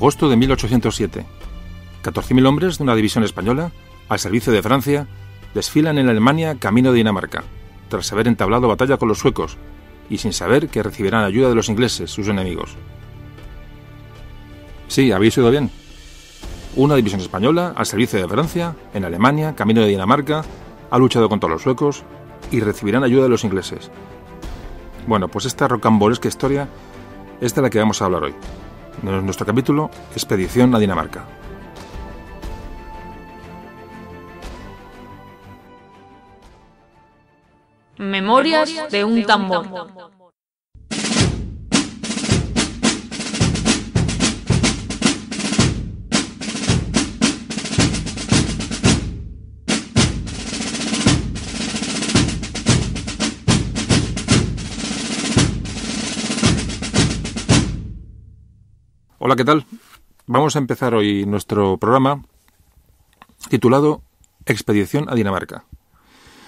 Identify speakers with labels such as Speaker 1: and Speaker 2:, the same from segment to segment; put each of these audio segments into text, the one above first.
Speaker 1: Agosto de 1807. 14.000 hombres de una división española, al servicio de Francia, desfilan en Alemania camino de Dinamarca, tras haber entablado batalla con los suecos, y sin saber que recibirán ayuda de los ingleses, sus enemigos. Sí, habéis oído bien. Una división española, al servicio de Francia, en Alemania, camino de Dinamarca, ha luchado contra los suecos y recibirán ayuda de los ingleses. Bueno, pues esta rocambolesca historia es de la que vamos a hablar hoy. En nuestro capítulo, Expedición a Dinamarca.
Speaker 2: Memorias de un tambor.
Speaker 1: Hola, ¿qué tal? Vamos a empezar hoy nuestro programa titulado Expedición a Dinamarca.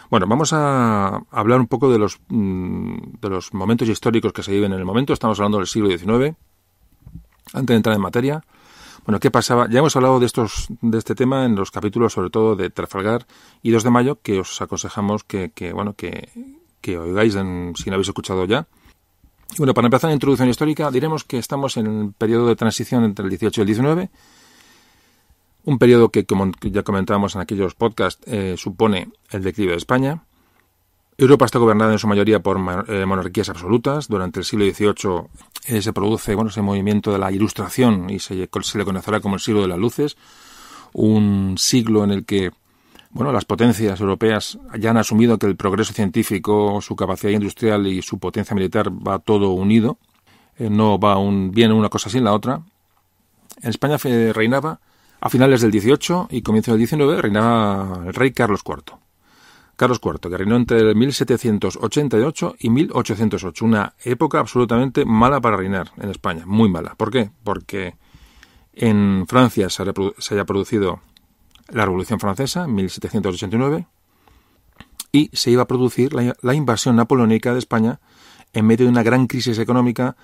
Speaker 1: Bueno, vamos a hablar un poco de los, mm, de los momentos históricos que se viven en el momento. Estamos hablando del siglo XIX. Antes de entrar en materia, bueno, ¿qué pasaba? Ya hemos hablado de estos, de este tema en los capítulos, sobre todo de Trafalgar y 2 de mayo, que os aconsejamos que, que bueno, que, que oigáis en, si no habéis escuchado ya. Bueno, para empezar la introducción histórica, diremos que estamos en el periodo de transición entre el 18 y el 19 un periodo que, como ya comentábamos en aquellos podcasts, eh, supone el declive de España. Europa está gobernada en su mayoría por eh, monarquías absolutas. Durante el siglo XVIII eh, se produce bueno, ese movimiento de la Ilustración y se, se, le conocerá como el siglo de las luces. Un siglo en el que bueno, las potencias europeas ya han asumido que el progreso científico, su capacidad industrial y su potencia militar va todo unido. no va un, bien una cosa sin la otra. En España reinaba a finales del 18 y comienzo del 19 reinaba el rey Carlos IV. Carlos IV, que reinó entre 1788 y 1808, una época absolutamente mala para reinar en España, muy mala. ¿Por qué? Porque en Francia se, haya producido la Revolución Francesa en 1789 y se iba a producir la, la invasión napoleónica de España en medio de una gran crisis económica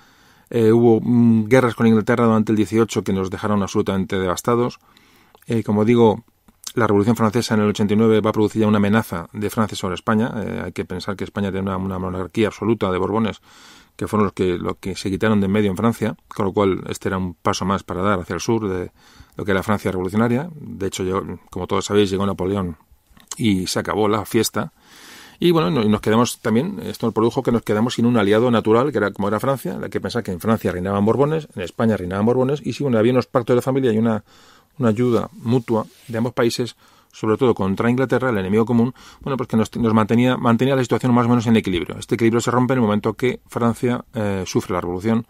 Speaker 1: eh, hubo mm, guerras con Inglaterra durante el 18 que nos dejaron absolutamente devastados. Eh, como digo, la Revolución Francesa en el 89 va a producir ya una amenaza de Francia sobre España. Eh, hay que pensar que España tiene una, monarquía absoluta de Borbones, que fueron los que, los que se quitaron de en medio en Francia, con lo cual este era un paso más para dar hacia el sur de lo que era Francia revolucionaria. De hecho, como todos sabéis, llegó Napoleón y se acabó la fiesta. Y bueno, nos quedamos también, esto produjo que nos quedamos sin un aliado natural, que era como era Francia, hay que pensar que en Francia reinaban Borbones, en España reinaban Borbones, y si bueno, había unos pactos de familia y una, una ayuda mutua de ambos países, sobre todo contra Inglaterra, el enemigo común, bueno, pues que nos, mantenía la situación más o menos en equilibrio. Este equilibrio se rompe en el momento que Francia eh, sufre la revolución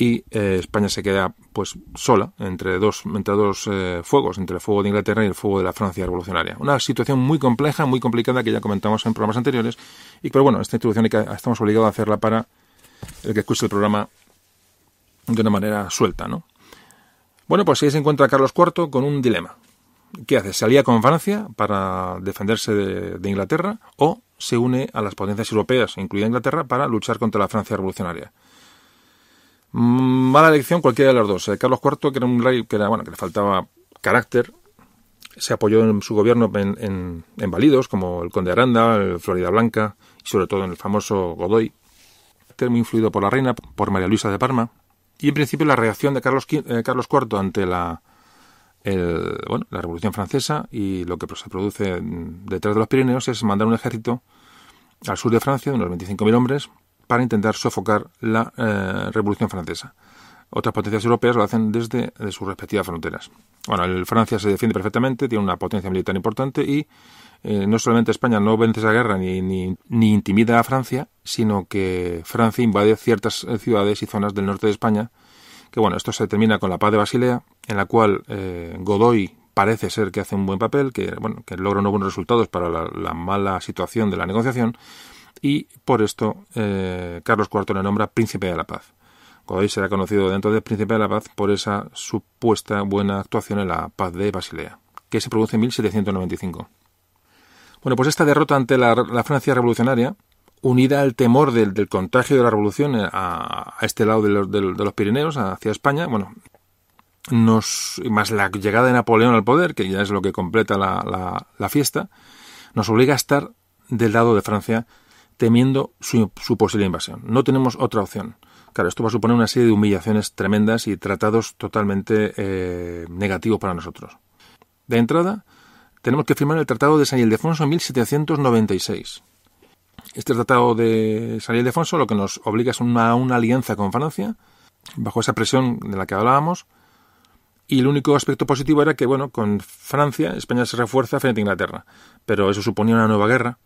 Speaker 1: y eh, España se queda pues sola entre dos entre dos eh, fuegos entre el fuego de Inglaterra y el fuego de la Francia revolucionaria. Una situación muy compleja muy complicada que ya comentamos en programas anteriores y pero bueno esta introducción estamos obligados a hacerla para el que escuche el programa de una manera suelta no bueno pues ahí se encuentra Carlos IV con un dilema ¿qué hace? ¿se alía con Francia para defenderse de, Inglaterra o se une a las potencias europeas incluida Inglaterra para luchar contra la Francia revolucionaria Mala elección cualquiera de los dos. Eh, Carlos IV, que era un rey que, era, bueno, que le faltaba carácter, se apoyó en su gobierno en, en, válidos como el conde Aranda, el Florida Blanca y sobre todo en el famoso Godoy, muy influido por la reina, por María Luisa de Parma. Y en principio la reacción de Carlos, eh, Carlos IV ante la, el, bueno, la Revolución Francesa y lo que se produce detrás de los Pirineos es mandar un ejército al sur de Francia, de unos 25.000 hombres, para intentar sofocar la eh, Revolución Francesa. Otras potencias europeas lo hacen desde sus respectivas fronteras. Bueno, el Francia se defiende perfectamente, tiene una potencia militar importante y eh, no solamente España no vence esa guerra ni, ni, ni, intimida a Francia, sino que Francia invade ciertas eh, ciudades y zonas del norte de España. Que bueno, esto se termina con la paz de Basilea, en la cual Godoy parece ser que hace un buen papel, que bueno, que logra unos buenos resultados para la mala situación de la negociación, y por esto eh, Carlos IV le nombra Príncipe de la Paz. Godoy será conocido dentro de Príncipe de la Paz por esa supuesta buena actuación en la Paz de Basilea, que se produce en 1795. Bueno, pues esta derrota ante la, Francia revolucionaria, unida al temor del, contagio de la revolución a, este lado de los, de los, Pirineos, hacia España, bueno, nos, más la llegada de Napoleón al poder, que ya es lo que completa la, la, fiesta, nos obliga a estar del lado de Francia temiendo su, su, posible invasión. No tenemos otra opción. Claro, esto va a suponer una serie de humillaciones tremendas y tratados totalmente eh, negativos para nosotros. De entrada, tenemos que firmar el Tratado de San Ildefonso en 1796. Este Tratado de San Ildefonso lo que nos obliga es una, una alianza con Francia, bajo esa presión de la que hablábamos, y el único aspecto positivo era que, bueno, con Francia España se refuerza frente a Inglaterra, pero eso suponía una nueva guerra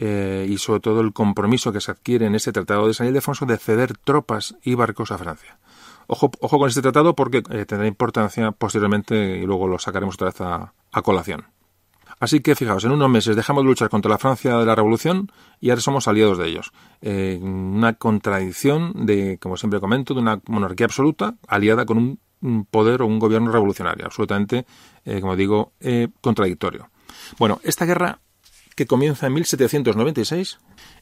Speaker 1: eh, y sobre todo el compromiso que se adquiere en ese tratado de San Ildefonso de ceder tropas y barcos a Francia. Ojo, ojo con este tratado porque eh, tendrá importancia posteriormente y luego lo sacaremos otra vez a, colación. Así que fijaos, en unos meses dejamos de luchar contra la Francia de la Revolución y ahora somos aliados de ellos. Eh, una contradicción de, como siempre comento, de una monarquía absoluta aliada con un poder o un gobierno revolucionario, absolutamente, eh, como digo, eh, contradictorio. Bueno, esta guerra que comienza en 1796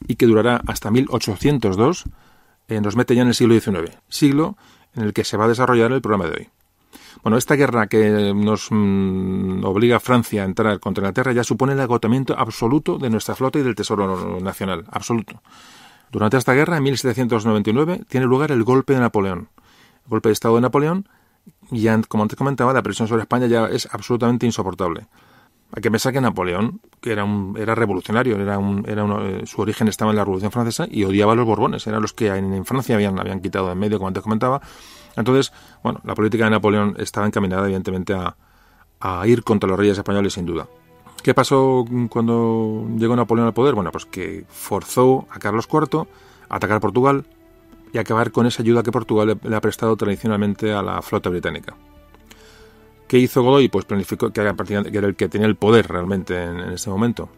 Speaker 1: y que durará hasta 1802, eh, nos mete ya en el siglo XIX, siglo en el que se va a desarrollar el programa de hoy. Bueno, esta guerra que nos mm, obliga a Francia a entrar contra Inglaterra ya supone el agotamiento absoluto de nuestra flota y del Tesoro Nacional, absoluto. Durante esta guerra, en 1799, tiene lugar el golpe de Napoleón, el golpe de Estado de Napoleón, y como antes comentaba, la presión sobre España ya es absolutamente insoportable. Hay que pensar que Napoleón, que era un, era revolucionario, era un, era eh, su origen estaba en la Revolución Francesa y odiaba a los Borbones, eran los que en, Francia habían, habían quitado en medio, como antes comentaba. Entonces, bueno, la política de Napoleón estaba encaminada, evidentemente, a, ir contra los reyes españoles, sin duda. ¿Qué pasó cuando llegó Napoleón al poder? Bueno, pues que forzó a Carlos IV a atacar Portugal, y acabar con esa ayuda que Portugal le, ha prestado tradicionalmente a la flota británica. ¿Qué hizo Godoy? Pues planificó, que era, el que tenía el poder realmente en, ese momento,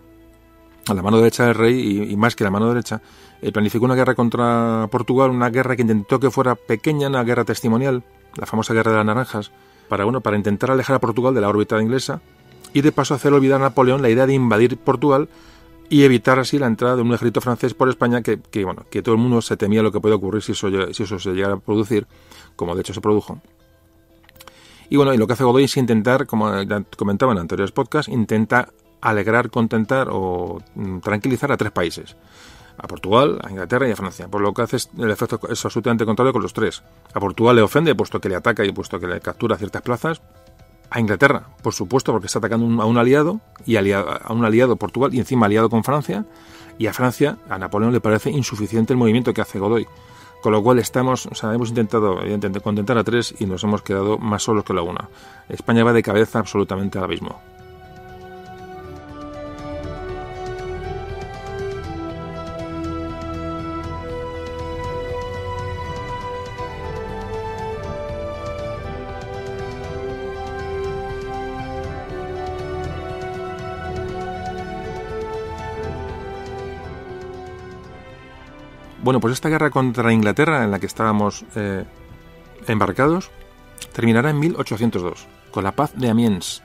Speaker 1: a la mano derecha del rey y, más que la mano derecha, eh, planificó una guerra contra Portugal, una guerra que intentó que fuera pequeña, una guerra testimonial, la famosa guerra de las naranjas, para, bueno, para intentar alejar a Portugal de la órbita inglesa y de paso hacer olvidar a Napoleón la idea de invadir Portugal y evitar así la entrada de un ejército francés por España que, bueno que todo el mundo se temía lo que puede ocurrir si eso, si eso se llegara a producir como de hecho se produjo. Y bueno y lo que hace Godoy es intentar como comentaba en anteriores podcasts intenta alegrar contentar o mm, tranquilizar a tres países a Portugal, a Inglaterra y a Francia. Por lo que hace el efecto es absolutamente contrario con los tres. A Portugal le ofende, puesto que le ataca y puesto que le captura ciertas plazas, a Inglaterra, por supuesto, porque está atacando a un aliado y a un aliado Portugal y encima aliado con Francia. Y a Francia, a Napoleón le parece insuficiente el movimiento que hace Godoy. Con lo cual estamos, o sea, hemos intentado contentar a tres y nos hemos quedado más solos que la una. España va de cabeza absolutamente al abismo. Bueno, pues esta guerra contra Inglaterra en la que estábamos eh, embarcados terminará en 1802, con la paz de Amiens.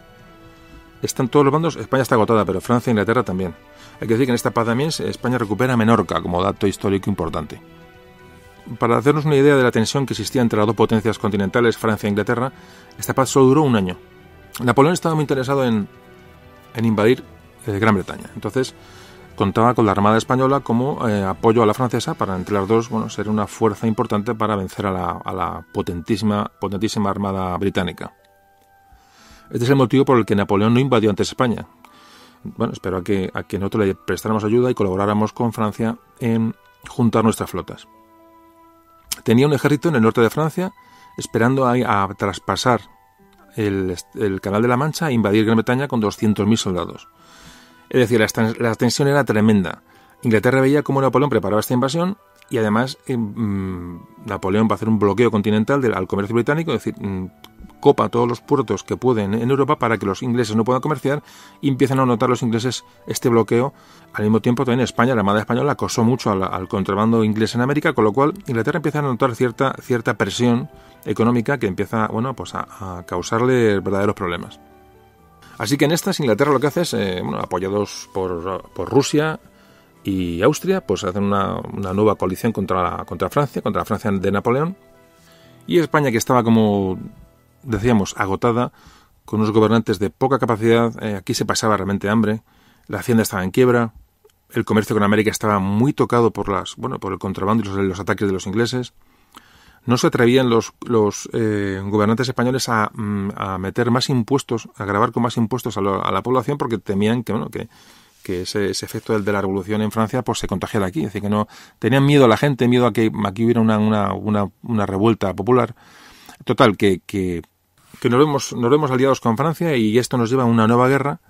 Speaker 1: Están todos los bandos, España está agotada, pero Francia e Inglaterra también. Hay que decir que en esta paz de Amiens España recupera Menorca como dato histórico importante. Para hacernos una idea de la tensión que existía entre las dos potencias continentales, Francia e Inglaterra, esta paz solo duró un año. Napoleón estaba muy interesado en, en invadir eh, Gran Bretaña. Entonces, contaba con la Armada Española como eh, apoyo a la francesa para entre las dos bueno, ser una fuerza importante para vencer a la, potentísima, Armada británica. Este es el motivo por el que Napoleón no invadió antes España. Bueno, espero a que, a que nosotros le prestáramos ayuda y colaboráramos con Francia en juntar nuestras flotas. Tenía un ejército en el norte de Francia esperando a, a traspasar el, el, Canal de la Mancha e invadir Gran Bretaña con 200.000 soldados. Es decir, la, tensión era tremenda. Inglaterra veía cómo Napoleón preparaba esta invasión y además eh, mm, Napoleón va a hacer un bloqueo continental del, al comercio británico, es decir, mm, copa todos los puertos que pueden en Europa para que los ingleses no puedan comerciar y empiezan a notar los ingleses este bloqueo. Al mismo tiempo también España, la Armada Española, acosó mucho al, contrabando inglés en América, con lo cual Inglaterra empieza a notar cierta, cierta presión económica que empieza bueno, pues a, a causarle verdaderos problemas. Así que en estas Inglaterra lo que hace es, eh, bueno, apoyados por, Rusia y Austria, pues hacen una, nueva coalición contra, contra Francia, contra la Francia de Napoleón. Y España, que estaba como decíamos, agotada, con unos gobernantes de poca capacidad, eh, aquí se pasaba realmente hambre, la hacienda estaba en quiebra, el comercio con América estaba muy tocado por las, bueno, por el contrabando y los, ataques de los ingleses. No se atrevían los, los eh, gobernantes españoles mm, a, meter más impuestos, a grabar con más impuestos a, la población porque temían que, bueno, que, que ese, efecto del de la revolución en Francia pues se contagiara aquí. Es decir, que no tenían miedo a la gente, miedo a que aquí hubiera una, una, una, una revuelta popular. Total, que, que, que nos, vemos, nos vemos aliados con Francia y esto nos lleva a una nueva guerra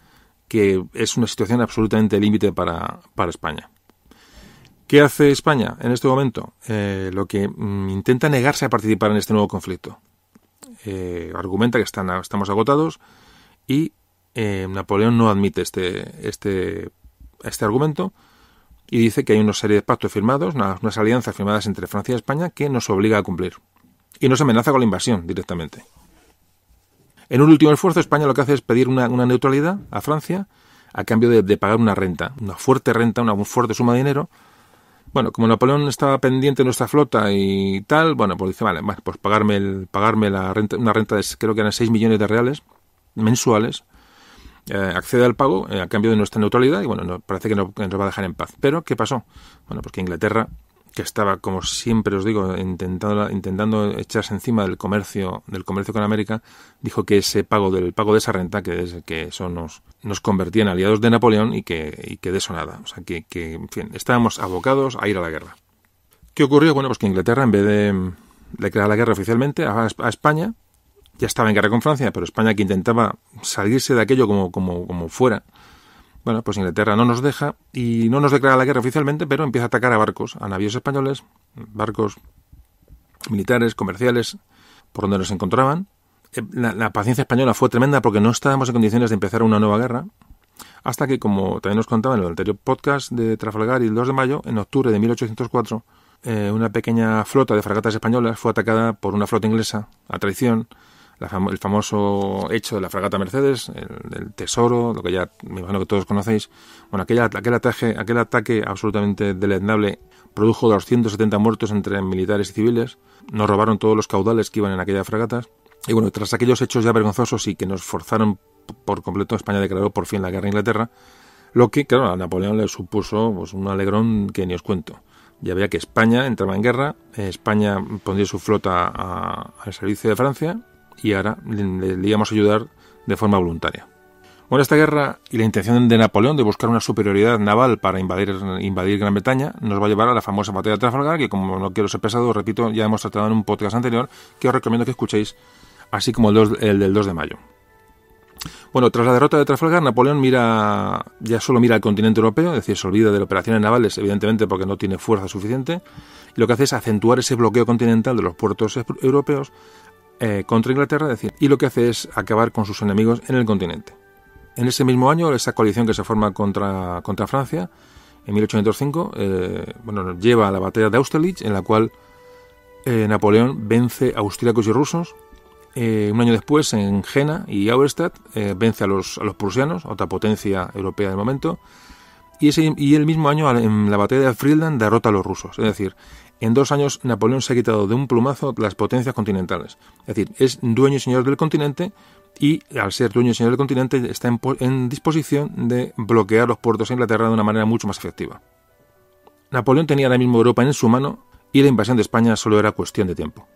Speaker 1: que es una situación absolutamente límite para, para España. ¿Qué hace España en este momento? Eh, lo que mm, intenta negarse a participar en este nuevo conflicto. Eh, argumenta que están, estamos agotados y eh, Napoleón no admite este, este, este argumento y dice que hay una serie de pactos firmados, unas, alianzas firmadas entre Francia y España que nos obliga a cumplir. Y nos amenaza con la invasión directamente. En un último esfuerzo, España lo que hace es pedir una, neutralidad a Francia a cambio de, pagar una renta, una fuerte renta, una fuerte suma de dinero. Bueno, como Napoleón estaba pendiente de nuestra flota y tal, bueno, pues dice, vale, pues pagarme, el, pagarme la renta, una renta de creo que eran 6 millones de reales mensuales, eh, accede al pago eh, a cambio de nuestra neutralidad y bueno, parece que, no, nos va a dejar en paz. Pero, ¿qué pasó? Bueno, pues que Inglaterra que estaba, como siempre os digo, intentando, intentando echarse encima del comercio, del comercio con América, dijo que ese pago del pago de esa renta, que es que eso nos, nos convertía en aliados de Napoleón y que, y que de eso nada. O sea que, que, en fin, estábamos abocados a ir a la guerra. ¿Qué ocurrió? Bueno, pues que Inglaterra, en vez de declarar la guerra oficialmente a, a España, ya estaba en guerra con Francia, pero España que intentaba salirse de aquello como, como, como fuera, bueno, pues Inglaterra no nos deja y no nos declara la guerra oficialmente, pero empieza a atacar a barcos, a navíos españoles, barcos militares, comerciales, por donde nos encontraban. Eh, la, paciencia española fue tremenda porque no estábamos en condiciones de empezar una nueva guerra, hasta que, como también nos contaba en el anterior podcast de Trafalgar y el 2 de mayo, en octubre de 1804, eh, una pequeña flota de fragatas españolas fue atacada por una flota inglesa a traición el famoso hecho de la fragata Mercedes, el, tesoro, lo que ya me imagino que todos conocéis. Bueno, aquel, aquel, ataque, aquel ataque absolutamente deleznable produjo 270 muertos entre militares y civiles. Nos robaron todos los caudales que iban en aquellas fragatas. Y bueno, tras aquellos hechos ya vergonzosos y que nos forzaron por completo, España declaró por fin la guerra a Inglaterra, lo que, claro, a Napoleón le supuso pues, un alegrón que ni os cuento. Ya veía que España entraba en guerra, España pondría su flota al servicio de Francia, y ahora le, íbamos a ayudar de forma voluntaria. Bueno, esta guerra y la intención de Napoleón de buscar una superioridad naval para invadir, invadir Gran Bretaña nos va a llevar a la famosa batalla de Trafalgar, que como no quiero ser pesado, repito, ya hemos tratado en un podcast anterior, que os recomiendo que escuchéis, así como el, el del 2 de mayo. Bueno, tras la derrota de Trafalgar, Napoleón mira, ya solo mira al continente europeo, es decir, se olvida de las operaciones navales, evidentemente porque no tiene fuerza suficiente, y lo que hace es acentuar ese bloqueo continental de los puertos europeos eh, contra Inglaterra, decir, y lo que hace es acabar con sus enemigos en el continente. En ese mismo año, esa coalición que se forma contra, contra Francia, en 1805, eh, bueno, lleva a la batalla de Austerlitz, en la cual eh, Napoleón vence a austríacos y rusos. un año después, en Jena y Auerstadt, vence a los, a los prusianos, otra potencia europea del momento. Y, ese, y el mismo año, en la batalla de Friedland, derrota a los rusos. Es decir, en dos años Napoleón se ha quitado de un plumazo las potencias continentales. Es decir, es dueño y señor del continente y al ser dueño y señor del continente está en, disposición de bloquear los puertos de Inglaterra de una manera mucho más efectiva. Napoleón tenía ahora mismo Europa en su mano y la invasión de España solo era cuestión de tiempo.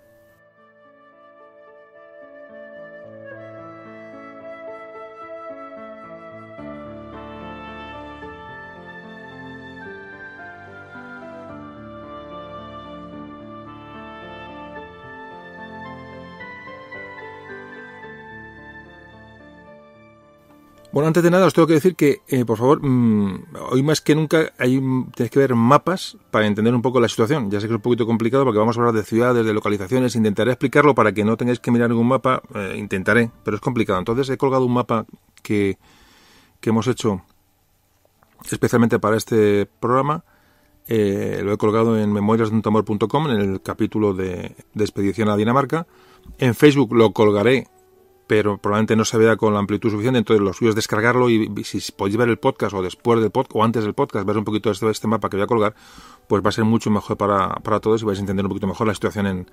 Speaker 1: Bueno, antes de nada os tengo que decir que, eh, por favor, mm, hoy más que nunca hay, tenéis que ver mapas para entender un poco la situación. Ya sé que es un poquito complicado porque vamos a hablar de ciudades, de localizaciones. Intentaré explicarlo para que no tengáis que mirar ningún mapa. Eh, intentaré, pero es complicado. Entonces he colgado un mapa que, que hemos hecho especialmente para este programa. Eh, lo he colgado en memoriasduntamor.com en el capítulo de, de expedición a Dinamarca. En Facebook lo colgaré pero probablemente no se vea con la amplitud suficiente, entonces lo suyo es descargarlo y si podéis ver el podcast o después del podcast o antes del podcast, ver un poquito este, este mapa que voy a colgar, pues va a ser mucho mejor para, para todos y vais a entender un poquito mejor la situación en,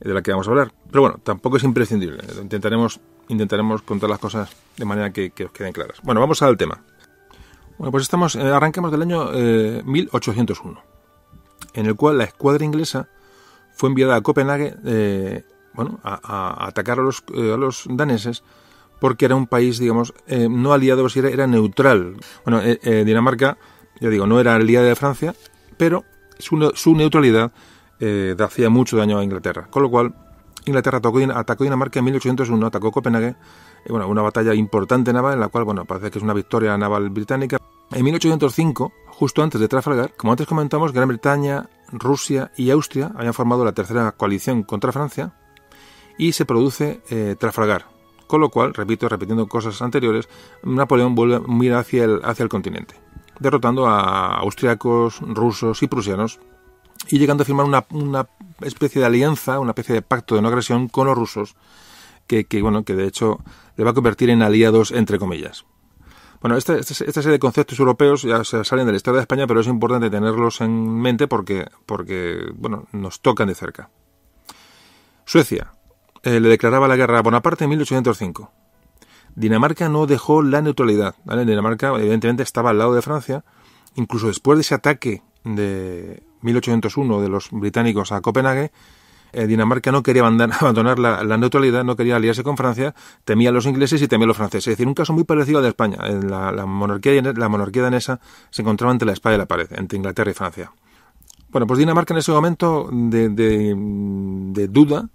Speaker 1: de la que vamos a hablar. Pero bueno, tampoco es imprescindible. Intentaremos, intentaremos contar las cosas de manera que, os queden claras. Bueno, vamos al tema. Bueno, pues estamos, eh, arrancamos del año 1801, eh, en el cual la escuadra inglesa fue enviada a Copenhague eh, bueno, a, atacar a los, a los daneses porque era un país, digamos, no aliado, era, era neutral. Bueno, Dinamarca, ya digo, no era aliada de Francia, pero su, su neutralidad eh, hacía mucho daño a Inglaterra. Con lo cual, Inglaterra atacó, atacó Dinamarca en 1801, atacó Copenhague, bueno, una batalla importante naval en la cual, bueno, parece que es una victoria naval británica. En 1805, justo antes de Trafalgar, como antes comentamos, Gran Bretaña, Rusia y Austria habían formado la tercera coalición contra Francia y se produce eh. Con lo cual, repito, repitiendo cosas anteriores, Napoleón vuelve a mirar hacia el, hacia el continente, derrotando a austriacos, rusos y prusianos y llegando a firmar una, una, especie de alianza, una especie de pacto de no agresión con los rusos, que, que, bueno, que de hecho le va a convertir en aliados entre comillas. Bueno, esta, esta, serie de conceptos europeos ya se salen de la historia de España, pero es importante tenerlos en mente porque, porque bueno, nos tocan de cerca. Suecia eh, le declaraba la guerra a Bonaparte en 1805. Dinamarca no dejó la neutralidad. Dinamarca, evidentemente, estaba al lado de Francia. Incluso después de ese ataque de 1801 de los británicos a Copenhague, eh, Dinamarca no quería abandonar la, neutralidad, no quería aliarse con Francia, temía a los ingleses y temía a los franceses. Es decir, un caso muy parecido al de España. La, monarquía, la monarquía danesa se encontraba entre la espada y la pared, entre Inglaterra y Francia. Bueno, pues Dinamarca en ese momento de, de duda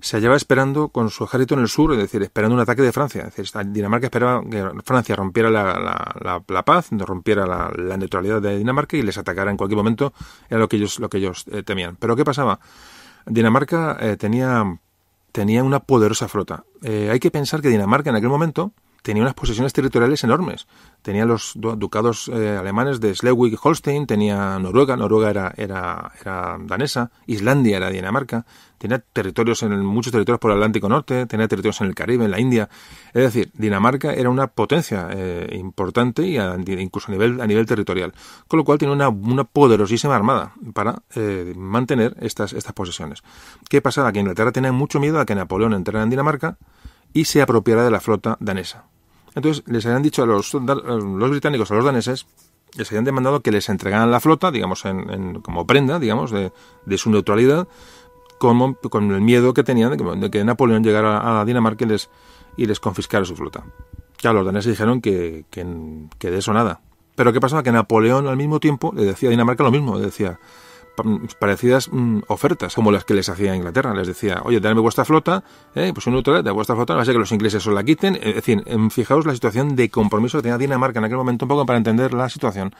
Speaker 1: se hallaba esperando con su ejército en el sur, es decir, esperando un ataque de Francia. Es decir, Dinamarca esperaba que Francia rompiera la, la, paz, rompiera la, neutralidad de Dinamarca y les atacara en cualquier momento, era lo que ellos, lo que ellos eh, temían. Pero ¿qué pasaba? Dinamarca eh, tenía, tenía una poderosa flota. Eh, hay que pensar que Dinamarca en aquel momento tenía unas posesiones territoriales enormes. Tenía los ducados eh, alemanes de Schleswig-Holstein, tenía Noruega, Noruega era, era, danesa, Islandia era Dinamarca, tenía territorios en muchos territorios por el Atlántico Norte, tenía territorios en el Caribe, en la India. Es decir, Dinamarca era una potencia eh, importante y incluso a nivel, a nivel territorial, con lo cual una, una poderosísima armada para eh, mantener estas, estas posesiones. ¿Qué pasaba? Que Inglaterra tenía mucho miedo a que Napoleón entrara en Dinamarca y se apropiara de la flota danesa. Entonces les habían dicho a los, los británicos, a los daneses, les habían demandado que les entregaran la flota, digamos, en, como prenda, digamos, de, su neutralidad, como, con el miedo que tenían de que, Napoleón llegara a Dinamarca y les, y les confiscara su flota. Ya los daneses dijeron que, que, que de eso nada. Pero ¿qué pasaba? Que Napoleón al mismo tiempo le decía a Dinamarca lo mismo, le decía, parecidas mm, ofertas, como las que les hacía Inglaterra. Les decía, oye, dame vuestra flota, eh, pues un neutral de vuestra flota, no va que los ingleses os la quiten. Es decir, fijaos la situación de compromiso que tenía Dinamarca en aquel momento, un poco para entender la situación.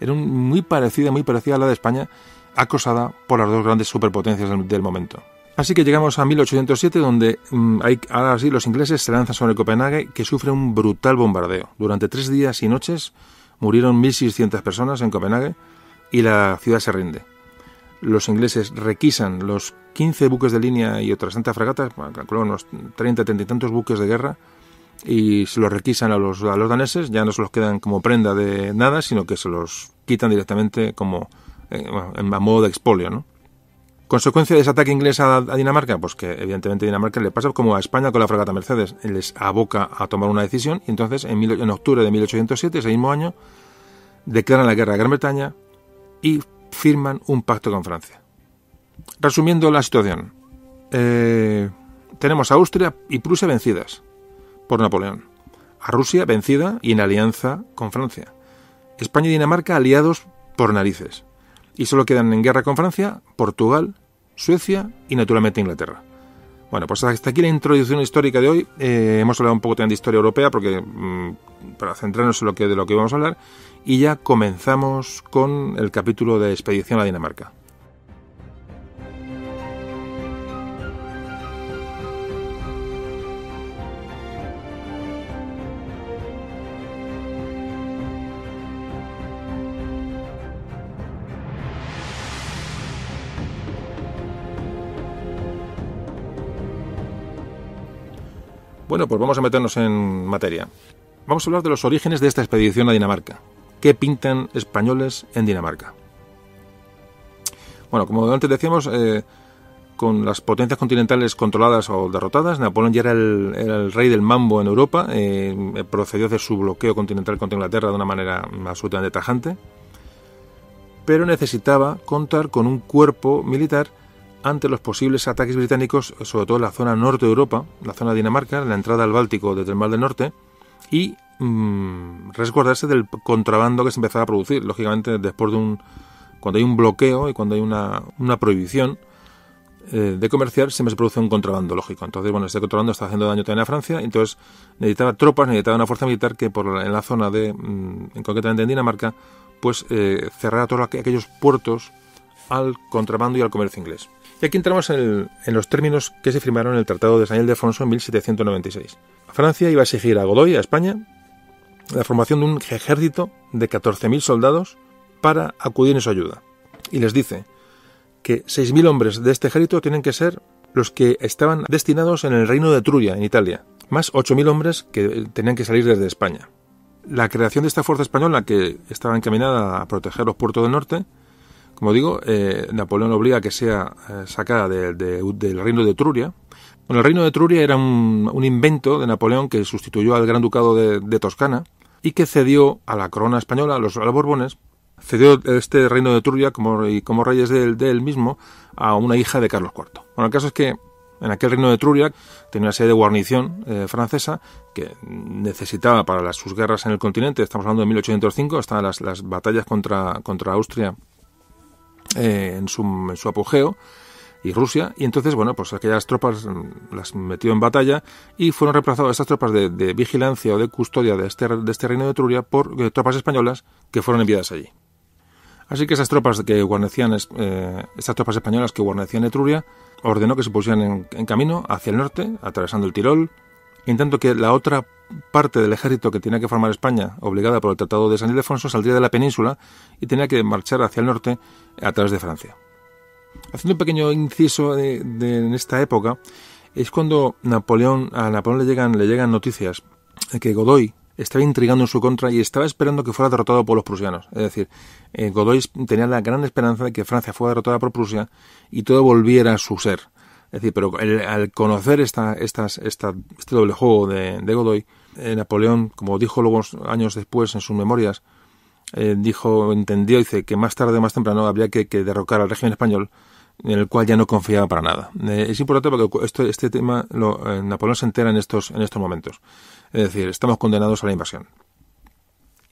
Speaker 1: Era muy parecida, muy parecida a la de España, acosada por las dos grandes superpotencias del, momento. Así que llegamos a 1807, donde mm, hay, ahora sí los ingleses se lanzan sobre Copenhague, que sufre un brutal bombardeo. Durante tres días y noches murieron 1.600 personas en Copenhague y la ciudad se rinde los ingleses requisan los 15 buques de línea y otras tantas fragatas, calculo unos 30, 30 y tantos buques de guerra, y se los requisan a los, a daneses, ya no se los quedan como prenda de nada, sino que se los quitan directamente como eh, en modo de expolio. ¿Consecuencia de ese ataque inglés a, Dinamarca? Pues que evidentemente Dinamarca le pasa como a España con la fragata Mercedes, les aboca a tomar una decisión y entonces en, en octubre de 1807, ese mismo año, declaran la guerra a Gran Bretaña y firman un pacto con Francia. Resumiendo la situación, eh, tenemos a Austria y Prusia vencidas por Napoleón, a Rusia vencida y en alianza con Francia, España y Dinamarca aliados por narices, y solo quedan en guerra con Francia, Portugal, Suecia y naturalmente Inglaterra. Bueno, pues hasta aquí la introducción histórica de hoy. Eh, hemos hablado un poco también de historia europea porque mm, para centrarnos en lo que de lo que vamos a hablar y ya comenzamos con el capítulo de expedición a Dinamarca. Bueno, pues vamos a meternos en materia. Vamos a hablar de los orígenes de esta expedición a Dinamarca. ¿Qué pintan españoles en Dinamarca? Bueno, como antes decíamos, eh, con las potencias continentales controladas o derrotadas. Napoleón ya era el, rey del mambo en Europa, eh, procedió a hacer su bloqueo continental contra Inglaterra de una manera absolutamente tajante, pero necesitaba contar con un cuerpo militar ante los posibles ataques británicos, sobre todo en la zona norte de Europa, la zona de Dinamarca, la entrada al Báltico desde el Mar del Norte, y mm, resguardarse del contrabando que se empezaba a producir. Lógicamente, después de un. cuando hay un bloqueo y cuando hay una, una prohibición, eh, de comerciar siempre se produce un contrabando lógico. Entonces, bueno, este contrabando está haciendo daño también a Francia, entonces necesitaba tropas, necesitaba una fuerza militar que por en la zona de, mm, en concretamente en Dinamarca, pues eh, cerrara todos aquellos puertos al contrabando y al comercio inglés. Y aquí entramos en, los términos que se firmaron en el Tratado de San Ildefonso en 1796. Francia iba a exigir a Godoy, a España, la formación de un ejército de 14.000 soldados para acudir en su ayuda. Y les dice, que 6.000 hombres de este ejército tienen que ser los que estaban destinados en el reino de Etruria, en Italia, más 8.000 hombres que tenían que salir desde España. La creación de esta fuerza española, que estaba encaminada a proteger los puertos del norte, como digo, eh, Napoleón obliga a que sea eh, sacada del reino de Etruria. Bueno, el reino de Etruria era un, invento de Napoleón que sustituyó al Gran Ducado de, Toscana y que cedió a la corona española, a los, Borbones, cedió este reino de Etruria como, y como reyes de, él mismo a una hija de Carlos IV. Bueno, el caso es que en aquel reino de Etruria tenía una serie de guarnición eh, francesa que necesitaba para las, sus guerras en el continente, estamos hablando de 1805, estaban las, las batallas contra Austria eh, en, su, en su apogeo, y Rusia, y entonces, bueno, pues aquellas tropas mm, las metió en batalla y fueron reemplazadas esas tropas de, vigilancia o de custodia de este, este reino de Etruria por eh, tropas españolas que fueron enviadas allí. Así que esas tropas que guarnecían, eh, estas tropas españolas que guarnecían Etruria, ordenó que se pusieran en, camino hacia el norte, atravesando el Tirol, en tanto que la otra parte del ejército que tenía que formar España, obligada por el Tratado de San Ildefonso, saldría de la península y tenía que marchar hacia el norte a través de Francia. Haciendo un pequeño inciso de, en esta época, es cuando Napoleón, a Napoleón le llegan, le llegan noticias de que Godoy, estaba intrigando en su contra y estaba esperando que fuera derrotado por los prusianos. Es decir, eh, Godoy tenía la gran esperanza de que Francia fuera derrotada por Prusia y todo volviera a su ser. Es decir, pero al conocer esta, estas, esta, este doble juego de, Godoy, eh, Napoleón, como dijo luego años después en sus memorias, eh, dijo, entendió, dice que más tarde, más temprano, habría que, derrocar al régimen español, en el cual ya no confiaba para nada. es importante porque este tema lo, Napoleón se entera en estos, en estos momentos. Es decir, estamos condenados a la invasión.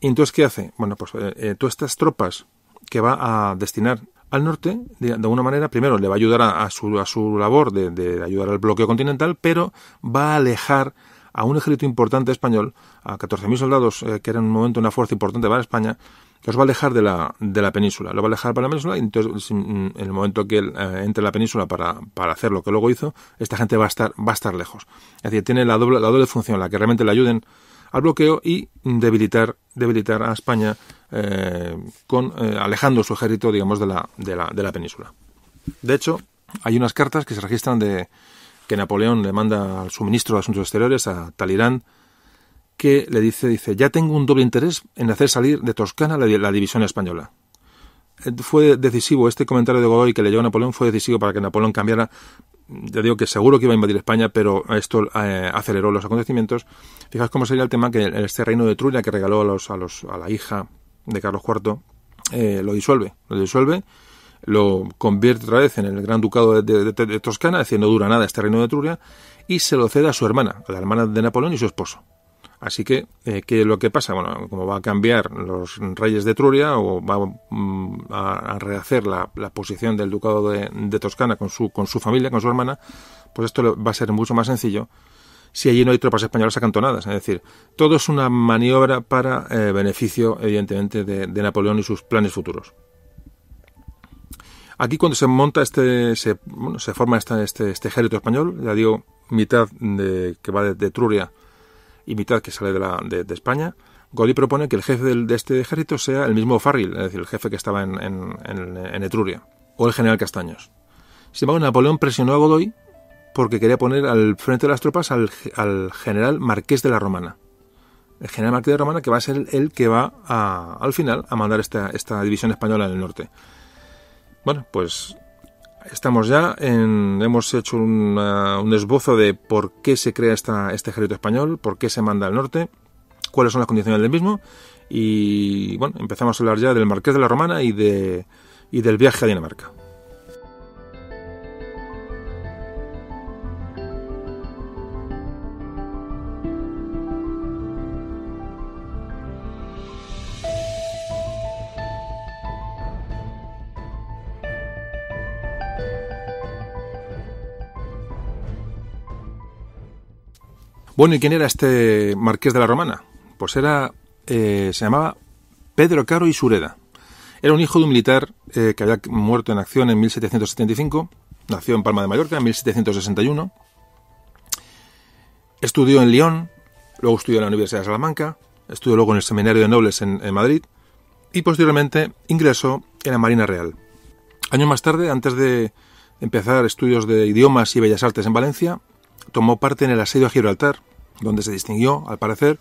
Speaker 1: ¿Y entonces qué hace? Bueno, pues eh, eh, todas estas tropas que va a destinar al norte, de, alguna manera, primero le va a ayudar a, su, a su, labor de, ayudar al bloqueo continental, pero va a alejar a un ejército importante español, a 14.000 soldados, eh, que era en un momento una fuerza importante para España, los va a alejar de la, de la península. Lo va a alejar para la península y entonces en el momento que él entre en la península para, para, hacer lo que luego hizo, esta gente va a estar, va a estar lejos. Es decir, tiene la doble, la doble función, la que realmente le ayuden al bloqueo y debilitar, debilitar a España eh, con, eh, alejando su ejército, digamos, de la, de, la, de la península. De hecho, hay unas cartas que se registran de que Napoleón le manda al su ministro de Asuntos Exteriores, a Talirán, que le dice, dice, ya tengo un doble interés en hacer salir de Toscana la, división española. Eh, fue decisivo, este comentario de Godoy que leyó a Napoleón fue decisivo para que Napoleón cambiara, ya digo que seguro que iba a invadir España, pero esto eh, aceleró los acontecimientos. Fijaos cómo sería el tema que este reino de Trulla que regaló a, los, a, los, a la hija de Carlos IV, eh, lo disuelve, lo disuelve, lo convierte otra vez en el gran ducado de, Toscana, es decir, no dura nada este reino de Etruria, y se lo cede a su hermana, a la hermana de Napoleón y su esposo. Así que, eh, ¿qué es lo que pasa? Bueno, como va a cambiar los reyes de Etruria o va mm, a, rehacer la, posición del ducado de, Toscana con su, con su familia, con su hermana, pues esto va a ser mucho más sencillo si allí no hay tropas españolas acantonadas. Es decir, todo es una maniobra para eh, beneficio, evidentemente, de, Napoleón y sus planes futuros. Aquí cuando se monta este, se, bueno, se forma este, este, ejército español, ya digo, mitad de, que va de, de y mitad que sale de, España, Godoy propone que el jefe de este ejército sea el mismo Farril, es decir, el jefe que estaba en, en, Etruria, o el general Castaños. Sin embargo, Napoleón presionó a Godoy porque quería poner al frente de las tropas al, general Marqués de la Romana. El general Marqués de la Romana que va a ser el que va a, al final a mandar esta, esta división española en el norte. Bueno, pues estamos ya en, hemos hecho un esbozo de por qué se crea esta, este ejército español, por qué se manda al norte, cuáles son las condiciones del mismo y bueno, empezamos a hablar ya del Marqués de la Romana y, de, y del viaje a Dinamarca. Bueno, ¿y quién era este Marqués de la Romana? Pues era, eh, se llamaba Pedro Caro y Sureda. Era un hijo de un militar eh, que había muerto en acción en 1775, nació en Palma de Mallorca en 1761, estudió en Lyon, luego estudió en la Universidad de Salamanca, estudió luego en el Seminario de Nobles en, en Madrid y posteriormente ingresó en la Marina Real. Años más tarde, antes de empezar estudios de idiomas y bellas artes en Valencia, tomó parte en el asedio a Gibraltar, donde se distinguió, al parecer,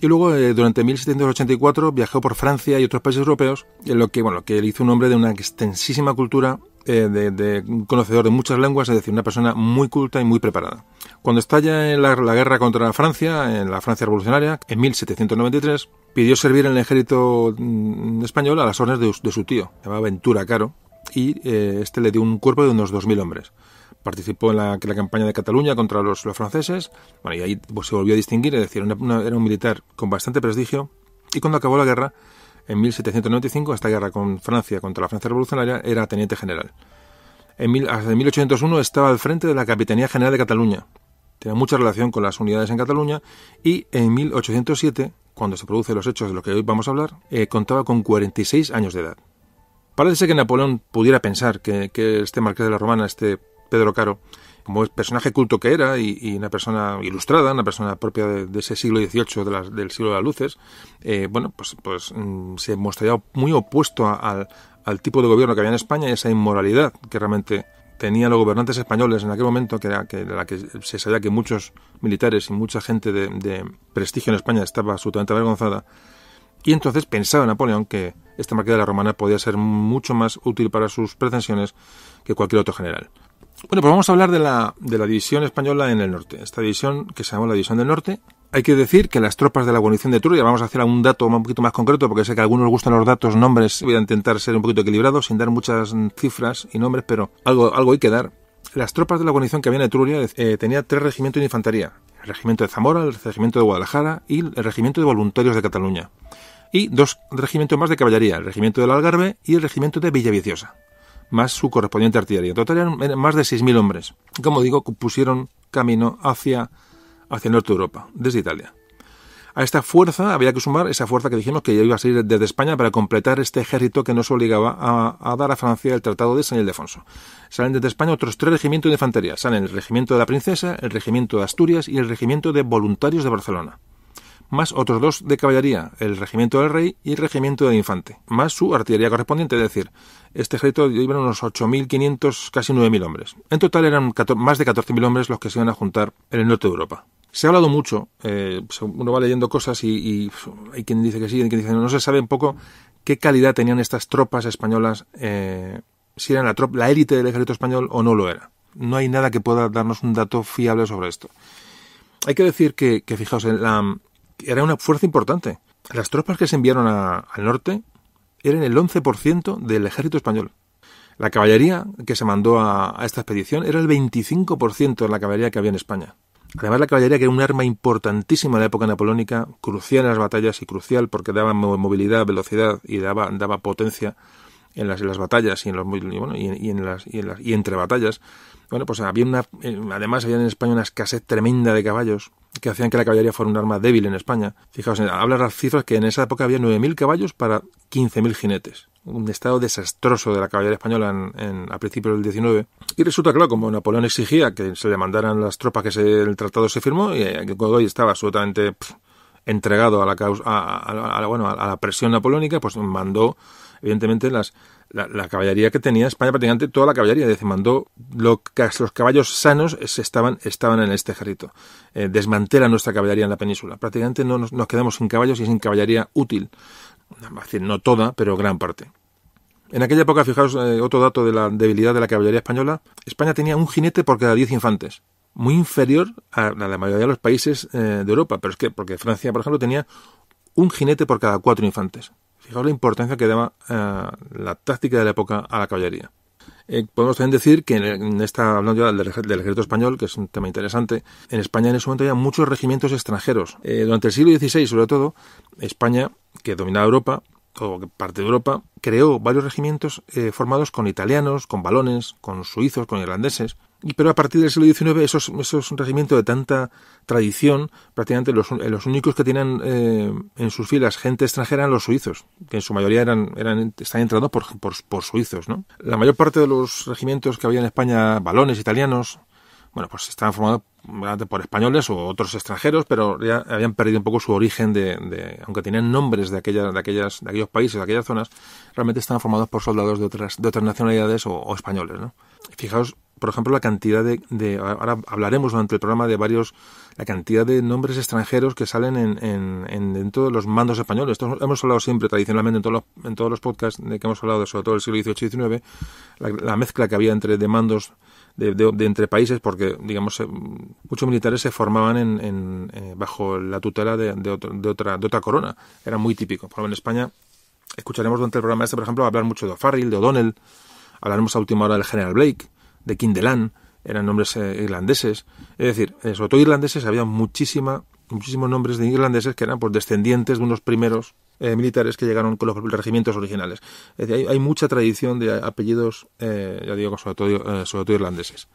Speaker 1: y luego eh, durante 1784 viajó por Francia y otros países europeos, en lo que, bueno, que hizo un hombre de una extensísima cultura, eh, de, conocedor de muchas lenguas, es decir, una persona muy culta y muy preparada. Cuando estalla la, guerra contra Francia, en la Francia revolucionaria, en 1793, pidió servir en el ejército mm, español a las órdenes de, su tío, llamaba Ventura Caro, y eh, este le dio un cuerpo de unos 2.000 hombres. Participó en la, campaña de Cataluña contra los, franceses, bueno, y ahí pues, se volvió a distinguir, es decir, era un militar con bastante prestigio, y cuando acabó la guerra, en 1795, esta guerra con Francia contra la Francia revolucionaria, era teniente general. En mil, hasta 1801 estaba al frente de la Capitanía General de Cataluña. Tenía mucha relación con las unidades en Cataluña y en 1807, cuando se producen los hechos de los que hoy vamos a hablar, eh, contaba con 46 años de edad. Parece que Napoleón pudiera pensar que, que este marqués de la Romana, este Pedro Caro, como personaje culto que era y, una persona ilustrada, una persona propia de, ese siglo XVIII, del siglo de las luces, eh, bueno, pues, pues mm, se mostraría muy opuesto al, tipo de gobierno que había en España y esa inmoralidad que realmente tenían los gobernantes españoles en aquel momento, que era que, la que se sabía que muchos militares y mucha gente de, de prestigio en España estaba absolutamente avergonzada. Y entonces pensaba Napoleón que este marqués de la Romana podía ser mucho más útil para sus pretensiones que cualquier otro general. Bueno, pues vamos a hablar de la, de la división española en el norte. Esta división, que se llama la División del Norte, hay que decir que las tropas de la guarnición de Truria, vamos a hacer un dato un poquito más concreto, porque sé que a algunos gustan los datos, nombres, voy a intentar ser un poquito equilibrado, sin dar muchas cifras y nombres, pero algo, algo hay que dar. Las tropas de la guarnición que había en Etruria eh, tenía tres regimientos de infantería. El regimiento de Zamora, el regimiento de Guadalajara y el regimiento de voluntarios de Cataluña. Y dos regimientos más de caballería, el regimiento del Algarve y el regimiento de Villaviciosa más su correspondiente artillería. En total eran más de 6.000 hombres. Como digo, pusieron camino hacia, hacia el norte de Europa, desde Italia. A esta fuerza había que sumar esa fuerza que dijimos que iba a salir desde España para completar este ejército que nos obligaba a, dar a Francia el Tratado de San Ildefonso. Salen desde España otros tres regimientos de infantería. Salen el Regimiento de la Princesa, el Regimiento de Asturias y el Regimiento de Voluntarios de Barcelona más otros dos de caballería, el regimiento del rey y el regimiento del infante, más su artillería correspondiente, es decir, este ejército iban unos 8.500, casi 9.000 hombres. En total eran más de 14.000 hombres los que se iban a juntar en el norte de Europa. Se ha hablado mucho, eh, uno va leyendo cosas y, hay quien dice que sí, hay quien dice que no, no se sabe un poco qué calidad tenían estas tropas españolas, eh, si eran la, la élite del ejército español o no lo era. No hay nada que pueda darnos un dato fiable sobre esto. Hay que decir que, que fijaos, en la, era una fuerza importante. Las tropas que se enviaron al norte eran el 11% del ejército español. La caballería que se mandó a, esta expedición era el 25% de la caballería que había en España. Además, la caballería, que era un arma importantísima en la época napoleónica, crucial en las batallas y crucial porque daba movilidad, velocidad y daba, daba potencia en las, las batallas y en, los, y, en las, y, en las, y entre batallas. Bueno, pues había una, eh, además había en España una escasez tremenda de caballos que hacían que la caballería fuera un arma débil en España. Fijaos, habla las cifras que en esa época había 9.000 caballos para 15.000 jinetes. Un estado desastroso de la caballería española en, a principios del 19. Y resulta claro, como Napoleón exigía que se le mandaran las tropas que el tratado se firmó, y eh, Godoy estaba absolutamente entregado a la, causa, a, bueno, a la presión napoleónica, pues mandó, evidentemente, las, la, caballería que tenía España, prácticamente toda la caballería, es mandó los caballos sanos estaban, estaban en este ejército. Eh, desmantela nuestra caballería en la península. Prácticamente no nos, quedamos sin caballos y sin caballería útil. no toda, pero gran parte. En aquella época, fijaos, eh, otro dato de la debilidad de la caballería española, España tenía un jinete por cada diez infantes, muy inferior a la mayoría de los países eh, de Europa, pero es que, porque Francia, por ejemplo, tenía un jinete por cada cuatro infantes. Fijaos la importancia que daba eh, la táctica de la época a la caballería. podemos también decir que en esta, hablando del, ejército español, que es un tema interesante, en España en ese momento había muchos regimientos extranjeros. durante el siglo XVI, sobre todo, España, que dominaba Europa, o parte de Europa, creó varios regimientos eh, formados con italianos, con balones, con suizos, con irlandeses. Pero a partir del siglo XIX esos, esos regimientos de tanta tradición, prácticamente los, los únicos que tenían eh, en sus filas gente extranjera eran los suizos, que en su mayoría eran, eran están entrados por, por, suizos. ¿no? La mayor parte de los regimientos que había en España, balones italianos, bueno, pues estaban formados por españoles o otros extranjeros, pero ya habían perdido un poco su origen de, aunque tenían nombres de aquellas, de aquellas, de aquellos países, de aquellas zonas, realmente estaban formados por soldados de otras, de otras nacionalidades o, españoles, ¿no? Fijaos, por ejemplo, la cantidad de, ahora hablaremos durante el programa de varios, la cantidad de nombres extranjeros que salen en, en, dentro de los mandos españoles. Esto hemos hablado siempre tradicionalmente en todos los, en todos los podcasts de que hemos hablado, de, sobre todo del siglo XVIII y XIX, la, la mezcla que había entre de mandos de, entre países, porque, digamos, muchos militares se formaban en, eh, bajo la tutela de, otra, de otra corona. Era muy típico. Por ejemplo, en España escucharemos durante el programa este, por ejemplo, hablar mucho de O'Farrill, de O'Donnell, hablaremos a última hora del general Blake, de Kindelan, eran nombres eh, irlandeses. Es decir, sobre todo irlandeses, había muchísima, muchísimos nombres de irlandeses que eran pues, descendientes de unos primeros eh, militares que llegaron con los regimientos originales. hay, mucha tradición de apellidos, eh, ya digo, sobre todo, eh, sobre todo irlandeses.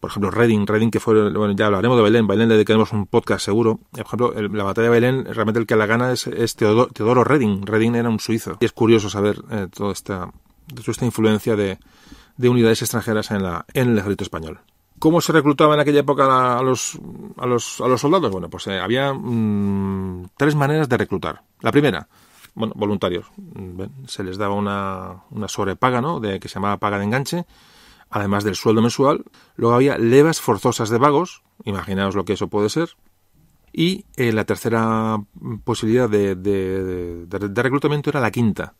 Speaker 1: Por ejemplo, Reading, Reading que fue, bueno, ya hablaremos de Belén, Belén le dedicaremos un podcast seguro. Por ejemplo, la batalla de Belén, realmente el que la gana es, Teodoro, Reading. Reading era un suizo. Y es curioso saber toda, esta, toda esta influencia de, de unidades extranjeras en, la, en el ejército español. ¿Cómo se reclutaba en aquella época a los, a los, a los soldados? Bueno, pues eh, había mm, tres maneras de reclutar. La primera, bueno, voluntarios. Mm, se les daba una, una sobrepaga, ¿no? De, que se llamaba paga de enganche, además del sueldo mensual. Luego había levas forzosas de vagos, imaginaos lo que eso puede ser. Y eh, la tercera posibilidad de, de, de, reclutamiento era la quinta.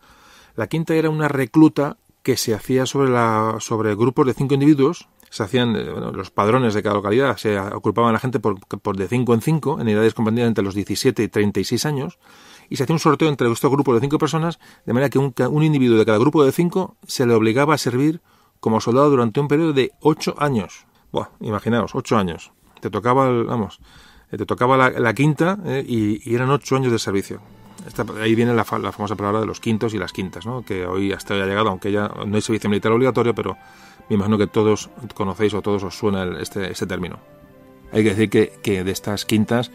Speaker 1: La quinta era una recluta que se hacía sobre, la, sobre grupos de cinco individuos se hacían eh, los padrones de cada localidad, se ocupaban la gente por, de 5 en 5, en edades comprendidas entre los 17 y 36 años, y se hacía un sorteo entre estos grupos de 5 personas, de manera que un, un individuo de cada grupo de 5 se le obligaba a servir como soldado durante un periodo de 8 años. Buah, imaginaos, 8 años. Te tocaba, vamos, eh, te tocaba la, quinta eh, y, eran 8 años de servicio. Ahí viene la, famosa palabra de los quintos y las quintas, que hoy hasta hoy ha llegado, aunque ya no hay servicio militar obligatorio, pero me imagino que todos conocéis o todos os suena este, este término. Hay que decir que, de estas quintas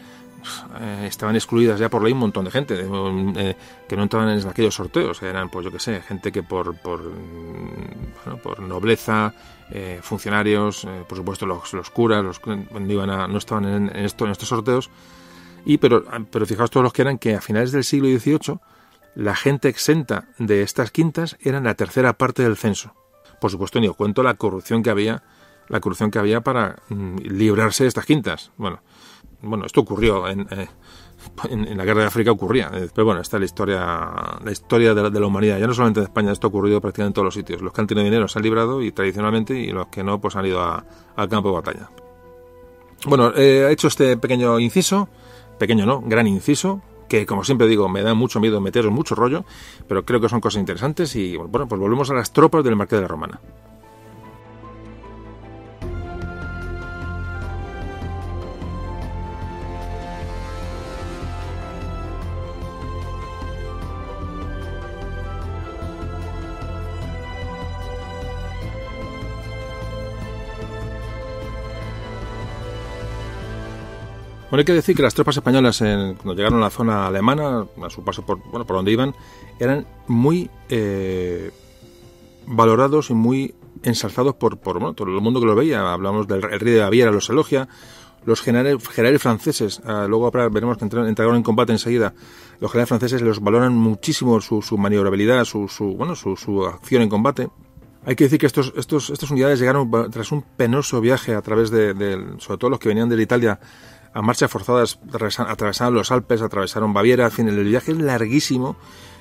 Speaker 1: eh, estaban excluidas ya por ley un montón de gente eh, que no entraban en aquellos sorteos. Eran, pues yo qué sé, gente que por, nobleza, eh, funcionarios, por supuesto los, curas, los no, iban no estaban en estos sorteos. Y pero, pero fijaos todos los que eran que a finales del siglo XVIII la gente exenta de estas quintas eran la tercera parte del censo. Por supuesto, ni os cuento la corrupción que había, la corrupción que había para mm, librarse de estas quintas. Bueno, bueno, esto ocurrió en, eh, la guerra de África ocurría, eh, pero bueno, esta es la historia, la historia de la, humanidad. Ya no solamente en España, esto ha ocurrido prácticamente en todos los sitios. Los que han tenido dinero se han librado y tradicionalmente, y los que no, pues han ido al campo de batalla. Bueno, eh, he hecho este pequeño inciso, pequeño no, gran inciso, que como siempre digo, me da mucho miedo meteros mucho rollo, pero creo que son cosas interesantes y bueno, pues volvemos a las tropas del Marqués de la Romana. Bueno, hay que decir que las tropas españolas, cuando llegaron a la zona alemana, a su paso por, bueno, por donde iban, eran muy eh, valorados y muy ensalzados por, por todo el mundo que los veía. Hablamos del rey de Baviera, los elogia. Los generales, generales franceses, ah, luego veremos que entraron en combate enseguida, los generales franceses los valoran muchísimo su, su maniobrabilidad, su, su, bueno, su, su acción en combate. Hay que decir que estos, estos, estas unidades llegaron tras un penoso viaje a través de, de, sobre todo los que venían de Italia, a marchas forzadas, atravesaron los Alpes, atravesaron Baviera, en fin, el viaje es larguísimo.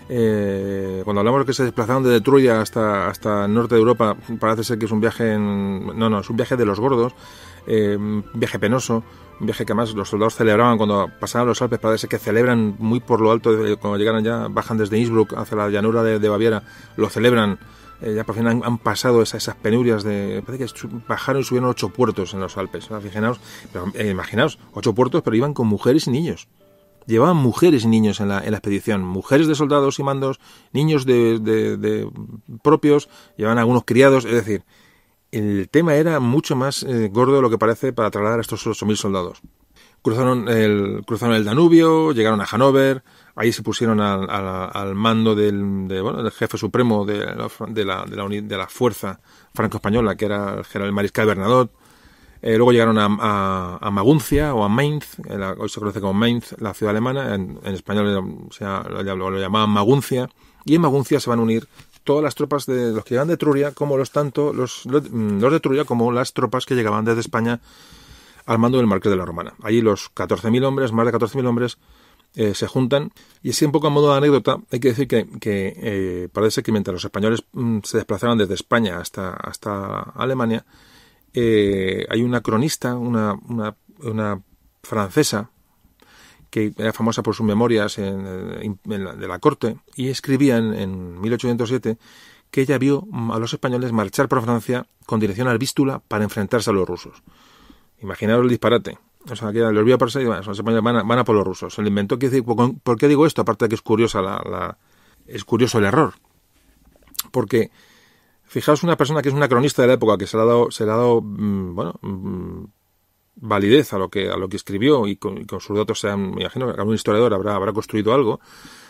Speaker 1: Eh, cuando hablamos de que se desplazaron de Troya hasta, hasta el norte de Europa, parece ser que es un viaje en, no, no, es un viaje de los gordos, eh, un viaje penoso, un viaje que además los soldados celebraban cuando pasaban los Alpes, parece que celebran muy por lo alto, cuando llegan ya, bajan desde Innsbruck hacia la llanura de, Baviera, lo celebran, eh, ya por fin han, pasado esas, penurias de, parece que bajaron y subieron ocho puertos en los Alpes, imaginaos, pero, imaginaos, ocho puertos, pero iban con mujeres y niños. Llevaban mujeres y niños en la, en la expedición, mujeres de soldados y mandos, niños de, de, propios, llevaban algunos criados, es decir, el tema era mucho más eh, gordo de lo que parece para trasladar a estos 8.000 soldados. Cruzaron el, cruzaron el Danubio, llegaron a Hannover, ahí se pusieron al, al, mando del, de, bueno, del jefe supremo de la, de la, de la, de la fuerza franco-española, que era el general mariscal Bernadotte, eh, luego llegaron a, a, Maguncia o a Mainz, hoy se conoce como Mainz, la ciudad alemana, en, español lo, llamaban Maguncia, y en Maguncia se van a unir todas las tropas de los que llegan de Etruria, como los tanto los, los de Etruria como las tropas que llegaban desde España al mando del Marqués de la Romana. Allí los 14.000 hombres, más de 14.000 hombres, eh, se juntan. Y así un poco a modo de anécdota, hay que decir que, eh, parece que mientras los españoles mm, se desplazaban desde España hasta, hasta Alemania, eh, hay una cronista, una, una, una, francesa, que era famosa por sus memorias en, de la corte, y escribía en, en 1807 que ella vio a los españoles marchar por Francia con dirección al Vístula para enfrentarse a los rusos. Imaginaos el disparate. O sea, que los vio por y españoles van a, van por los rusos. Se le inventó. Que, ¿Por qué digo esto? Aparte de que es curiosa la, la, es curioso el error. Porque Fijaos una persona que es una cronista de la época, que se le ha dado, se le ha dado mm, bueno, mm, validez a lo que, a lo que escribió y con, sus datos sean, me imagino que algún historiador habrá, habrá construido algo.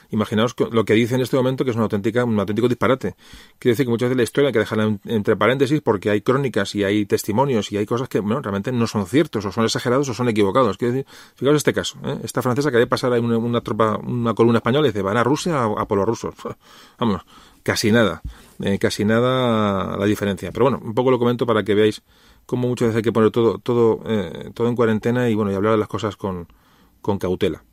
Speaker 1: Imaginaos lo que dice en este momento que es una auténtica, un auténtico disparate. Quiere decir que muchas veces la historia hay que dejarla entre paréntesis porque hay crónicas y hay testimonios y hay cosas que bueno, realmente no son ciertos o son exagerados o son equivocados. Quiero decir, fijaos este caso. ¿eh? Esta francesa que debe pasar a una, una, tropa, una columna española y dice, van a Rusia a, a por los rusos. Vamos, casi nada, eh, casi nada la diferencia. Pero bueno, un poco lo comento para que veáis cómo muchas veces hay que poner todo, todo, eh, todo en cuarentena y bueno, y hablar de las cosas con, con cautela.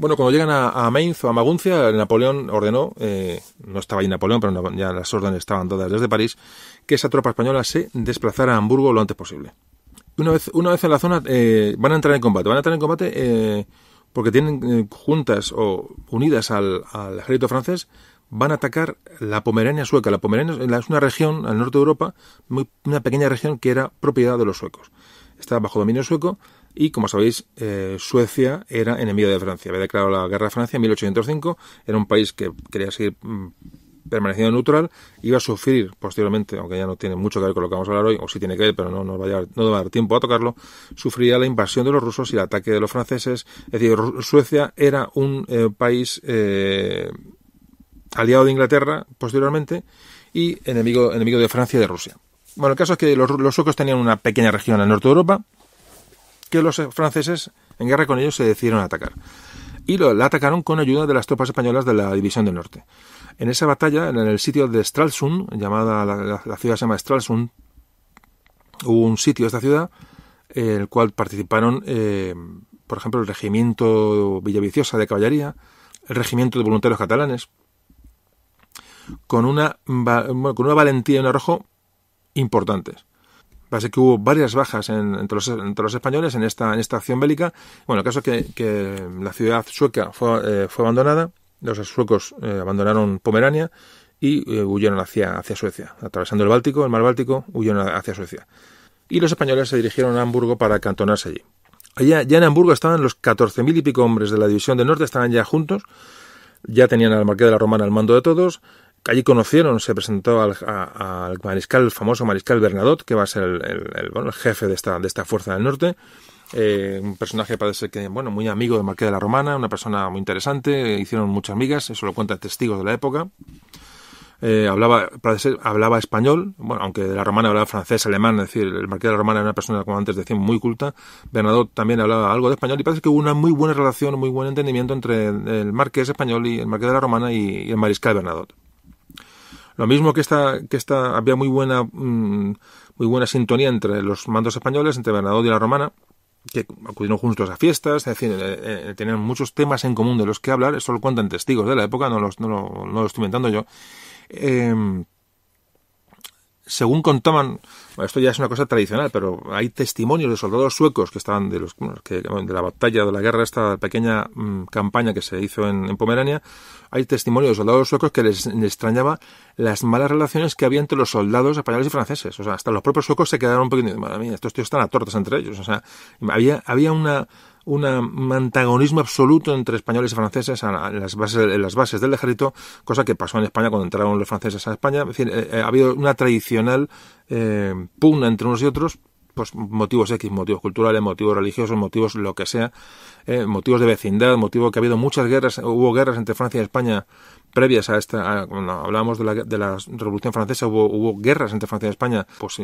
Speaker 1: Bueno, cuando llegan a, Mainz o a Maguncia, Napoleón ordenó, eh, no estaba ahí Napoleón, pero ya las órdenes estaban todas desde París, que esa tropa española se desplazara a Hamburgo lo antes posible. Una vez, una vez en la zona, van a entrar en combate. Van a entrar en combate porque tienen juntas o unidas al, al ejército francés van a atacar la Pomerania sueca. La Pomerania es una región al norte de Europa, muy, una pequeña región que era propiedad de los suecos. Estaba bajo dominio sueco y, como sabéis, eh, Suecia era enemiga de Francia. Había declarado la guerra a Francia en 1805. Era un país que quería seguir mm, permaneciendo neutral. Iba a sufrir posteriormente, aunque ya no tiene mucho que ver con lo que vamos a hablar hoy, o sí tiene que ver, pero no, no, va, a no dar tiempo a tocarlo, sufría la invasión de los rusos y el ataque de los franceses. Es decir, Suecia era un eh, país eh, aliado de Inglaterra posteriormente y enemigo, enemigo de Francia y de Rusia. Bueno, el caso es que los, suecos tenían una pequeña región al norte de Europa que los franceses, en guerra con ellos, se decidieron a atacar. Y lo, la atacaron con ayuda de las tropas españolas de la División del Norte. En esa batalla, en el sitio de Stralsund, llamada la, ciudad se llama Stralsund, hubo un sitio de esta ciudad, en el cual participaron, eh, por ejemplo, el regimiento Villaviciosa de caballería, el regimiento de voluntarios catalanes, con una, con una valentía y un arrojo importantes. Parece que hubo varias bajas entre, los, entre, los, españoles en esta, en acción bélica. Bueno, el caso es que, la ciudad sueca fue, eh, abandonada, los suecos eh, abandonaron Pomerania y eh, huyeron hacia, Suecia. Atravesando el Báltico, el mar Báltico, huyeron hacia Suecia. Y los españoles se dirigieron a Hamburgo para acantonarse allí. Allá, ya en Hamburgo estaban los 14.000 y pico hombres de la División del Norte, estaban ya juntos, ya tenían al Marqués de la Romana al mando de todos, Allí conocieron, se presentó al, mariscal, el famoso mariscal Bernadotte, que va a ser el, bueno, el jefe de esta, de esta fuerza del norte. Eh, un personaje parece que, bueno, muy amigo de Marqués de la Romana, una persona muy interesante, hicieron muchas amigas, eso lo cuentan testigos de la época. Eh, hablaba, parece hablaba español, bueno, aunque de la romana hablaba francés, alemán, es decir, el marqués de la romana era una persona, como antes decíamos, muy culta. Bernadotte también hablaba algo de español y parece que hubo una muy buena relación, muy buen entendimiento entre el marqués español y el marqués de la romana y, el mariscal Bernadotte. Lo mismo que esta, que esta había muy buena, mm, muy buena sintonía entre los mandos españoles, entre Bernardo y la Romana, que acudieron juntos a fiestas, es decir, eh, eh, tenían muchos temas en común de los que hablar, eso lo cuentan testigos de la época, no, los, no, lo, estoy inventando yo. Eh, según contaban, esto ya es una cosa tradicional, pero hay testimonios de soldados suecos que estaban de los que, de la batalla, de la guerra, esta pequeña mmm, campaña que se hizo en, Pomerania, hay testimonios de soldados suecos que les, les, extrañaba las malas relaciones que había entre los soldados españoles y franceses. O sea, hasta los propios suecos se quedaron un poquito, madre mía, estos tíos están a tortas entre ellos. O sea, había, había una, un antagonismo absoluto entre españoles y franceses en las, bases, en las bases del ejército, cosa que pasó en España cuando entraron los franceses a España. Es decir, eh, ha habido una tradicional eh, pugna entre unos y otros, pues motivos X, motivos culturales, motivos religiosos, motivos lo que sea, eh, motivos de vecindad, motivo que ha habido muchas guerras, hubo guerras entre Francia y España previas a esta, a, cuando hablábamos de la, de la Revolución Francesa, hubo, hubo guerras entre Francia y España, pues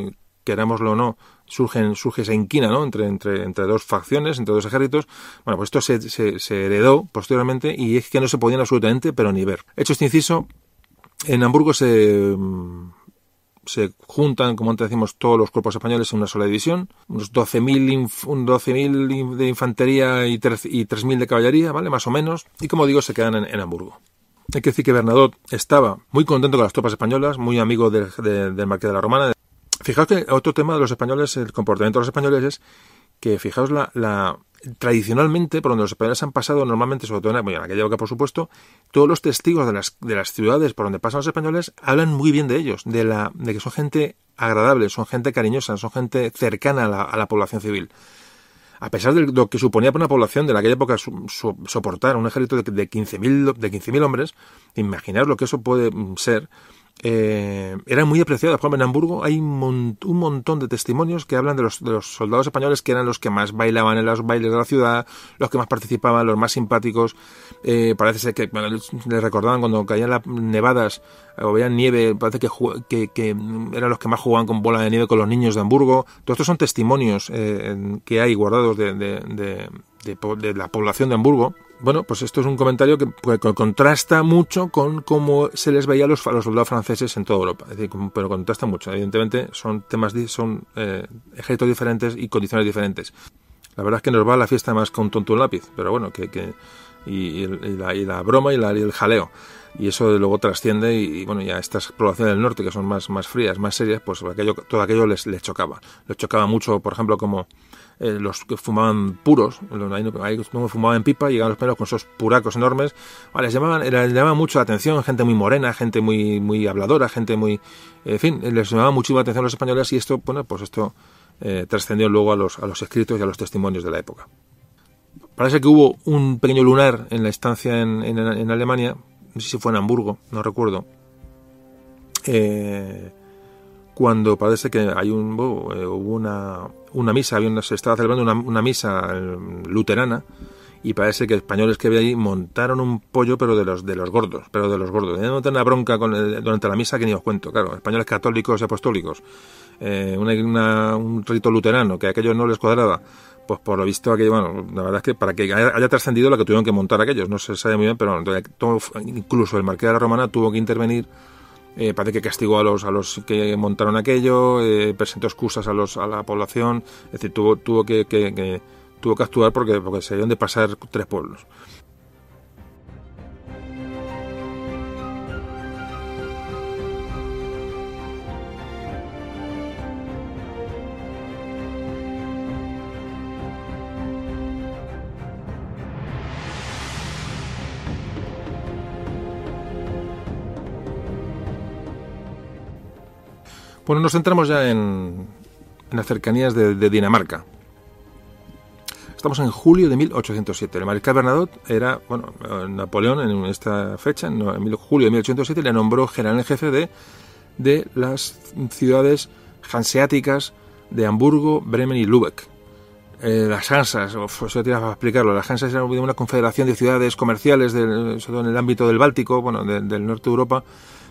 Speaker 1: querámoslo o no, surgen, surge esa inquina, ¿no? Entre, entre, entre dos facciones, entre dos ejércitos. Bueno, pues esto se, se, heredó posteriormente y es que no se podían absolutamente, pero ni ver. Hecho este inciso, en Hamburgo se, se juntan, como antes decimos, todos los cuerpos españoles en una sola división, unos 12.000 12 de infantería y 3.000 de caballería, ¿vale? Más o menos, y como digo, se quedan en, Hamburgo. Hay que decir que Bernadotte estaba muy contento con las tropas españolas, muy amigo de, de, del Marqués de la Romana, Fijaos que otro tema de los españoles, el comportamiento de los españoles es que, fijaos, la, la tradicionalmente, por donde los españoles han pasado, normalmente, sobre todo en, bueno, en aquella época, por supuesto, todos los testigos de las, de las ciudades por donde pasan los españoles hablan muy bien de ellos, de, la, de que son gente agradable, son gente cariñosa, son gente cercana a la, a la población civil. A pesar de lo que suponía para una población de aquella época soportar un ejército de, de 15.000 de 15 hombres, imaginaos lo que eso puede ser, eh, eran muy apreciadas. Por ejemplo, en Hamburgo hay un, mon un, montón de testimonios que hablan de los, de los soldados españoles que eran los que más bailaban en los bailes de la ciudad, los que más participaban, los más simpáticos. Eh, parece ser que les recordaban cuando caían las nevadas o veían nieve, parece que, que, eran los que más jugaban con bola de nieve con los niños de Hamburgo. Todos estos son testimonios eh, que hay guardados de, de, de la población de Hamburgo bueno, pues esto es un comentario que, que, contrasta mucho con cómo se les veía a los, a los soldados franceses en toda Europa. Es decir, pero contrasta mucho. Evidentemente son temas, son eh, ejércitos diferentes y condiciones diferentes. La verdad es que nos va la fiesta más con tonto un lápiz, pero bueno, que, que y, y, la, y, la, broma y, la, y, el jaleo. Y eso luego trasciende y, y, bueno, ya estas poblaciones del norte que son más, más frías, más serias, pues aquello, todo aquello les, les chocaba. Les chocaba mucho, por ejemplo, como eh, los que fumaban puros, ahí, fumaban pipa, llegaban los pelos con esos puracos enormes, les, llamaban, les llamaba mucho la atención, gente muy morena, gente muy, muy habladora, gente muy, en fin, les llamaba muchísima atención a los españoles y esto, bueno, pues esto eh, trascendió luego a los, a los escritos y a los testimonios de la época. Parece que hubo un pequeño lunar en la estancia en Alemania, no sé si fue en Hamburgo, no recuerdo, eh, cuando parece que hay un, oh, hubo una, una misa, había se estaba celebrando una, una, misa luterana y parece que españoles que había ahí montaron un pollo pero de los de los gordos, pero de los gordos. No una bronca con durante la misa que ni os cuento, claro, españoles católicos y apostólicos, eh, una, un rito luterano que a aquellos no les cuadraba, pues por lo visto aquello, bueno, la verdad es que para que haya, trascendido lo que tuvieron que montar aquellos, no se sabe muy bien, pero incluso el marqués de la Romana tuvo que intervenir eh, parece que castigó a los a los que montaron aquello, eh, presentó excusas a los a la población, es decir, tuvo tuvo que, que, que tuvo que actuar porque porque se dieron de pasar tres pueblos. Bueno, nos centramos ya en, las cercanías de, Dinamarca. Estamos en julio de 1807. El mariscal Bernadotte era, bueno, Napoleón en esta fecha, en julio de 1807, le nombró general en jefe de, de las ciudades hanseáticas de Hamburgo, Bremen y Lübeck. Eh, las Hansas, eso te a explicarlo, las Hansas eran una confederación de ciudades comerciales, del, sobre todo en el ámbito del Báltico, bueno, de, del norte de Europa,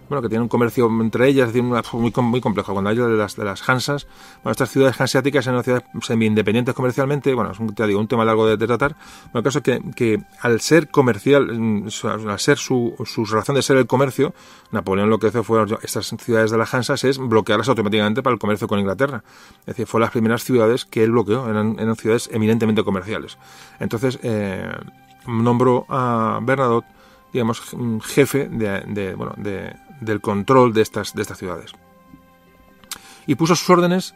Speaker 1: bueno, que tienen un comercio entre ellas, es decir, muy, muy complejo. Cuando hay de las, de las Hansas, bueno, estas ciudades hanseáticas eran ciudades semi-independientes comercialmente, bueno, es un, te un tema largo de, tratar. Bueno, el caso es que, que al ser comercial, mm, al ser su, su razón de ser el comercio, Napoleón lo que hizo fue, estas ciudades de las Hansas es bloquearlas automáticamente para el comercio con Inglaterra. Es decir, fue las primeras ciudades que él bloqueó, eran, ciudades eminentemente comerciales. Entonces, eh, nombró a Bernadotte digamos, jefe de, bueno, de, del control de estas, de estas ciudades. Y puso sus órdenes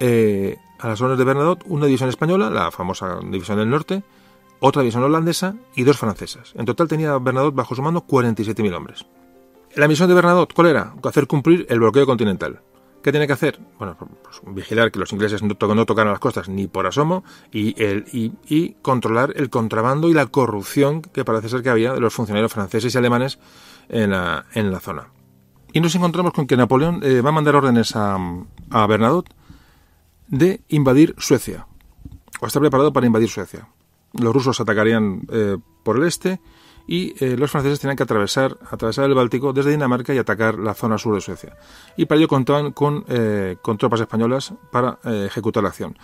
Speaker 1: eh, a las órdenes de Bernadotte una división española, la famosa división del norte, otra división holandesa y dos francesas. En total tenía Bernadotte bajo su mando 47.000 hombres. La misión de Bernadotte, ¿cuál era? Hacer cumplir el bloqueo continental. ¿Qué tiene que hacer? Bueno, pues vigilar que los ingleses no, no tocaran las costas ni por asomo y, el, y, controlar el contrabando y la corrupción que parece ser que había de los funcionarios franceses y alemanes en la, en la zona. Y nos encontramos con que Napoleón eh, va a mandar órdenes a, a Bernadotte de invadir Suecia, o está preparado para invadir Suecia. Los rusos atacarían eh, por el este y eh, los franceses tenían que atravesar, atravesar el Báltico desde Dinamarca y atacar la zona sur de Suecia. Y para ello contaban con, con tropas españolas para ejecutar la acción.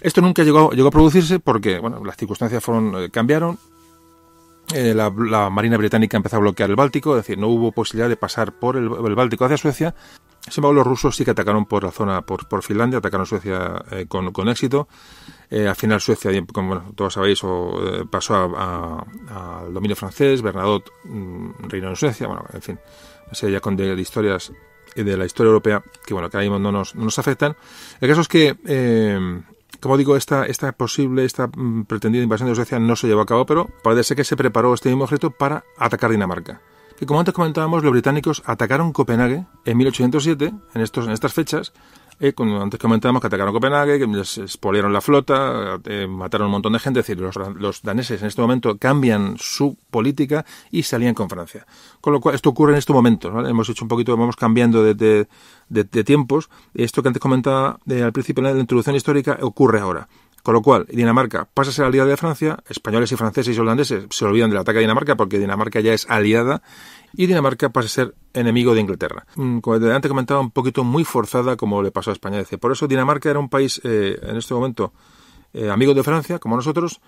Speaker 1: Esto nunca llegó, llegó a producirse porque bueno, las circunstancias fueron, cambiaron. La, Marina Británica empezó a bloquear el Báltico, es decir, no hubo posibilidad de pasar por el, Báltico hacia Suecia. Sin embargo, los rusos sí que atacaron por la zona, por, por Finlandia, atacaron Suecia con, con éxito. Eh, al final Suecia, como todos sabéis, eh, pasó al dominio francés, Bernadotte mm, reinó en Suecia, bueno, en fin, una serie ya con de, historias de la historia europea que, bueno, que ahí no nos, no nos afectan. El caso es que, eh, como digo, esta, esta posible, esta mm, pretendida invasión de Suecia no se llevó a cabo, pero parece que se preparó este mismo objeto para atacar Dinamarca. Y como antes comentábamos, los británicos atacaron Copenhague en 1807, en, estos, en estas fechas, eh, antes comentábamos que atacaron Copenhague, que les expoliaron la flota, eh, mataron un montón de gente. Es decir, los, daneses en este momento cambian su política y salían con Francia. Con lo cual, esto ocurre en este momento. Hemos hecho un poquito, vamos cambiando de, de, tiempos. Esto que antes comentaba eh, al principio de la introducción histórica ocurre ahora. Con lo cual, Dinamarca pasa a ser aliada de Francia, españoles y franceses y holandeses se olvidan del ataque a Dinamarca porque Dinamarca ya es aliada y Dinamarca pasa a ser enemigo de Inglaterra. Mm, como antes comentaba, un poquito muy forzada como le pasó a España. Por eso Dinamarca era un país eh, en este momento eh, amigo de Francia, como nosotros,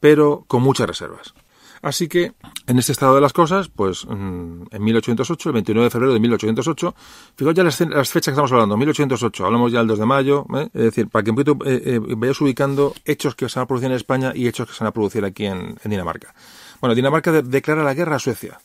Speaker 1: pero con muchas reservas. Así que, en este estado de las cosas, pues mm, en 1808, el 29 de febrero de 1808, fijaos ya las, fechas que estamos hablando, 1808, hablamos ya del 2 de mayo, ¿eh? es decir, para que un poquito eh, eh, vayáis ubicando hechos que se van a producir en España y hechos que se van a producir aquí en, Dinamarca. Bueno, Dinamarca declara la guerra a Suecia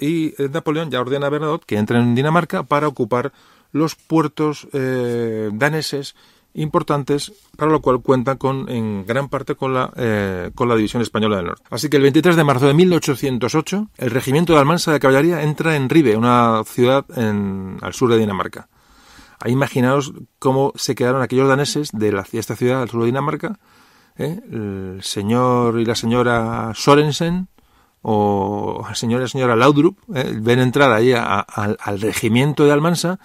Speaker 1: y Napoleón ya ordena a Bernadotte que entre en Dinamarca para ocupar los puertos daneses importantes, para lo cual cuenta con, en gran parte con la, eh, con la División Española del Norte. Así que el 23 de marzo de 1808, el regimiento de Almansa de Caballería entra en Ribe, una ciudad en, al sur de Dinamarca. Ahí imaginaos cómo se quedaron aquellos daneses de, la, esta ciudad al sur de Dinamarca, ¿eh? el señor y la señora Sorensen, o el señor y la señora Laudrup, ¿eh? ven entrar ahí al regimiento de Almansa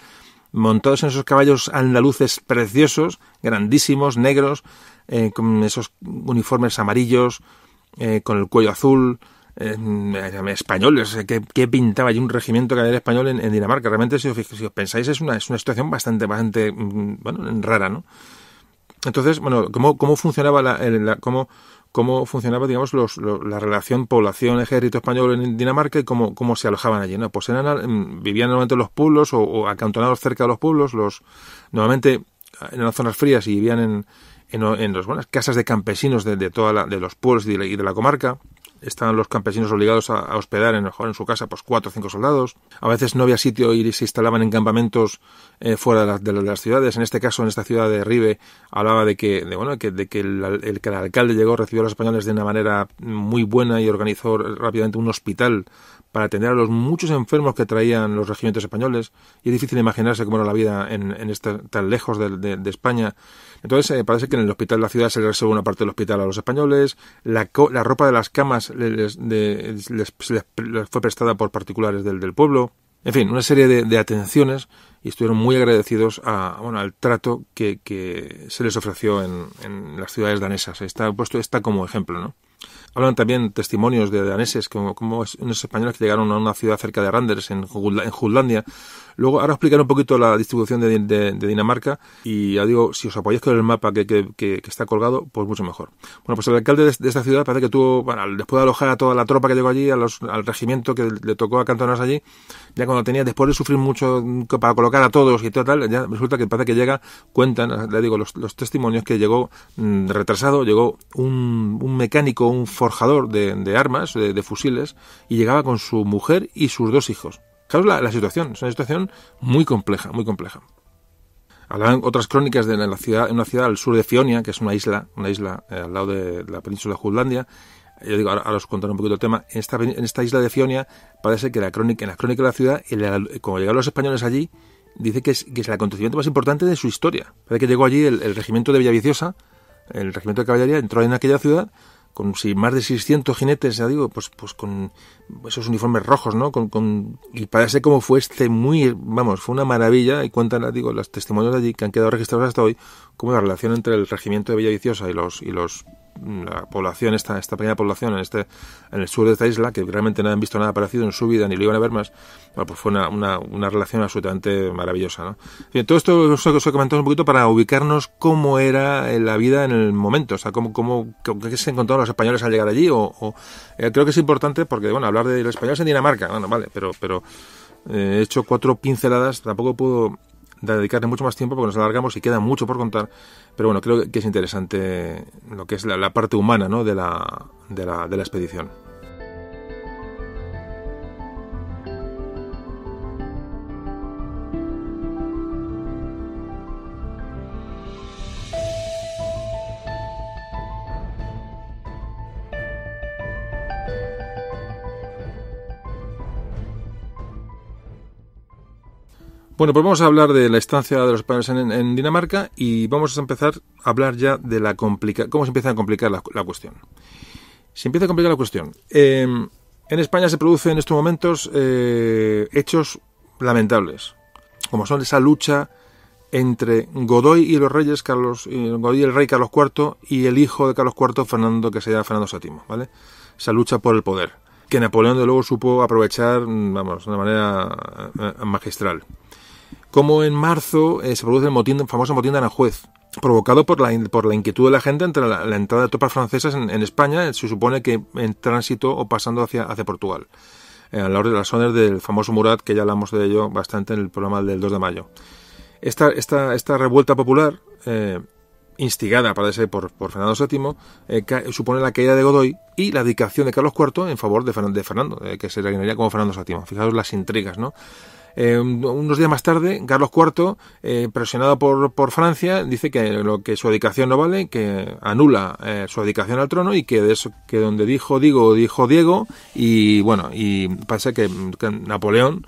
Speaker 1: montados en esos caballos andaluces preciosos, grandísimos, negros, eh, con esos uniformes amarillos, eh, con el cuello azul, eh, españoles, ¿qué, pintaba allí un regimiento que español en, Dinamarca? Realmente, si os, si pensáis, es una, es una situación bastante, bastante, mm, bueno, rara, ¿no? Entonces, bueno, ¿cómo, cómo funcionaba la, la cómo, cómo funcionaba, digamos, los, la relación población-ejército español en Dinamarca y cómo, cómo se alojaban allí. ¿no? Pues eran, mm, vivían normalmente en los pueblos o, acantonados cerca de los pueblos, los normalmente en las zonas frías y vivían en, en, las buenas casas de campesinos de, de, toda la, de los pueblos y de la comarca estaban los campesinos obligados a, hospedar en, en su casa pues cuatro o cinco soldados. A veces no había sitio y se instalaban en campamentos eh, fuera de, las ciudades. En este caso, en esta ciudad de Ribe, hablaba de que, de, bueno, que, de que el, que el alcalde llegó, recibió a los españoles de una manera muy buena y organizó rápidamente un hospital para atender a los muchos enfermos que traían los regimientos españoles. Y es difícil imaginarse cómo era la vida en, en tan lejos de, de, España. Entonces, eh, parece que en el hospital de la ciudad se le reservó una parte del hospital a los españoles. La, la ropa de las camas les, les, les, fue prestada por particulares del, pueblo. En fin, una serie de, atenciones y estuvieron muy agradecidos a, bueno, al trato que, se les ofreció en, las ciudades danesas. Está puesto está como ejemplo, ¿no? Hablan también testimonios de daneses, como, como unos españoles que llegaron a una ciudad cerca de Randers, en Jutlandia. Luego, ahora explicaré un poquito la distribución de, Dinamarca y ya digo, si os apoyáis con el mapa que, que, está colgado, pues mucho mejor. Bueno, pues el alcalde de, esta ciudad parece que tuvo, bueno, después de alojar a toda la tropa que llegó allí, al regimiento que le tocó acantonarse allí, ya cuando tenía, después de sufrir mucho para colocar a todos y tal, ya resulta que parece que llega, cuentan, le digo, los, testimonios que llegó mm, retrasado, llegó un, un mecánico, un forjador de, armas, de, fusiles, y llegaba con su mujer y sus dos hijos. Claro, la, situación, es una situación muy compleja, muy compleja. Hablan otras crónicas de la ciudad, en una ciudad al sur de Fionia, que es una isla, una isla eh, al lado de la península de Jutlandia. Yo digo, ahora, os contaré un poquito el tema. En esta, en esta isla de Fionia parece que la crónica, en la crónica de la ciudad, como llegaron los españoles allí, dice que es, que es el acontecimiento más importante de su historia. Parece que llegó allí el, el regimiento de Villaviciosa, el regimiento de caballería, entró en aquella ciudad con si más de 600 jinetes, ya digo, pues, pues con esos uniformes rojos, ¿no? Con, con, y parece como fue este muy, vamos, fue una maravilla y cuentan, digo, los testimonios de allí que han quedado registrados hasta hoy, como la relación entre el regimiento de Villaviciosa y los, y los la población, esta, esta pequeña población en este en el sur de esta isla, que realmente no han visto nada parecido en su vida ni lo iban a ver más, bueno, pues fue una, una, una relación absolutamente maravillosa. ¿no? Bien, todo esto os, he comentado un poquito para ubicarnos cómo era la vida en el momento, o sea, cómo, cómo, qué se encontraron los españoles al llegar allí, o, eh, creo que es importante porque, bueno, hablar de los españoles en Dinamarca, bueno, vale, pero, pero eh, he hecho cuatro pinceladas, tampoco puedo dedicarle mucho más tiempo porque nos alargamos y queda mucho por contar. Pero bueno, creo que es interesante lo que es la, parte humana ¿no? de, la, de, la, de la expedición. Bueno, pues vamos a hablar de la estancia de los españoles en, Dinamarca y vamos a empezar a hablar ya de la complica cómo se empieza a complicar la, cuestión. Se empieza a complicar la cuestión. Em, en España se producen en estos momentos eh, hechos lamentables, como son esa lucha entre Godoy y los reyes Carlos, Godoy el rey Carlos IV y el hijo de Carlos IV Fernando que se llama Fernando VII, ¿vale? Esa lucha por el poder que Napoleón de luego supo aprovechar, vamos, de una manera eh, magistral como en marzo eh, se produce el, famoso motín de Aranjuez, provocado por la, por la inquietud de la gente entre la, entrada de tropas francesas en, España, se supone que en tránsito o pasando hacia, hacia Portugal, eh, a la hora de las zonas del famoso Murat, que ya hablamos de ello bastante en el programa del 2 de mayo. Esta, esta, esta revuelta popular, eh, instigada, parece, por, por Fernando VII, supone la caída de Godoy y la dedicación de Carlos IV en favor de, de Fernando, que se reinaría como Fernando VII. Fijaos las intrigas, ¿no? Eh, unos días más tarde, Carlos IV, eh, presionado por, por, Francia, dice que, lo, que su dedicación no vale, que anula eh, su dedicación al trono y que, de eso, que donde dijo digo, dijo Diego, y bueno, y pasa que, Napoleón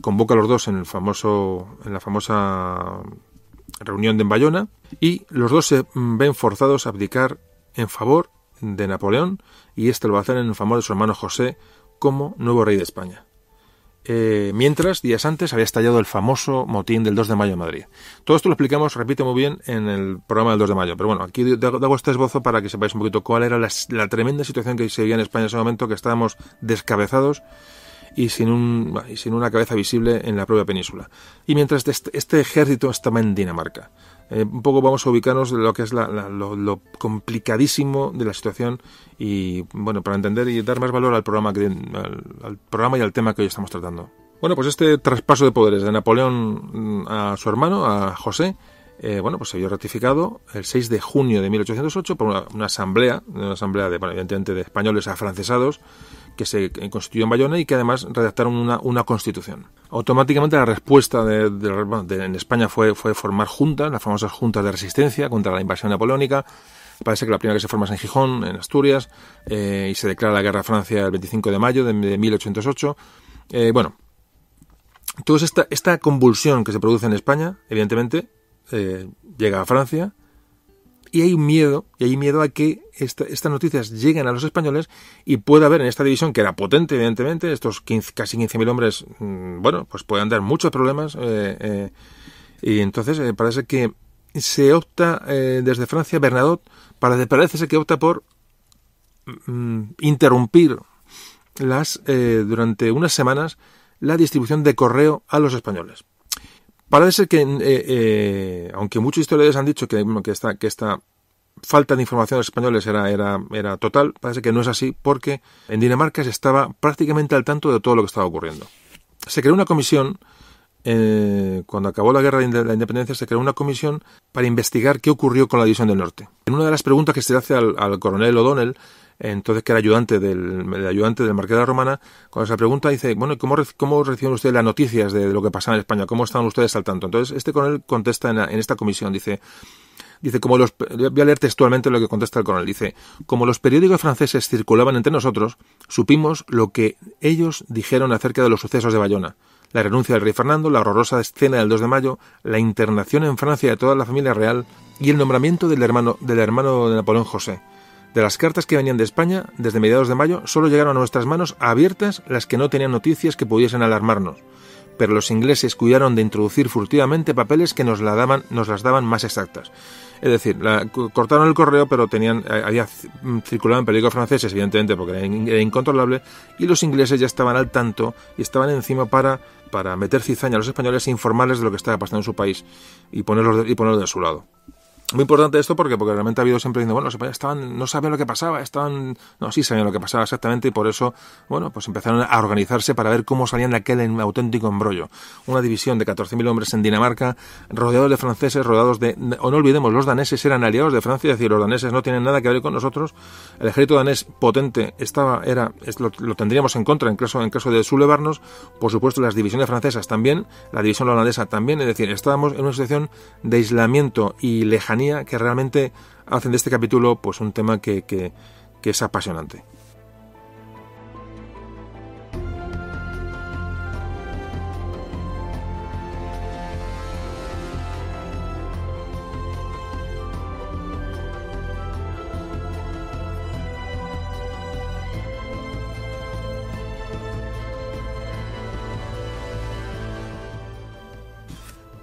Speaker 1: convoca a los dos en, el famoso, en la famosa reunión de Bayona y los dos se ven forzados a abdicar en favor de Napoleón y este lo va a hacer en favor de su hermano José como nuevo rey de España. Eh, mientras, días antes, había estallado el famoso motín del 2 de mayo en Madrid. Todo esto lo explicamos, repite muy bien, en el programa del 2 de mayo. Pero bueno, aquí hago este esbozo para que sepáis un poquito cuál era la, tremenda situación que se vivía en España en ese momento, que estábamos descabezados y sin, un, una cabeza visible en la propia península. Y mientras este, este ejército estaba en Dinamarca. Eh, un poco vamos a ubicarnos de lo que es lo, complicadísimo de la situación y bueno para entender y dar más valor al programa que, al, programa y al tema que hoy estamos tratando. Bueno, pues este traspaso de poderes de Napoleón mm, a su hermano, a José, eh, bueno, pues se vio ratificado el 6 de junio de 1808 por una, asamblea, una asamblea de, bueno, evidentemente de españoles afrancesados, que se constituyó en Bayona y que además redactaron una, una constitución. Automáticamente la respuesta de, en España fue, fue formar juntas, las famosas juntas de resistencia contra la invasión napoleónica. Parece que la primera que se forma es en Gijón, en Asturias, eh, y se declara la guerra a Francia el 25 de mayo de, 1808. Eh, bueno, toda esta, esta convulsión que se produce en España, evidentemente, eh, llega a Francia, y hay miedo, y hay miedo a que estas noticias lleguen a los españoles y pueda haber en esta división, que era potente, evidentemente, estos casi 15.000 hombres, mm, bueno, pues puedan dar muchos problemas. Eh, eh, y entonces eh, parece que se opta desde Francia, Bernadotte, para, parece que opta por mm, interrumpir las durante unas semanas la distribución de correo a los españoles. Parece que, eh, eh, aunque muchos historiadores han dicho que, esta, que esta falta de información de los españoles era total, parece que no es así porque en Dinamarca se estaba prácticamente al tanto de todo lo que estaba ocurriendo. Se creó una comisión eh, cuando acabó la guerra de la independencia, se creó una comisión para investigar qué ocurrió con la división del norte. En una de las preguntas que se le hace al, coronel O'Donnell, entonces que era ayudante del, ayudante del marqués de la Romana, cuando se pregunta, dice, bueno, ¿cómo, cómo reciben ustedes las noticias de, lo que pasaba en España? ¿Cómo están ustedes al tanto? Entonces, este coronel contesta en, en esta comisión, dice, Dice, como los, voy a leer textualmente lo que contesta el coronel. Dice, como los periódicos franceses circulaban entre nosotros, supimos lo que ellos dijeron acerca de los sucesos de Bayona la renuncia del rey Fernando, la horrorosa escena del 2 de mayo, la internación en Francia de toda la familia real y el nombramiento del hermano, del hermano de Napoleón José. De las cartas que venían de España, desde mediados de mayo, solo llegaron a nuestras manos abiertas las que no tenían noticias que pudiesen alarmarnos. Pero los ingleses cuidaron de introducir furtivamente papeles que nos, la las daban más exactas. Es decir, cortaron el correo, pero tenían, eh, había circulado en periódicos franceses, evidentemente, porque era incontrolable, y los ingleses ya estaban al tanto y estaban encima para, para meter cizaña a los españoles e informarles de lo que estaba pasando en su país y ponerlos y ponerlos de su lado. Muy importante esto porque, porque realmente ha habido siempre diciendo, bueno, estaban, no sabían lo que pasaba, estaban, no, sí sabían lo que pasaba exactamente y por eso, bueno, pues empezaron a organizarse para ver cómo salían de aquel auténtico embrollo. Una división de 14.000 hombres en Dinamarca, rodeados de franceses, rodeados de, o no olvidemos, los daneses eran aliados de Francia, es decir, los daneses no tienen nada que ver con nosotros. El ejército danés potente estaba, era, lo, tendríamos en contra en caso, en caso de sublevarnos. Por supuesto, las divisiones francesas también, la división holandesa también, es decir, estábamos en una situación de aislamiento y lejanía que realmente hacen de este capítulo pues un tema que, que es apasionante.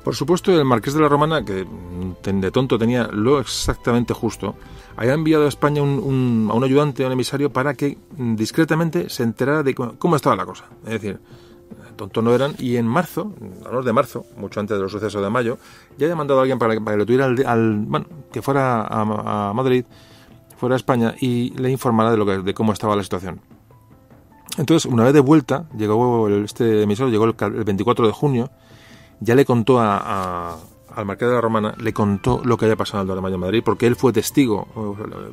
Speaker 1: Por supuesto, el marqués de la Romana, que de tonto tenía lo exactamente justo, había enviado a España un, a un ayudante, a un emisario, para que discretamente se enterara de cómo, estaba la cosa. Es decir, tonto no eran, y en marzo, a de marzo, mucho antes de los sucesos de mayo, ya había mandado a alguien para, que lo tuviera al, bueno, que fuera a, Madrid, fuera a España, y le informara de, lo de cómo estaba la situación. Entonces, una vez de vuelta, llegó este emisario, llegó el, el 24 de junio, ya le contó a, al marqués de la Romana, le contó lo que había pasado en el 2 de Madrid, porque él fue testigo,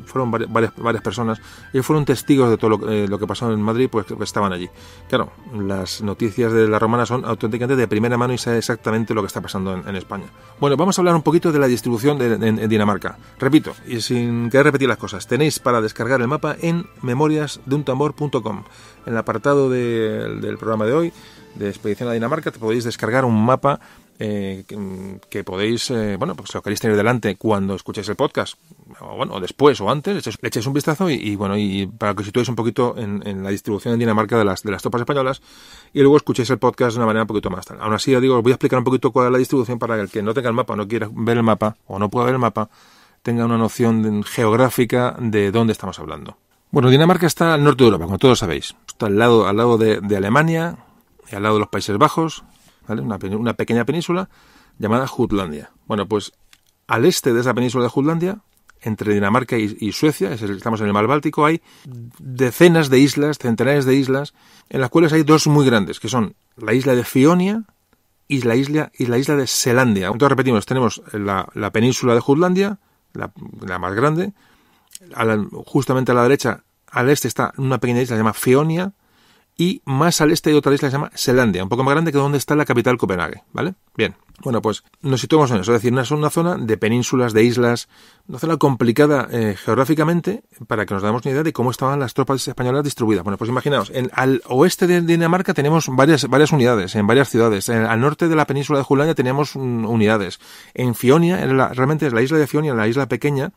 Speaker 1: fueron varias, varias personas, y fueron testigos de todo lo, eh, lo, que pasó en Madrid, pues estaban allí. Claro, las noticias de la Romana son auténticamente de primera mano y sabe exactamente lo que está pasando en, España. Bueno, vamos a hablar un poquito de la distribución de, en, Dinamarca. Repito, y sin querer repetir las cosas, tenéis para descargar el mapa en memoriasdeuntambor.com. En el apartado del programa de hoy, de Expedición a Dinamarca, te podéis descargar un mapa eh, que, podéis, eh, bueno, pues lo queréis tener delante cuando escuchéis el podcast, o bueno, después o antes, le echéis, un vistazo y, bueno, y para que os situéis un poquito en, la distribución en Dinamarca de las, de las tropas españolas y luego escuchéis el podcast de una manera un poquito más tal. Aún así, ya digo, os voy a explicar un poquito cuál es la distribución para el que no tenga el mapa, no quiera ver el mapa o no pueda ver el mapa, tenga una noción geográfica de dónde estamos hablando. Bueno, Dinamarca está al norte de Europa, como todos sabéis. Está al lado, al lado de, Alemania, al lado de los Países Bajos, una, pequeña península llamada Jutlandia. Bueno, pues al este de esa península de Jutlandia, entre Dinamarca y, Suecia, estamos en el mar Báltico, hay decenas de islas, centenares de islas, en las cuales hay dos muy grandes, que son la isla de Fionia y la isla, y la isla de Selandia. Entonces repetimos, tenemos la, península de Jutlandia, la, más grande, justamente a la derecha, al este está una pequeña isla llamada Fionia, y más al este hay otra isla que se llama Selandia, un poco más grande que donde está la capital Copenhague, ¿vale? Bien, bueno, pues nos situamos en eso, es decir, una zona de penínsulas, de islas, una zona complicada eh, geográficamente para que nos damos una idea de cómo estaban las tropas españolas distribuidas. Bueno, pues imaginaos, en, al oeste de Dinamarca tenemos varias, varias unidades, en varias ciudades, al norte de la península de Jutlandia tenemos mm, unidades, en Fionia, realmente es la isla de Fionia, la isla pequeña,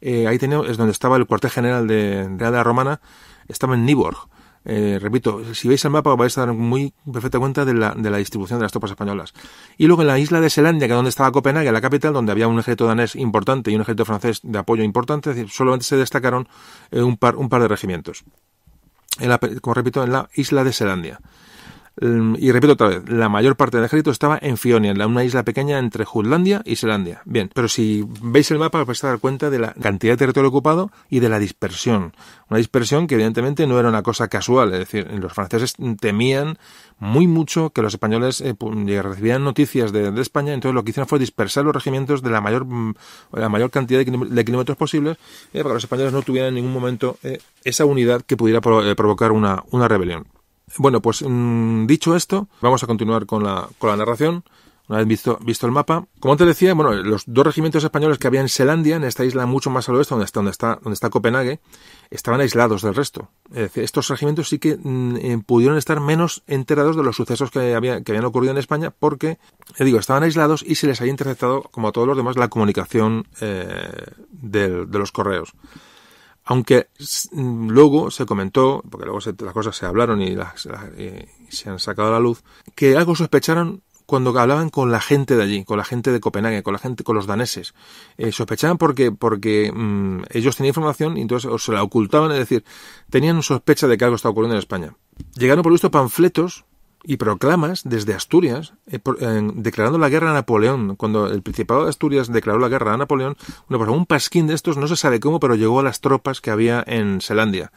Speaker 1: eh, ahí tenemos, es donde estaba el cuartel general de, de la Romana, estaba en Niborg eh, repito, si veis el mapa vais a dar muy perfecta cuenta de la, de la distribución de las tropas españolas. Y luego en la isla de Selandia, que es donde estaba Copenhague, la capital, donde había un ejército danés importante y un ejército francés de apoyo importante, solamente se destacaron eh, un, par, un par de regimientos. En la, como repito, en la isla de Selandia. Mm, y repito otra vez, la mayor parte del ejército estaba en Fionia, en una isla pequeña entre Jutlandia y Selandia. Bien, pero si veis el mapa vais a dar cuenta de la cantidad de territorio ocupado y de la dispersión. Una dispersión que evidentemente no era una cosa casual, es decir, los franceses temían muy mucho que los españoles eh, recibieran noticias de, España, entonces lo que hicieron fue dispersar los regimientos de la mayor, mm, la mayor cantidad de, kilómetros posibles eh, para que los españoles no tuvieran en ningún momento eh, esa unidad que pudiera provocar una, una rebelión. Bueno, pues mm, dicho esto, vamos a continuar con la, con la narración. Una vez visto, visto el mapa, como te decía, bueno, los dos regimientos españoles que había en Selandia, en esta isla mucho más al oeste, donde está, donde está, donde está Copenhague, estaban aislados del resto. estos regimientos sí que mm, eh, pudieron estar menos enterados de los sucesos que, había, que habían ocurrido en España, porque, eh, digo, estaban aislados y se les había interceptado, como a todos los demás, la comunicación eh, de los correos. Aunque mm, luego se comentó, porque luego las cosas se hablaron y, se han sacado a la luz, que algo sospecharon cuando hablaban con la gente de allí, con la gente de Copenhague, con la gente, con los daneses. Eh, sospechaban porque, porque mm, ellos tenían información y entonces se la ocultaban, es decir, tenían sospecha de que algo estaba ocurriendo en España. Llegaron por visto panfletos y proclamas desde Asturias eh, declarando la guerra a Napoleón. Cuando el Principado de Asturias declaró la guerra a Napoleón, bueno, pues un pasquín de estos no se sabe cómo, pero llegó a las tropas que había en Selandia.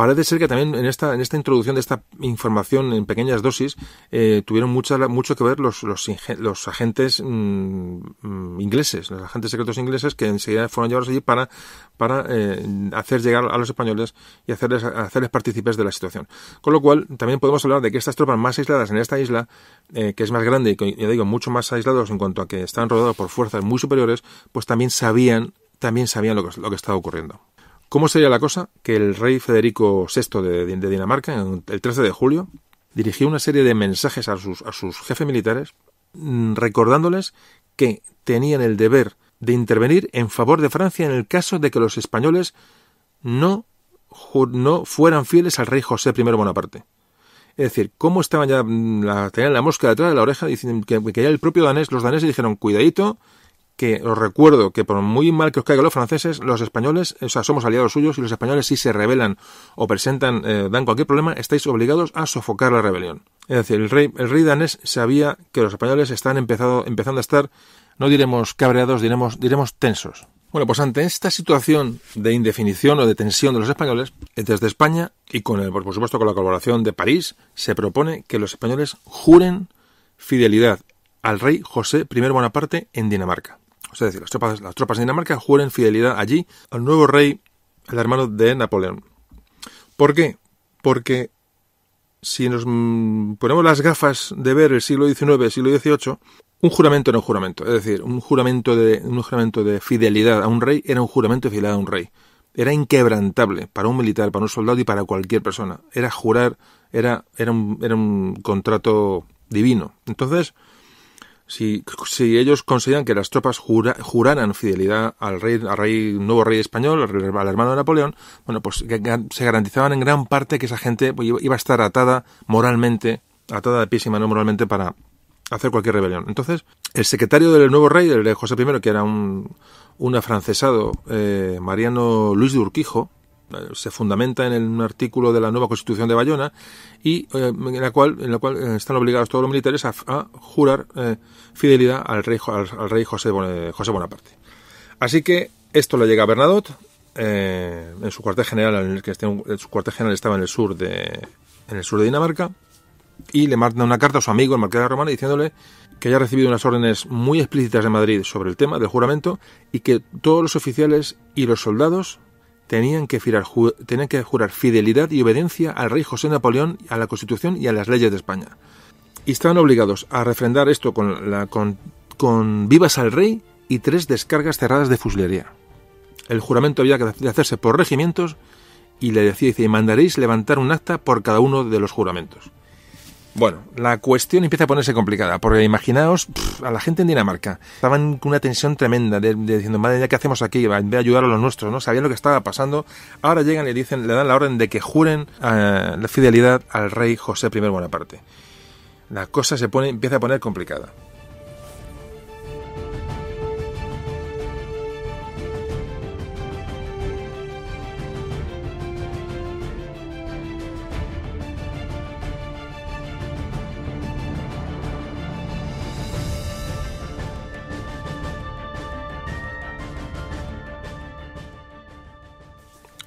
Speaker 1: Parece ser que también en esta, en esta introducción de esta información en pequeñas dosis eh, tuvieron mucha, mucho que ver los, los, agentes mm, mm, ingleses, los agentes secretos ingleses que enseguida fueron llevados allí para, para eh, hacer llegar a los españoles y hacerles, hacerles partícipes de la situación. Con lo cual, también podemos hablar de que estas tropas más aisladas en esta isla, eh, que es más grande y, ya digo, mucho más aislados en cuanto a que están rodeados por fuerzas muy superiores, pues también sabían, también sabían lo que, lo que estaba ocurriendo. ¿Cómo sería la cosa? Que el rey Federico VI de, Dinamarca, el 13 de julio, dirigió una serie de mensajes a sus, a sus jefes militares mm, recordándoles que tenían el deber de intervenir en favor de Francia en el caso de que los españoles no, no fueran fieles al rey José I Bonaparte. Es decir, cómo estaban ya, mm, la, tenían la mosca detrás de la oreja, diciendo que, que ya el propio danés, los daneses dijeron, cuidadito, que os recuerdo que por muy mal que os caigan los franceses, los españoles, o sea, somos aliados suyos y los españoles si se rebelan o presentan, eh, dan cualquier problema, estáis obligados a sofocar la rebelión. Es decir, el rey, el rey danés sabía que los españoles están empezado, empezando a estar, no diremos cabreados, diremos, diremos tensos. Bueno, pues ante esta situación de indefinición o de tensión de los españoles, desde España y con el, por supuesto con la colaboración de París, se propone que los españoles juren fidelidad al rey José I Bonaparte en Dinamarca. Es decir, las tropas, las tropas de Dinamarca juren fidelidad allí al nuevo rey, el hermano de Napoleón. ¿Por qué? Porque si nos ponemos las gafas de ver el siglo XIX, siglo XVIII, un juramento era un juramento. Es decir, un juramento de, un juramento de fidelidad a un rey era un juramento de fidelidad a un rey. Era inquebrantable para un militar, para un soldado y para cualquier persona. Era jurar, era, era, era un contrato divino. Entonces, si, si ellos consideran que las tropas juraran fidelidad al rey, al nuevo rey español, al, hermano de Napoleón, bueno, pues se garantizaban en gran parte que esa gente pues, iba a estar atada moralmente, atada de pies y mano moralmente para hacer cualquier rebelión. Entonces, el secretario del nuevo rey, el de José I, que era un, un afrancesado, eh, Mariano Luis de Urquijo, se fundamenta en un artículo de la nueva Constitución de Bayona y eh, en la cual en la cual eh, están obligados todos los militares a, jurar eh, fidelidad al rey al, rey José, José Bonaparte. Así que esto le llega a Bernadotte en su cuartel general en el que este, su cuartel general estaba en el sur de en el sur de Dinamarca y le manda una carta a su amigo el marqués de Romana diciéndole que haya recibido unas órdenes muy explícitas de Madrid sobre el tema del juramento y que todos los oficiales y los soldados tenían que, jurar, tenían que jurar fidelidad y obediencia al rey José Napoleón, a la Constitución y a las leyes de España. Y estaban obligados a refrendar esto con, la, con, con vivas al rey y tres descargas cerradas de fusilería. El juramento había que hacerse por regimientos y le decía, y mandaréis levantar un acta por cada uno de los juramentos. Bueno, la cuestión empieza a ponerse complicada, porque imaginaos a la gente en Dinamarca. Estaban con una tensión tremenda, de, diciendo, madre mía, ¿qué hacemos aquí? En vez de ayudar a los nuestros, ¿no? Sabían lo que estaba pasando. Ahora llegan y dicen, le dan la orden de que juren eh, la fidelidad al rey José I Bonaparte. La cosa se pone, empieza a poner complicada.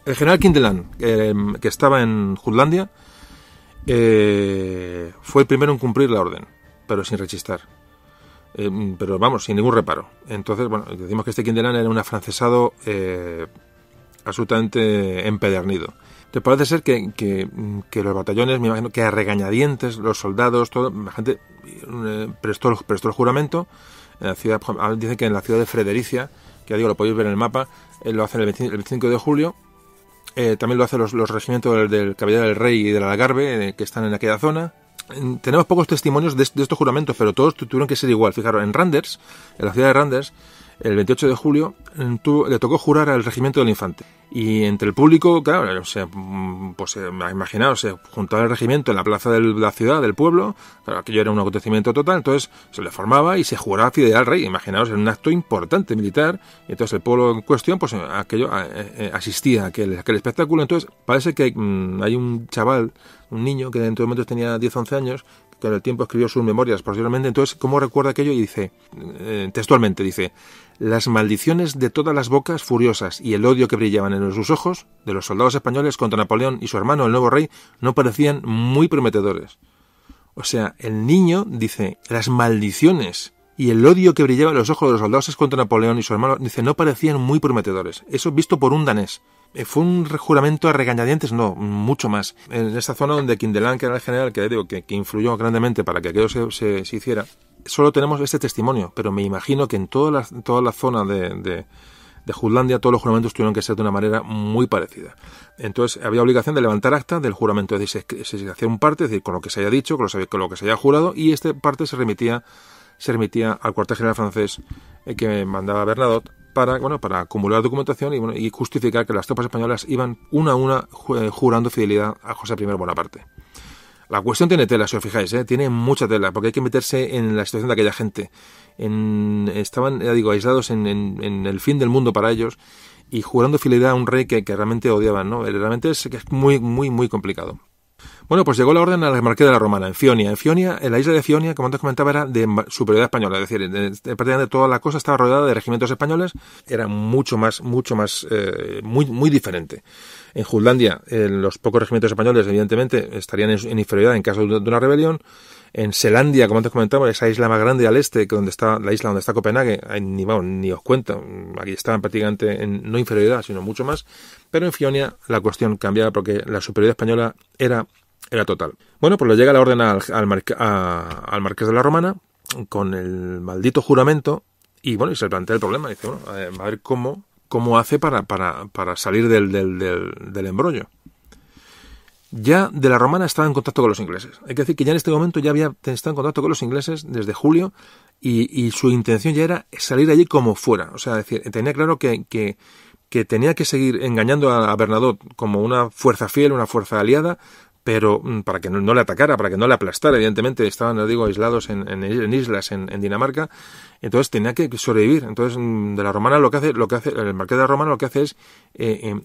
Speaker 1: El general Kindeland, em, que estaba en Jutlandia, eh, fue el primero en cumplir la orden, pero sin rechistar. Em, pero vamos, sin ningún reparo. Entonces, bueno, decimos que este Kindeland era un afrancesado eh, absolutamente empedernido. Te parece ser que, los batallones, me imagino que a regañadientes, los soldados, todo, la gente eh, prestó, prestó el juramento. En la ciudad, dicen que en la ciudad de Fredericia, que ya digo, lo podéis ver en el mapa, lo hacen el 25 de julio, eh, también lo hacen los, regimientos del, Caballero del Rey y del Algarve, eh, que están en aquella zona. tenemos pocos testimonios de, estos juramentos, pero todos tuvieron que ser igual. Fijaros, en Randers, en la ciudad de Randers, el 28 de julio, le tocó jurar al regimiento del infante. Y entre el público, claro, o sea, mm, pues eh, imaginaos, se juntaba el regimiento en la plaza de la ciudad, del pueblo, aquello era un acontecimiento total, entonces se le formaba y se juraba fidelidad al rey. Imaginaos, era un acto importante militar, y entonces el pueblo en cuestión, pues aquello eh, eh, asistía a aquel, aquel espectáculo. Entonces parece que mm, hay un chaval, un niño que en de momentos tenía 10, 11 años, que en el tiempo escribió sus memorias posteriormente. Entonces, ¿cómo recuerda aquello? Y dice, textualmente, dice, las maldiciones de todas las bocas furiosas y el odio que brillaban en sus ojos de los soldados españoles contra Napoleón y su hermano el nuevo rey no parecían muy prometedores. O sea, el niño dice, las maldiciones y el odio que brillaba en los ojos de los soldados contra Napoleón y su hermano, dice, no parecían muy prometedores. Eso visto por un danés. Eh, ¿Fue un juramento a regañadientes? No, mucho más. En esta zona donde Kindelan, que era el general que, digo, que, influyó grandemente para que aquello se hiciera, solo tenemos este testimonio, pero me imagino que en toda la, toda la zona de, de, Jutlandia todos los juramentos tuvieron que ser de una manera muy parecida. Entonces había obligación de levantar acta del juramento, es decir, se, hacía un parte, es decir, con lo que se haya dicho, con lo, que se haya jurado, y este parte se remitía, se remitía al cuartel general francés eh, que mandaba Bernadotte para, bueno, para acumular documentación y, y justificar que las tropas españolas iban una a una eh, jurando fidelidad a José I Bonaparte. La cuestión tiene tela, si os fijáis, ¿eh? tiene mucha tela, porque hay que meterse en la situación de aquella gente. En, estaban, ya digo, aislados en, el fin del mundo para ellos y jurando fidelidad a un rey que, realmente odiaban, ¿no? Realmente es, es muy, muy, muy complicado. Bueno, pues llegó la orden a la Marqués de la Romana, en Fionia. En Fionia, en la isla de Fionia, como antes comentaba, era de superioridad española, es decir, prácticamente toda la cosa estaba rodeada de regimientos españoles, era mucho más, mucho más, eh, muy, muy diferente. En Jutlandia, los pocos regimientos españoles, evidentemente, estarían en, inferioridad en caso de, una rebelión. En Selandia, como antes comentaba, esa isla más grande al este, que donde está la isla donde está Copenhague, ni, ni os cuento, aquí estaban prácticamente en no inferioridad, sino mucho más. Pero en Fionia la cuestión cambiaba porque la superioridad española era, era total. Bueno, pues le llega la orden al, al, marqués de la Romana con el maldito juramento y bueno, y se plantea el problema. Dice, bueno, a ver cómo cómo hace para, para, para salir del, del, del, embrollo. Ya de la romana estaba en contacto con los ingleses. Hay que decir que ya en este momento ya había estado en contacto con los ingleses desde julio y, y su intención ya era salir allí como fuera. O sea, decir, tenía claro que, que, que tenía que seguir engañando a, Bernadotte como una fuerza fiel, una fuerza aliada, pero mm, para que no, le atacara, para que no le aplastara, evidentemente estaban, no digo, aislados en, en, islas en, Dinamarca, entonces tenía que sobrevivir. Entonces, mm, de la romana lo que hace, lo que hace, el marqués de la romana lo que hace es eh, em,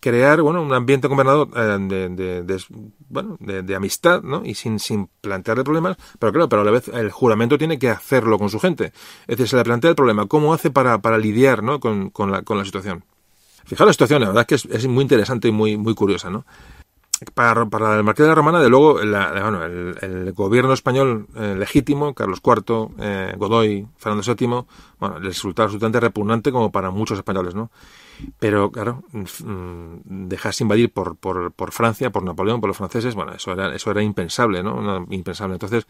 Speaker 1: crear, bueno, un ambiente gobernador eh, de, de, bueno, de, amistad, ¿no? Y sin, sin plantearle problemas, pero claro, pero a la vez el juramento tiene que hacerlo con su gente. Es decir, se le plantea el problema, ¿cómo hace para, para lidiar, ¿no? Con, con, la, con la situación. Fijaos la situación, la verdad es que es, es muy interesante y muy, muy curiosa, ¿no? Para, para el Marqués de la Romana, de luego, bueno, el, gobierno español eh, legítimo, Carlos IV, eh, Godoy, Fernando VII, bueno, les resultaba absolutamente repugnante como para muchos españoles, ¿no? Pero, claro, mm, dejarse invadir por, por, por, Francia, por Napoleón, por los franceses, bueno, eso era, eso era impensable, ¿no? impensable. Entonces,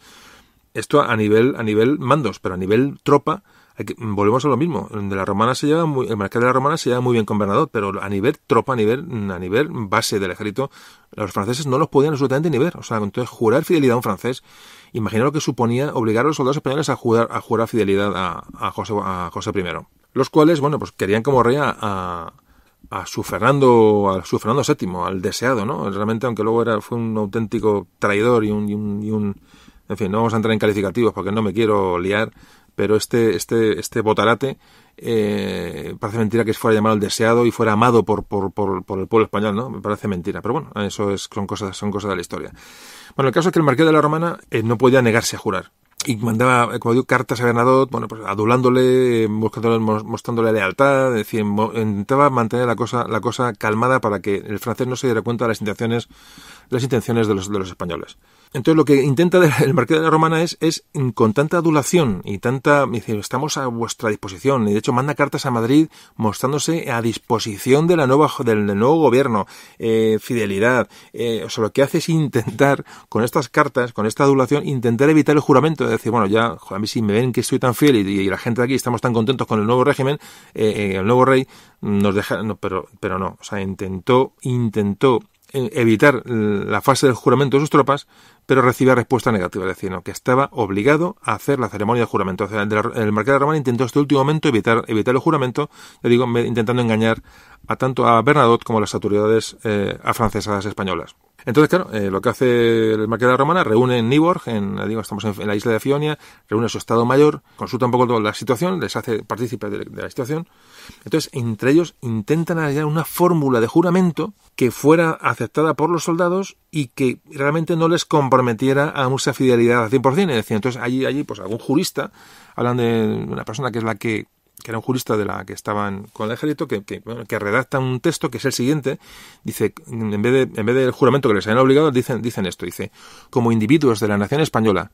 Speaker 1: esto a nivel, a nivel mandos, pero a nivel tropa, volvemos a lo mismo. De la romana se lleva muy, el marqués de la romana se lleva muy bien con Bernadotte, pero a nivel tropa, a nivel, a nivel base del ejército, los franceses no los podían absolutamente ni ver. O sea, entonces jurar fidelidad a un francés, imagina lo que suponía obligar a los soldados españoles a jurar, a jurar fidelidad a, a, José, a José I. Los cuales, bueno, pues querían como rey a, a su Fernando, a su Fernando VII, al deseado, ¿no? Realmente, aunque luego era, fue un auténtico traidor y un, y un, y un en fin, no vamos a entrar en calificativos porque no me quiero liar, pero este, este, este botarate eh, parece mentira que fuera llamado el deseado y fuera amado por, por, por, por, el pueblo español, ¿no? Me parece mentira, pero bueno, eso es, son cosas, son cosas de la historia. Bueno, el caso es que el marqués de la Romana eh, no podía negarse a jurar y mandaba, como digo, cartas a Bernadotte, bueno, pues adulándole, buscándole, mostrándole lealtad, decir, intentaba mantener la cosa, la cosa calmada para que el francés no se diera cuenta de las intenciones, las intenciones de los, de los españoles. Entonces lo que intenta el marqués de la Romana es, es con tanta adulación y tanta, dice, estamos a vuestra disposición, y de hecho manda cartas a Madrid mostrándose a disposición de la nueva, del, nuevo gobierno, eh, fidelidad, eh, o sea, lo que hace es intentar, con estas cartas, con esta adulación, intentar evitar el juramento, de decir, bueno, ya, a mí si me ven que estoy tan fiel y, la gente de aquí estamos tan contentos con el nuevo régimen, eh, eh, el nuevo rey, nos deja, no, pero, pero no, o sea, intentó, intentó evitar la fase del juramento de sus tropas, pero recibía respuesta negativa, es decir, que estaba obligado a hacer la ceremonia de juramento. el marqués de Román intentó hasta último momento evitar, evitar el juramento, ya digo, intentando engañar a tanto a Bernadotte como a las autoridades eh, afrancesadas españolas. Entonces, claro, eh, lo que hace el Marqués de Romana, reúne en Niborg, en, digo, estamos en, la isla de Fionia, reúne su Estado Mayor, consulta un poco toda la situación, les hace partícipes de, la situación. Entonces, entre ellos intentan hallar una fórmula de juramento que fuera aceptada por los soldados y que realmente no les comprometiera a mucha fidelidad al 100%. Es decir, entonces allí, allí, pues algún jurista, hablan de una persona que es la que que era un jurista de la que estaban con el ejército, que, que, que, redacta un texto que es el siguiente, dice, en vez, de, en vez del juramento que les habían obligado, dicen, dicen esto, dice, como individuos de la nación española,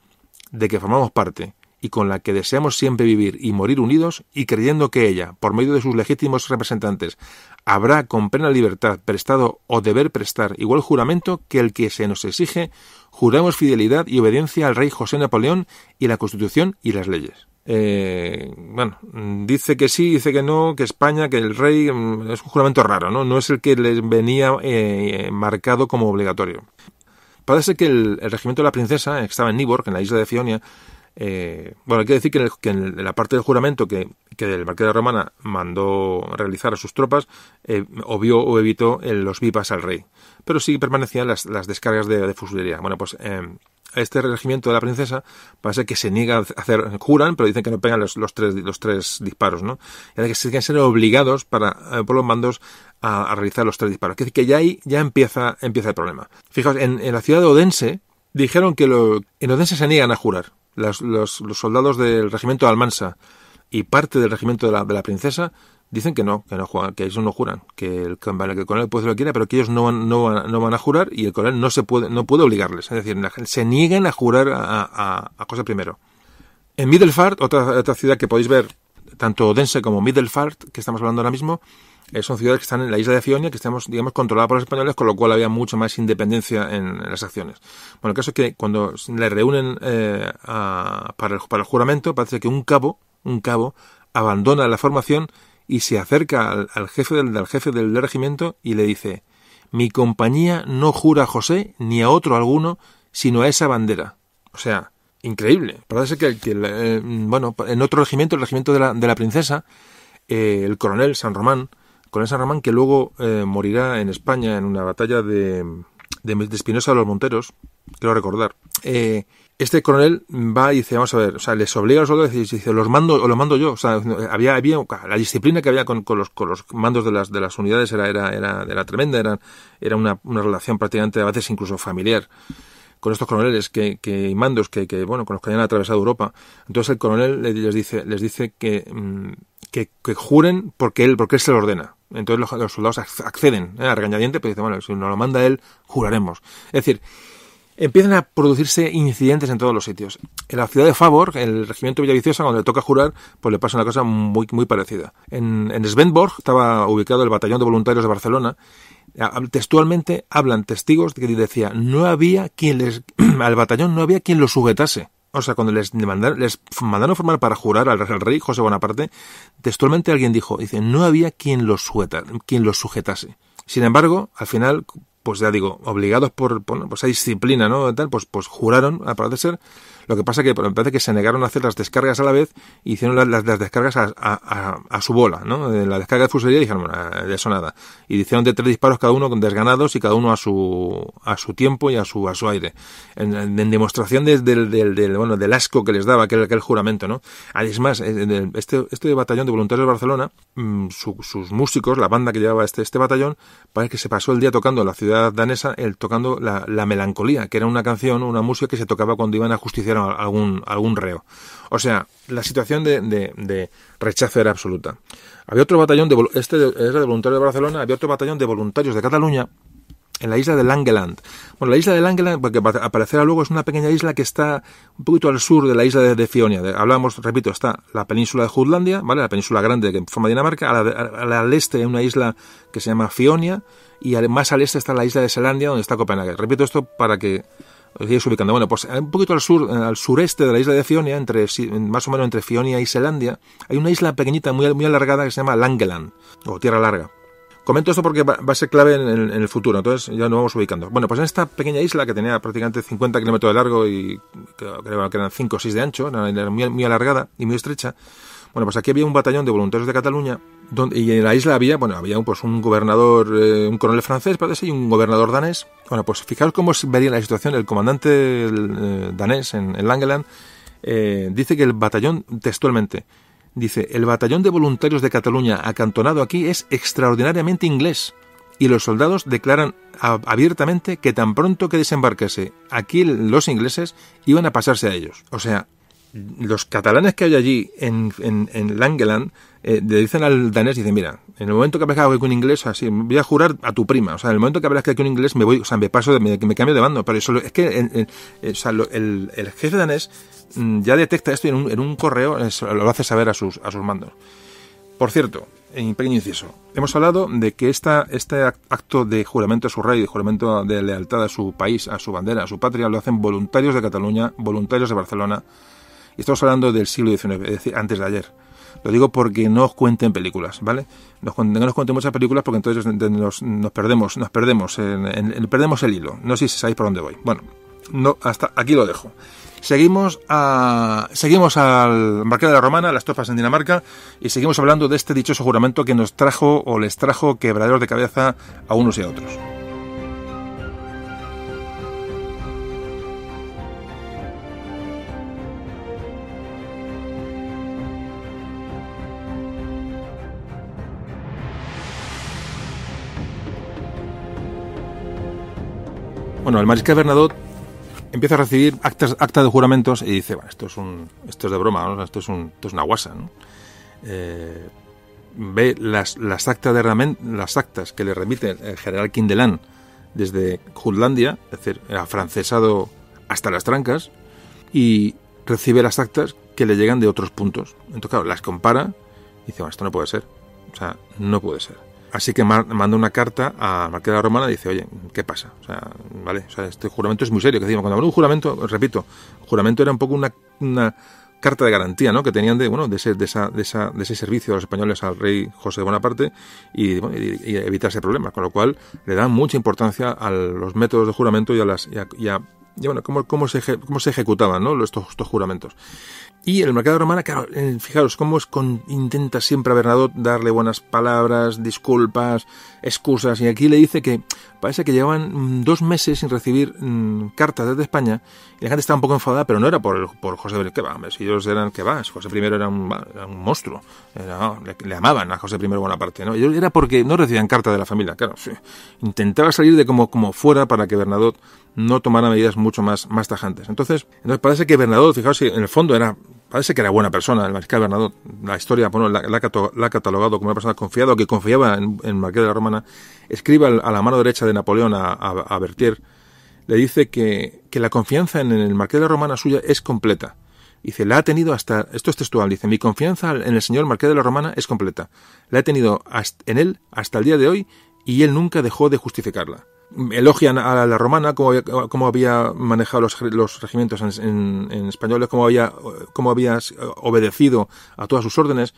Speaker 1: de que formamos parte, y con la que deseamos siempre vivir y morir unidos, y creyendo que ella, por medio de sus legítimos representantes, habrá con plena libertad prestado o deber prestar igual juramento que el que se nos exige, juramos fidelidad y obediencia al rey José Napoleón y la Constitución y las leyes. Eh, bueno, dice que sí, dice que no, que España, que el rey mm, es un juramento raro, ¿no? No es el que les venía eh, marcado como obligatorio. Parece que el, regimiento de la princesa, que estaba en Niborg, en la isla de Fionia, eh, bueno, hay que decir que en, la parte del juramento que, que el marqués de Romana mandó realizar a sus tropas, eh, obvió o evitó los vivas al rey. Pero sí permanecían las, las descargas de, fusilería. Bueno, pues eh, este regimiento de la princesa parece que se niega a hacer, juran, pero dicen que no pegan los, los tres, los tres disparos, ¿no? Y que se ser obligados para, eh, por los mandos a, realizar los tres disparos. Es decir, que ya ahí ya empieza, empieza el problema. Fijaos, en, en la ciudad de Odense dijeron que lo, en Odense se niegan a jurar. Los, los soldados del regimiento de Almansa y parte del regimiento de la, de la princesa Dicen que no, que no juegan, que ellos no juran, que el, que el coronel puede hacer lo que quiera, pero que ellos no van, no, van, no van a jurar y el coronel no se puede, no puede obligarles. Es decir, se niegan a jurar a, a, a José I. En Middelfart, otra, otra ciudad que podéis ver, tanto Odense como Middelfart, que estamos hablando ahora mismo, eh, son ciudades que están en la isla de Fionia, que estamos, digamos, controladas por los españoles, con lo cual había mucho más independencia en, las acciones. Bueno, el caso es que cuando le reúnen eh, para, el, para el juramento, parece que un cabo, un cabo, abandona la formación y se acerca al, jefe del, jefe del regimiento y le dice mi compañía no jura a José ni a otro alguno sino a esa bandera. O sea, increíble. Parece que, que eh, bueno, en otro regimiento, el regimiento de la, de la princesa, eh, el coronel San Román, coronel San Román que luego eh, morirá en España en una batalla de, de, de Espinosa de los Monteros, quiero recordar, eh, este coronel va y dice, vamos a ver, o sea, les obliga a los soldados y dice, los mando, o los mando yo. O sea, había, había, la disciplina que había con, los, con los mandos de las, de las unidades era, era, era, era tremenda, era, era una, una relación prácticamente a veces incluso familiar con estos coroneles que, que mandos que, que, bueno, con los que hayan atravesado Europa. Entonces el coronel les dice, les dice que, mm, que, que juren porque él, porque él se lo ordena. Entonces los, los soldados acceden ¿eh? a regañadiente, pero dice, bueno, si nos lo manda él, juraremos. Es decir, empiezan a producirse incidentes en todos los sitios. En la ciudad de Favor, el regimiento Villaviciosa, cuando le toca jurar, pues le pasa una cosa muy, muy parecida. En, en Svenborg estaba ubicado el batallón de voluntarios de Barcelona. Textualmente hablan testigos que decía, no había quien les, al batallón no había quien lo sujetase. o sea, cuando les mandaron, les mandaron formar para jurar al, rey José Bonaparte, textualmente alguien dijo, dice, no había quien los, sueta, quien los sujetase. Sin embargo, al final, pues ya digo, obligados por, por, esa disciplina, ¿no? Tal, pues, pues juraron, a parecer lo que pasa que me parece que se negaron a hacer las descargas a la vez y hicieron las, descargas a, su bola, ¿no? La descarga de fusilería dijeron, bueno, de eso nada. Y hicieron de tres disparos cada uno con desganados y cada uno a su, a su tiempo y a su, a su aire. En, en demostración del, del, bueno, del asco que les daba aquel, aquel juramento, ¿no? Además, este, este batallón de voluntarios de Barcelona, mm, su, sus músicos, la banda que llevaba este, este batallón, parece que se pasó el día tocando en la ciudad danesa, el, tocando la, la melancolía, que era una canción, una música que se tocaba cuando iban a justiciar algún, algún reo. O sea, la situación de, de, rechazo era absoluta. Había otro batallón, de, este de voluntarios de Barcelona, había otro batallón de voluntarios de Cataluña, en la isla de Langeland. Bueno, la isla de Langeland, porque aparecerá luego, es una pequeña isla que está un poquito al sur de la isla de, Fionia. Hablamos, repito, está la península de Jutlandia, ¿vale? La península grande que forma Dinamarca, a la, al este una isla que se llama Fionia, y más al este está la isla de Selandia, donde está Copenhague. Repito esto para que os ubicando. Bueno, pues un poquito al sur, al sureste de la isla de Fionia, entre, más o menos entre Fionia y Selandia, hay una isla pequeñita, muy, muy alargada, que se llama Langeland, o Tierra Larga. Comento esto porque va, a ser clave en en el, futuro, entonces ya nos vamos ubicando. Bueno, pues en esta pequeña isla que tenía prácticamente 50 kilómetros de largo y creo que eran 5 o 6 de ancho, era muy, muy alargada y muy estrecha, bueno, pues aquí había un batallón de voluntarios de Cataluña donde, y en la isla había, bueno, había un, pues un gobernador, eh, un coronel francés, parece, y un gobernador danés. Bueno, pues fijaos cómo vería la situación. El comandante eh, danés en, en Langeland eh, dice que el batallón, textualmente, dice, el batallón de voluntarios de Cataluña acantonado aquí es extraordinariamente inglés. Y los soldados declaran abiertamente que tan pronto que desembarcase aquí los ingleses iban a pasarse a ellos. O sea, los catalanes que hay allí en, en, en Langeland eh, le dicen al danés, dicen, mira, en el momento que aparezca con un inglés, así, voy a jurar a tu prima, o sea, en el momento que aparezca con un inglés, me voy, o sea, me paso, de, me, me cambio de bando, pero eso es que en, sea, lo, el, el, jefe danés mm, ya detecta esto y en un, en un correo lo hace saber a sus, a sus mandos. Por cierto, en pequeño inciso, hemos hablado de que esta, este acto de juramento a su rey, de juramento de lealtad a su país, a su bandera, a su patria, lo hacen voluntarios de Cataluña, voluntarios de Barcelona, estamos hablando del siglo XIX, es decir, antes de ayer. Lo digo porque no os cuenten películas, ¿vale? No, no nos cuenten muchas películas porque entonces nos, nos perdemos, nos perdemos, en, en, perdemos el hilo. No sé si sabéis por dónde voy. Bueno, no, hasta aquí lo dejo. Seguimos a, seguimos al Marqués de la Romana, las tropas en Dinamarca, y seguimos hablando de este dichoso juramento que nos trajo o les trajo quebraderos de cabeza a unos y a otros. Bueno, el mariscal Bernadotte empieza a recibir actas, actas de juramentos y dice, bueno, esto es, un, esto es de broma, esto, es un, esto es una guasa. ¿no? Eh, ve las, las, actas de, las actas que le remite el general Kindelan desde Jutlandia, es decir, afrancesado hasta las trancas, y recibe las actas que le llegan de otros puntos. Entonces, claro, las compara y dice, bueno, esto no puede ser. O sea, no puede ser. Así que manda una carta a Marqués de Romana y dice, oye, ¿qué pasa? O sea, vale, o sea, este juramento es muy serio. Que decimos, cuando hablo de un juramento, repito, juramento era un poco una, una carta de garantía, ¿no? Que tenían de, bueno, de ese, de esa, de esa, de ese servicio de los españoles al rey José de Bonaparte y, bueno, y, y evitarse problemas. Con lo cual, le dan mucha importancia a los métodos de juramento y a las, y a, y a bueno, cómo, cómo, se, cómo se ejecutaban ¿no? estos, estos juramentos. Y el mercado romano, claro, fijaros cómo es con, intenta siempre a Bernadot darle buenas palabras, disculpas, excusas, y aquí le dice que parece que llevaban dos meses sin recibir mmm, cartas desde España, y la gente estaba un poco enfadada, pero no era por, por José I, que va, si ellos eran, que va, José I era un, era un monstruo, le, amaban a José I Bonaparte, ¿no? Ellos era porque no recibían cartas de la familia, claro, sí. intentaba salir de como, como fuera para que Bernadotte no tomara medidas mucho más, más tajantes. Entonces, entonces parece que Bernadotte, fijaos, en el fondo era parece que era buena persona, el mariscal Bernadotte. La historia bueno, la, ha catalogado como una persona confiada que confiaba en, en Marqués de la Romana. Escribe a la mano derecha de Napoleón a, a, le dice que, que, la confianza en el Marqués de la Romana suya es completa. Dice, la ha tenido hasta, esto es textual, dice, mi confianza en el señor Marqués de la Romana es completa. La he tenido en él hasta el día de hoy y él nunca dejó de justificarla. Elogian a la romana, cómo había, había manejado los, los regimientos en, en, españoles, cómo había, cómo había obedecido a todas sus órdenes,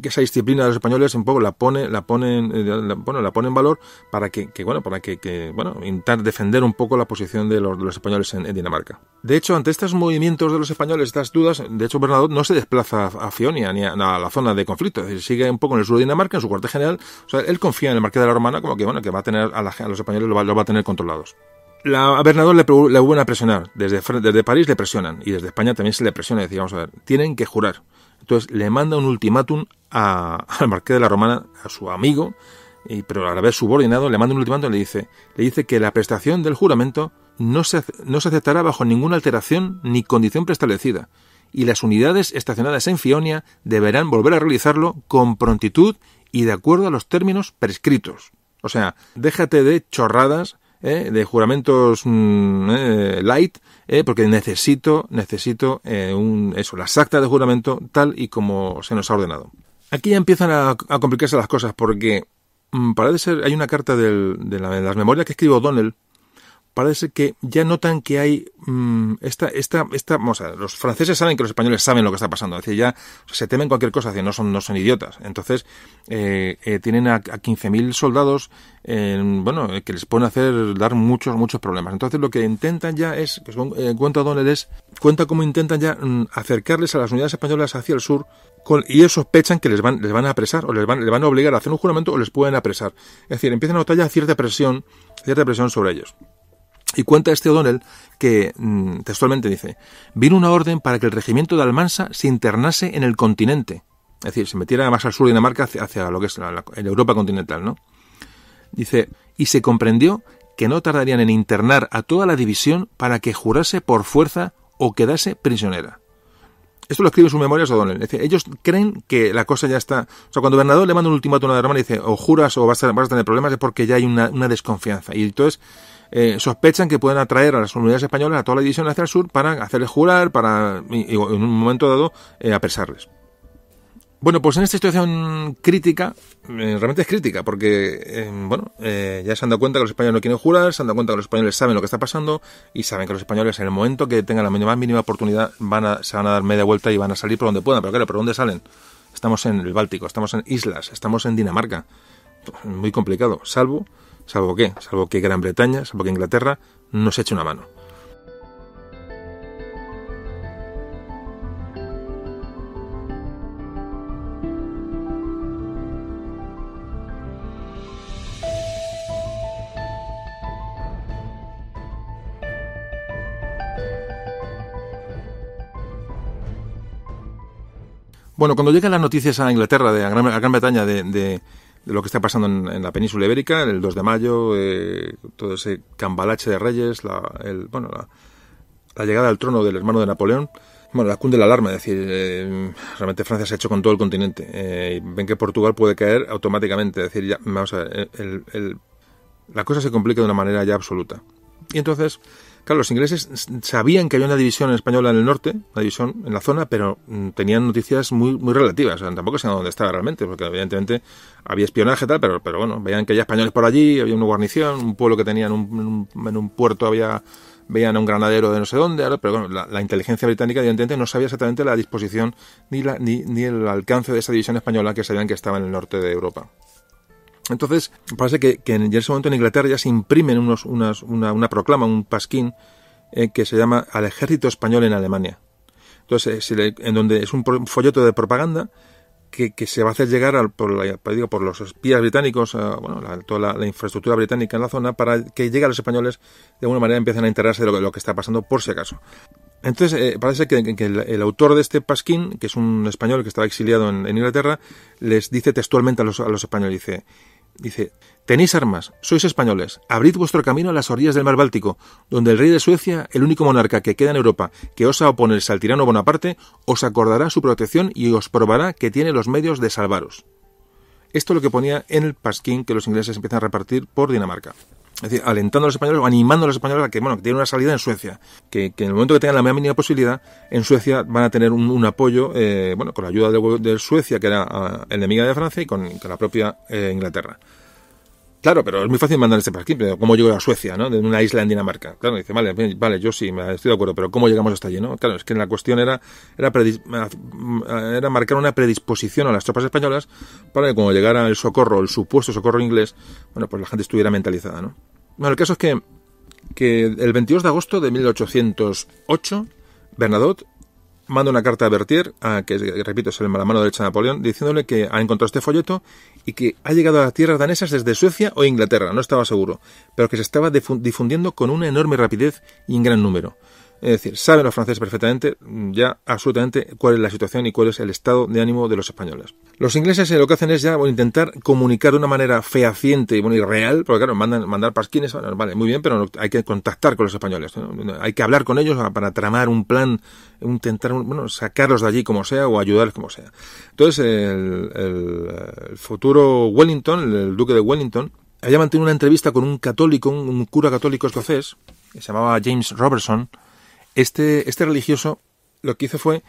Speaker 1: que esa disciplina de los españoles un poco la pone, la ponen, eh, bueno, la pone en valor para que, que bueno, para que, que, bueno, intentar defender un poco la posición de los, de los españoles en, Dinamarca. De hecho, ante estos movimientos de los españoles, estas dudas, de hecho, Bernardo no se desplaza a Fionia ni a, a la zona de conflicto, es decir, sigue un poco en el sur de Dinamarca, en su cuartel general, o sea, él confía en el marqués de la Romana como que, bueno, que va a tener a, la, a los españoles, lo va, va, a tener controlados. La, a Bernardo le, le vuelven a presionar, desde, desde París le presionan, y desde España también se le presiona, decir, vamos a ver, tienen que jurar. Entonces le manda un ultimátum a, al marqués de la Romana, a su amigo, y, pero a la vez subordinado, le manda un ultimátum y le dice, le dice que la prestación del juramento no se, no se aceptará bajo ninguna alteración ni condición preestablecida, y las unidades estacionadas en Fionia deberán volver a realizarlo con prontitud y de acuerdo a los términos prescritos. O sea, déjate de chorradas, ¿eh? de juramentos mm, eh, light, ¿eh? porque necesito, necesito un, eso, de juramento tal y como se nos ha ordenado. Aquí ya empiezan a, complicarse las cosas porque mm, parece ser, hay una carta de, la, de, las memorias que escribe O'Donnell parece que ya notan que hay mmm, esta, esta, esta, vamos a ver, los franceses saben que los españoles saben lo que está pasando, es decir, ya o sea, se temen cualquier cosa, no son, no son idiotas. Entonces, eh, eh, tienen a, a 15.000 soldados, eh, bueno, que les pueden hacer, dar muchos, muchos problemas. Entonces, lo que intentan ya es, eh, cuenta Donner, es, cuenta cómo intentan ya mmm, acercarles a las unidades españolas hacia el sur, y ellos sospechan que les van, les van a apresar, o les van, les van a obligar a hacer un juramento, o les pueden apresar. Es decir, empiezan a notar cierta presión, cierta presión sobre ellos. Y cuenta este O'Donnell que, mmm, textualmente dice, vino una orden para que el regimiento de Almansa se internase en el continente, es decir, se metiera más al sur de Dinamarca hacia, hacia lo que es la, Europa continental, ¿no? Dice, y se comprendió que no tardarían en internar a toda la división para que jurase por fuerza o quedase prisionera. Esto lo escribe en sus memorias O'Donnell. Ellos creen que la cosa ya está. O sea, cuando Bernardo le manda un ultimátum a la hermana y dice, o juras o vas a, tener problemas, es porque ya hay una desconfianza. Y entonces eh, sospechan que pueden atraer a las unidades españolas a toda la división hacia el sur para hacerles jurar, para en un momento dado eh, apresarles. Bueno, pues en esta situación crítica, eh, realmente es crítica, porque, bueno, ya se han dado cuenta que los españoles no quieren jurar, se han dado cuenta que los españoles saben lo que está pasando y saben que los españoles en el momento que tengan la más mínima oportunidad van a, se van a dar media vuelta y van a salir por donde puedan. Pero claro, ¿por dónde salen? Estamos en el Báltico, estamos en islas, estamos en Dinamarca. Muy complicado, salvo salvo que, salvo que Gran Bretaña, salvo que Inglaterra nos eche una mano. Bueno, cuando llegan las noticias a Inglaterra, de, a, Gran, Bretaña, de, de lo que está pasando en, en, la península ibérica, el 2 de mayo, eh, todo ese cambalache de reyes, la, bueno, la, la, llegada al trono del hermano de Napoleón, bueno, la cunde la alarma, es decir, eh, realmente Francia se ha hecho con todo el continente. Eh, ven que Portugal puede caer automáticamente, es decir, ya, vamos a ver, el, la cosa se complica de una manera ya absoluta. Y entonces, Claro, los ingleses sabían que había una división española en el norte, una división en la zona, pero mm, tenían noticias muy, muy relativas. O sea, tampoco sabían dónde estaba realmente, porque evidentemente había espionaje y tal, pero, pero bueno, veían que había españoles por allí, había una guarnición, un pueblo que tenían un, un, en un puerto había veían a un granadero de no sé dónde, pero bueno, la, la, inteligencia británica evidentemente no sabía exactamente la disposición ni, la, ni, ni el alcance de esa división española que sabían que estaba en el norte de Europa. Entonces, parece que, en ese momento en Inglaterra ya se imprimen unos, unas, una, una proclama, un pasquín, eh, que se llama Al Ejército Español en Alemania. Entonces, eh, en donde es un folleto de propaganda que, se va a hacer llegar al, por, la, por los espías británicos, uh, bueno, la, toda la, infraestructura británica en la zona, para que llegue a los españoles de alguna manera empiecen a enterarse de lo que, está pasando por si acaso. Entonces, eh, parece que, el, autor de este pasquín, que es un español que estaba exiliado en, en Inglaterra, les dice textualmente a los, a los españoles, dice, Dice, tenéis armas, sois españoles, abrid vuestro camino a las orillas del mar Báltico, donde el rey de Suecia, el único monarca que queda en Europa que osa oponerse al tirano Bonaparte, os acordará su protección y os probará que tiene los medios de salvaros. Esto es lo que ponía en el pasquín que los ingleses empiezan a repartir por Dinamarca. Es decir, alentando a los españoles o animando a los españoles a que, bueno, que tienen una salida en Suecia. Que, que, en el momento que tengan la mínima posibilidad, en Suecia van a tener un, un apoyo, eh, bueno, con la ayuda de, Suecia, que era uh, enemiga de Francia, y con, con la propia eh, Inglaterra. Claro, pero es muy fácil mandar este para pero ¿cómo llego a Suecia, no? De una isla en Dinamarca. Claro, dice, vale, vale, yo sí, estoy de acuerdo, pero ¿cómo llegamos hasta allí, no? Claro, es que la cuestión era, era, marcar una predisposición a las tropas españolas para que cuando llegara el socorro, el supuesto socorro inglés, bueno, pues la gente estuviera mentalizada, ¿no? Bueno, el caso es que, que el 22 de agosto de 1808, Bernadotte manda una carta a Berthier, a, que repito es la mano derecha de Napoleón, diciéndole que ha encontrado este folleto y que ha llegado a las tierras danesas desde Suecia o Inglaterra, no estaba seguro, pero que se estaba difundiendo con una enorme rapidez y en gran número. Es decir, saben los franceses perfectamente ya absolutamente cuál es la situación y cuál es el estado de ánimo de los españoles. Los ingleses eh, lo que hacen es ya intentar comunicar de una manera fehaciente y, bueno, y real, porque claro, mandan mandar pasquines, vale, muy bien, pero hay que contactar con los españoles, hay que hablar con ellos para tramar un plan, intentar bueno, sacarlos de allí como sea o ayudarles como sea. Entonces, el, el, futuro Wellington, el, duque de Wellington, había mantenido una entrevista con un católico, un cura católico escocés, que se llamaba James Robertson, este, este religioso lo que hizo fue,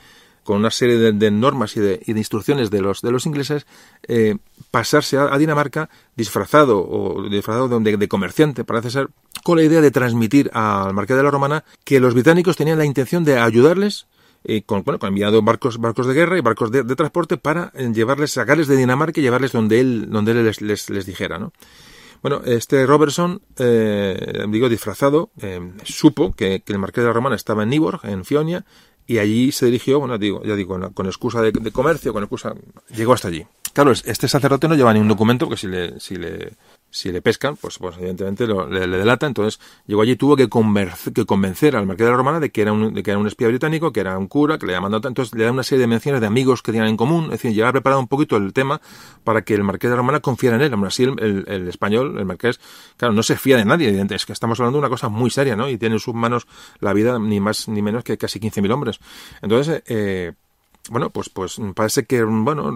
Speaker 1: con una serie de, normas y de, instrucciones de los, de los ingleses, eh, pasarse a, Dinamarca disfrazado o disfrazado de, de, comerciante, parece ser, con la idea de transmitir al marqués de la Romana que los británicos tenían la intención de ayudarles eh, con, bueno, enviado barcos, barcos de guerra y barcos de, transporte para eh, llevarles, sacarles de Dinamarca y llevarles donde él, donde él les, les, les dijera, ¿no? Bueno, este Robertson, eh, digo, disfrazado, eh, supo que, el marqués de la Romana estaba en Niborg, en Fionia, y allí se dirigió, bueno, digo, ya digo, con excusa de, comercio, con excusa, llegó hasta allí. Claro, este sacerdote no lleva ni un documento, que si le, si le, si le pescan, pues, pues evidentemente le, delata. Entonces llegó allí y tuvo que, que convencer al marqués de la Romana de que, era un, de que era un espía británico, que era un cura, que le había mandado. Entonces le da una serie de menciones de amigos que tenían en común. Es decir, lleva preparado un poquito el tema para que el marqués de la Romana confiara en él. Aún así, el, el, español, el marqués, claro, no se fía de nadie. Es que estamos hablando de una cosa muy seria, ¿no? Y tiene en sus manos la vida ni más ni menos que casi 15.000 hombres. Entonces, eh, bueno, pues, pues parece que, bueno,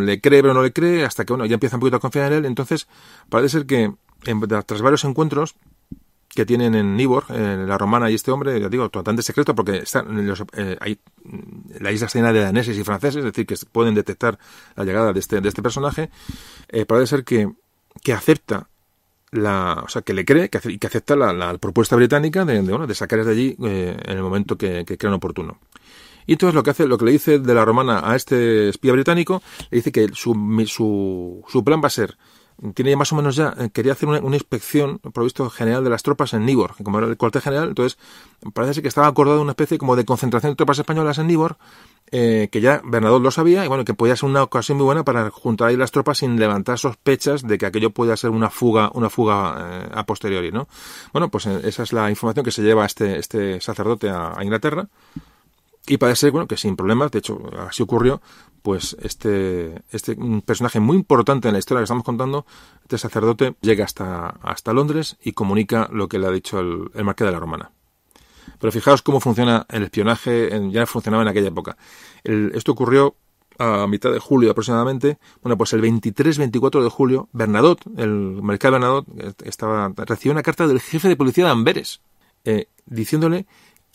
Speaker 1: le cree pero no le cree, hasta que, bueno, ya empieza un poquito a confiar en él. Entonces, parece ser que tras varios encuentros que tienen en Niborg, en la romana y este hombre, ya digo, totalmente secreto porque están los, eh, hay, la isla está llena de daneses y franceses, es decir, que pueden detectar la llegada de este, de este personaje, eh, parece ser que, que acepta la, o sea, que le cree que, y que acepta la, propuesta británica de, de, bueno, de sacar de allí eh, en el momento que crean oportuno. Y entonces lo que hace, lo que le dice de la romana a este espía británico, le dice que su, su, plan va a ser tiene ya más o menos ya, eh, quería hacer una, inspección, provisto general de las tropas en Niborg, como era el cuartel general, entonces parece que estaba acordado una especie como de concentración de tropas españolas en Niborg, eh, que ya Bernadot lo sabía, y bueno, que podía ser una ocasión muy buena para juntar ahí las tropas sin levantar sospechas de que aquello pueda ser una fuga, una fuga eh, a posteriori, ¿no? Bueno, pues esa es la información que se lleva este, este sacerdote a Inglaterra, y parece bueno, que sin problemas, de hecho, así ocurrió, pues este, este personaje muy importante en la historia que estamos contando, este sacerdote, llega hasta, hasta Londres y comunica lo que le ha dicho el, el marqués de la Romana. Pero fijaos cómo funciona el espionaje, ya funcionaba en aquella época. esto ocurrió a mitad de julio aproximadamente. Bueno, pues el 23-24 de julio, Bernadotte, el marqués Bernadotte, estaba, recibió una carta del jefe de policía de Amberes, eh, diciéndole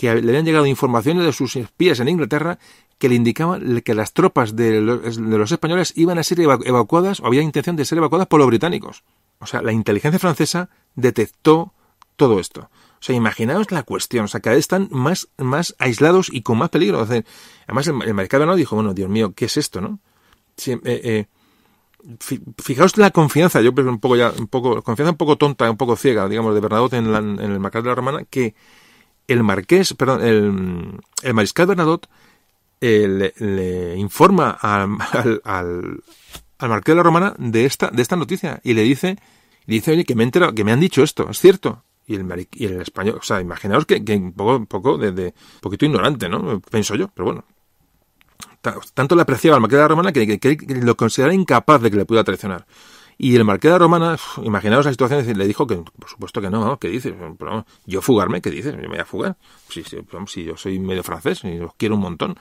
Speaker 1: que le habían llegado informaciones de sus espías en Inglaterra que le indicaban que las tropas de los, españoles iban a ser evacuadas o había intención de ser evacuadas por los británicos. O sea, la inteligencia francesa detectó todo esto. O sea, imaginaos la cuestión. O sea, cada vez están más, más aislados y con más peligro. además, el, el mercado no dijo, bueno, Dios mío, ¿qué es esto, no? Eh, eh, fijaos la confianza, yo creo un poco ya, un poco, confianza un poco tonta, un poco ciega, digamos, de Bernadotte en, en el mercado de la Romana, que el marqués, perdón, el, el mariscal Bernadotte eh, le, informa al, al, marqués de la Romana de esta, de esta noticia y le dice, dice, oye, que me, entero, que me han dicho esto, es cierto. Y el, y el español, o sea, imaginaos que, que un poco, poco de, de, poquito ignorante, ¿no? Pienso yo, pero bueno. Tanto le apreciaba al marqués de la Romana que, que, que lo consideraba incapaz de que le pudiera traicionar. Y el marqués de Romana, imaginaos la situación, le dijo que, por supuesto que no, ¿qué dices? Yo fugarme, ¿qué dices? Yo me voy a fugar. Si, si, yo soy medio francés y os quiero un montón.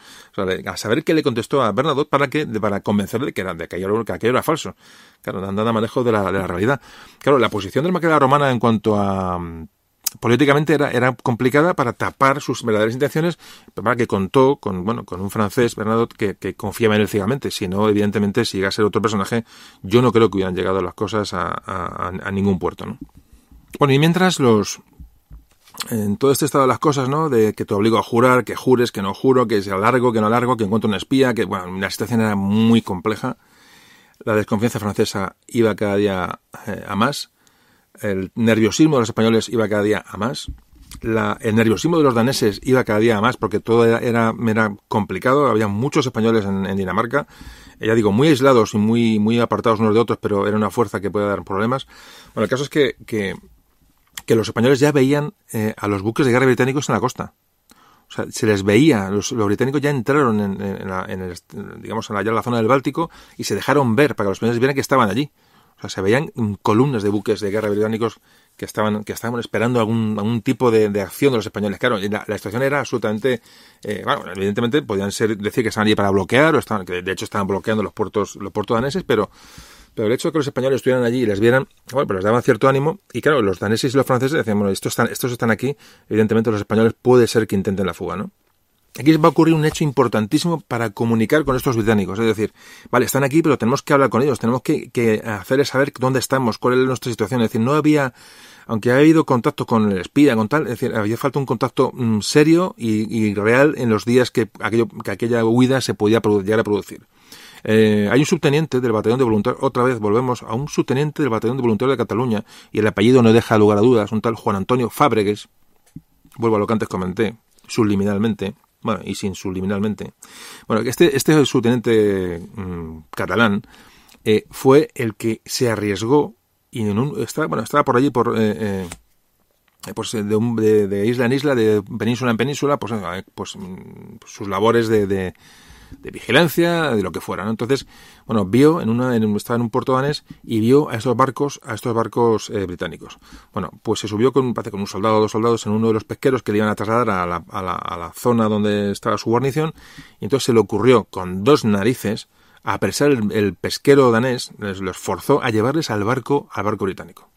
Speaker 1: A saber qué le contestó a Bernadotte para que, para convencerle que, era, de que, aquello, que era falso. Claro, dando a manejo de la, de la realidad. Claro, la posición del marqués de Romana en cuanto a, políticamente era, era complicada para tapar sus verdaderas intenciones, para que contó con, bueno, con un francés, Bernardo, que, confiaba en él ciegamente. Si no, evidentemente, si llega a ser otro personaje, yo no creo que hubieran llegado las cosas a, ningún puerto, ¿no? Bueno, y mientras los, en todo este estado de las cosas, ¿no? De que te obligo a jurar, que jures, que no juro, que sea largo, que no largo, que encuentro un espía, que, bueno, la situación era muy compleja. La desconfianza francesa iba cada día eh, a más. El nerviosismo de los españoles iba cada día a más. La, el nerviosismo de los daneses iba cada día a más porque todo era, era, era complicado. Había muchos españoles en, Dinamarca. Ya digo, muy aislados y muy, muy apartados unos de otros, pero era una fuerza que puede dar problemas. Bueno, el caso es que, que los españoles ya veían eh, a los buques de guerra británicos en la costa. O sea, se les veía, los, los británicos ya entraron en, la, en el, digamos, en la zona del Báltico y se dejaron ver para que los españoles vieran que estaban allí. O sea, se veían columnas de buques de guerra británicos que estaban, que estaban esperando algún, algún tipo de, de acción de los españoles. Claro, la, la situación era absolutamente, eh, bueno, evidentemente podían ser, decir que estaban allí para bloquear, o estaban, que de hecho estaban bloqueando los puertos, los puertos daneses, pero, pero el hecho de que los españoles estuvieran allí y les vieran, bueno, pues les daban cierto ánimo. Y claro, los daneses y los franceses decían, bueno, estos están, estos están aquí, evidentemente los españoles puede ser que intenten la fuga, ¿no? Aquí va a ocurrir un hecho importantísimo para comunicar con estos británicos. Es decir, vale, están aquí, pero tenemos que hablar con ellos, tenemos que, hacerles saber dónde estamos, cuál es nuestra situación. Es decir, no había, aunque ha habido contacto con el espía, con tal, es decir, había falta un contacto mm, serio y, y, real en los días que, aquello, que aquella huida se podía llegar a producir. Eh, hay un subteniente del batallón de voluntarios, otra vez volvemos a un subteniente del batallón de voluntarios de Cataluña, y el apellido no deja lugar a dudas, un tal Juan Antonio Fábregues, vuelvo a lo que antes comenté, subliminalmente, bueno, y sin subliminalmente. Bueno, este, este subteniente mmm, catalán eh, fue el que se arriesgó y en un, estaba, bueno, estaba por allí por eh, eh, pues de, un, de, isla en isla, de península en península, pues, eh, pues sus labores de, de, de, vigilancia, de lo que fuera, ¿no? Entonces, bueno, vio en una, en, estaba en un puerto danés y vio a estos barcos, a estos barcos eh, británicos. Bueno, pues se subió con, parece, con un soldado o dos soldados en uno de los pesqueros que le iban a trasladar a la, a la, a la zona donde estaba su guarnición y entonces se le ocurrió con dos narices a apresar el, pesquero danés, les los forzó a llevarles al barco, al barco británico.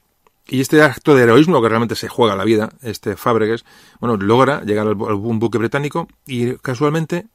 Speaker 1: Y este acto de heroísmo que realmente se juega la vida, este Fábregues, bueno, logra llegar al un buque británico y casualmente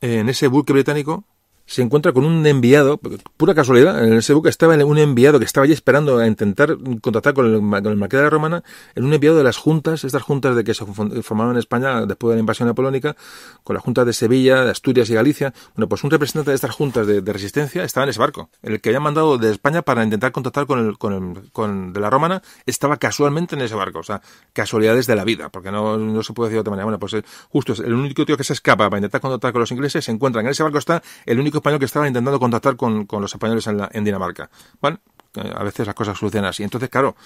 Speaker 1: en ese buque británico se encuentra con un enviado, pura casualidad, en ese buque estaba un enviado que estaba allí esperando a intentar contactar con el, con el marqués de la Romana, en un enviado de las juntas, estas juntas de que se formaron en España después de la invasión napoleónica, con las juntas de Sevilla, de Asturias y Galicia. Bueno, pues un representante de estas juntas de, resistencia estaba en ese barco, el que había mandado de España para intentar contactar con el, con el, con de la Romana, estaba casualmente en ese barco, o sea, casualidades de la vida, porque no, no se puede decir de otra manera. Bueno, pues el, justo el único tío que se escapa para intentar contactar con los ingleses, se encuentra en ese barco está el único español que estaba intentando contactar con, con los españoles en, la, en Dinamarca. Bueno, a veces las cosas suceden así. Entonces, claro,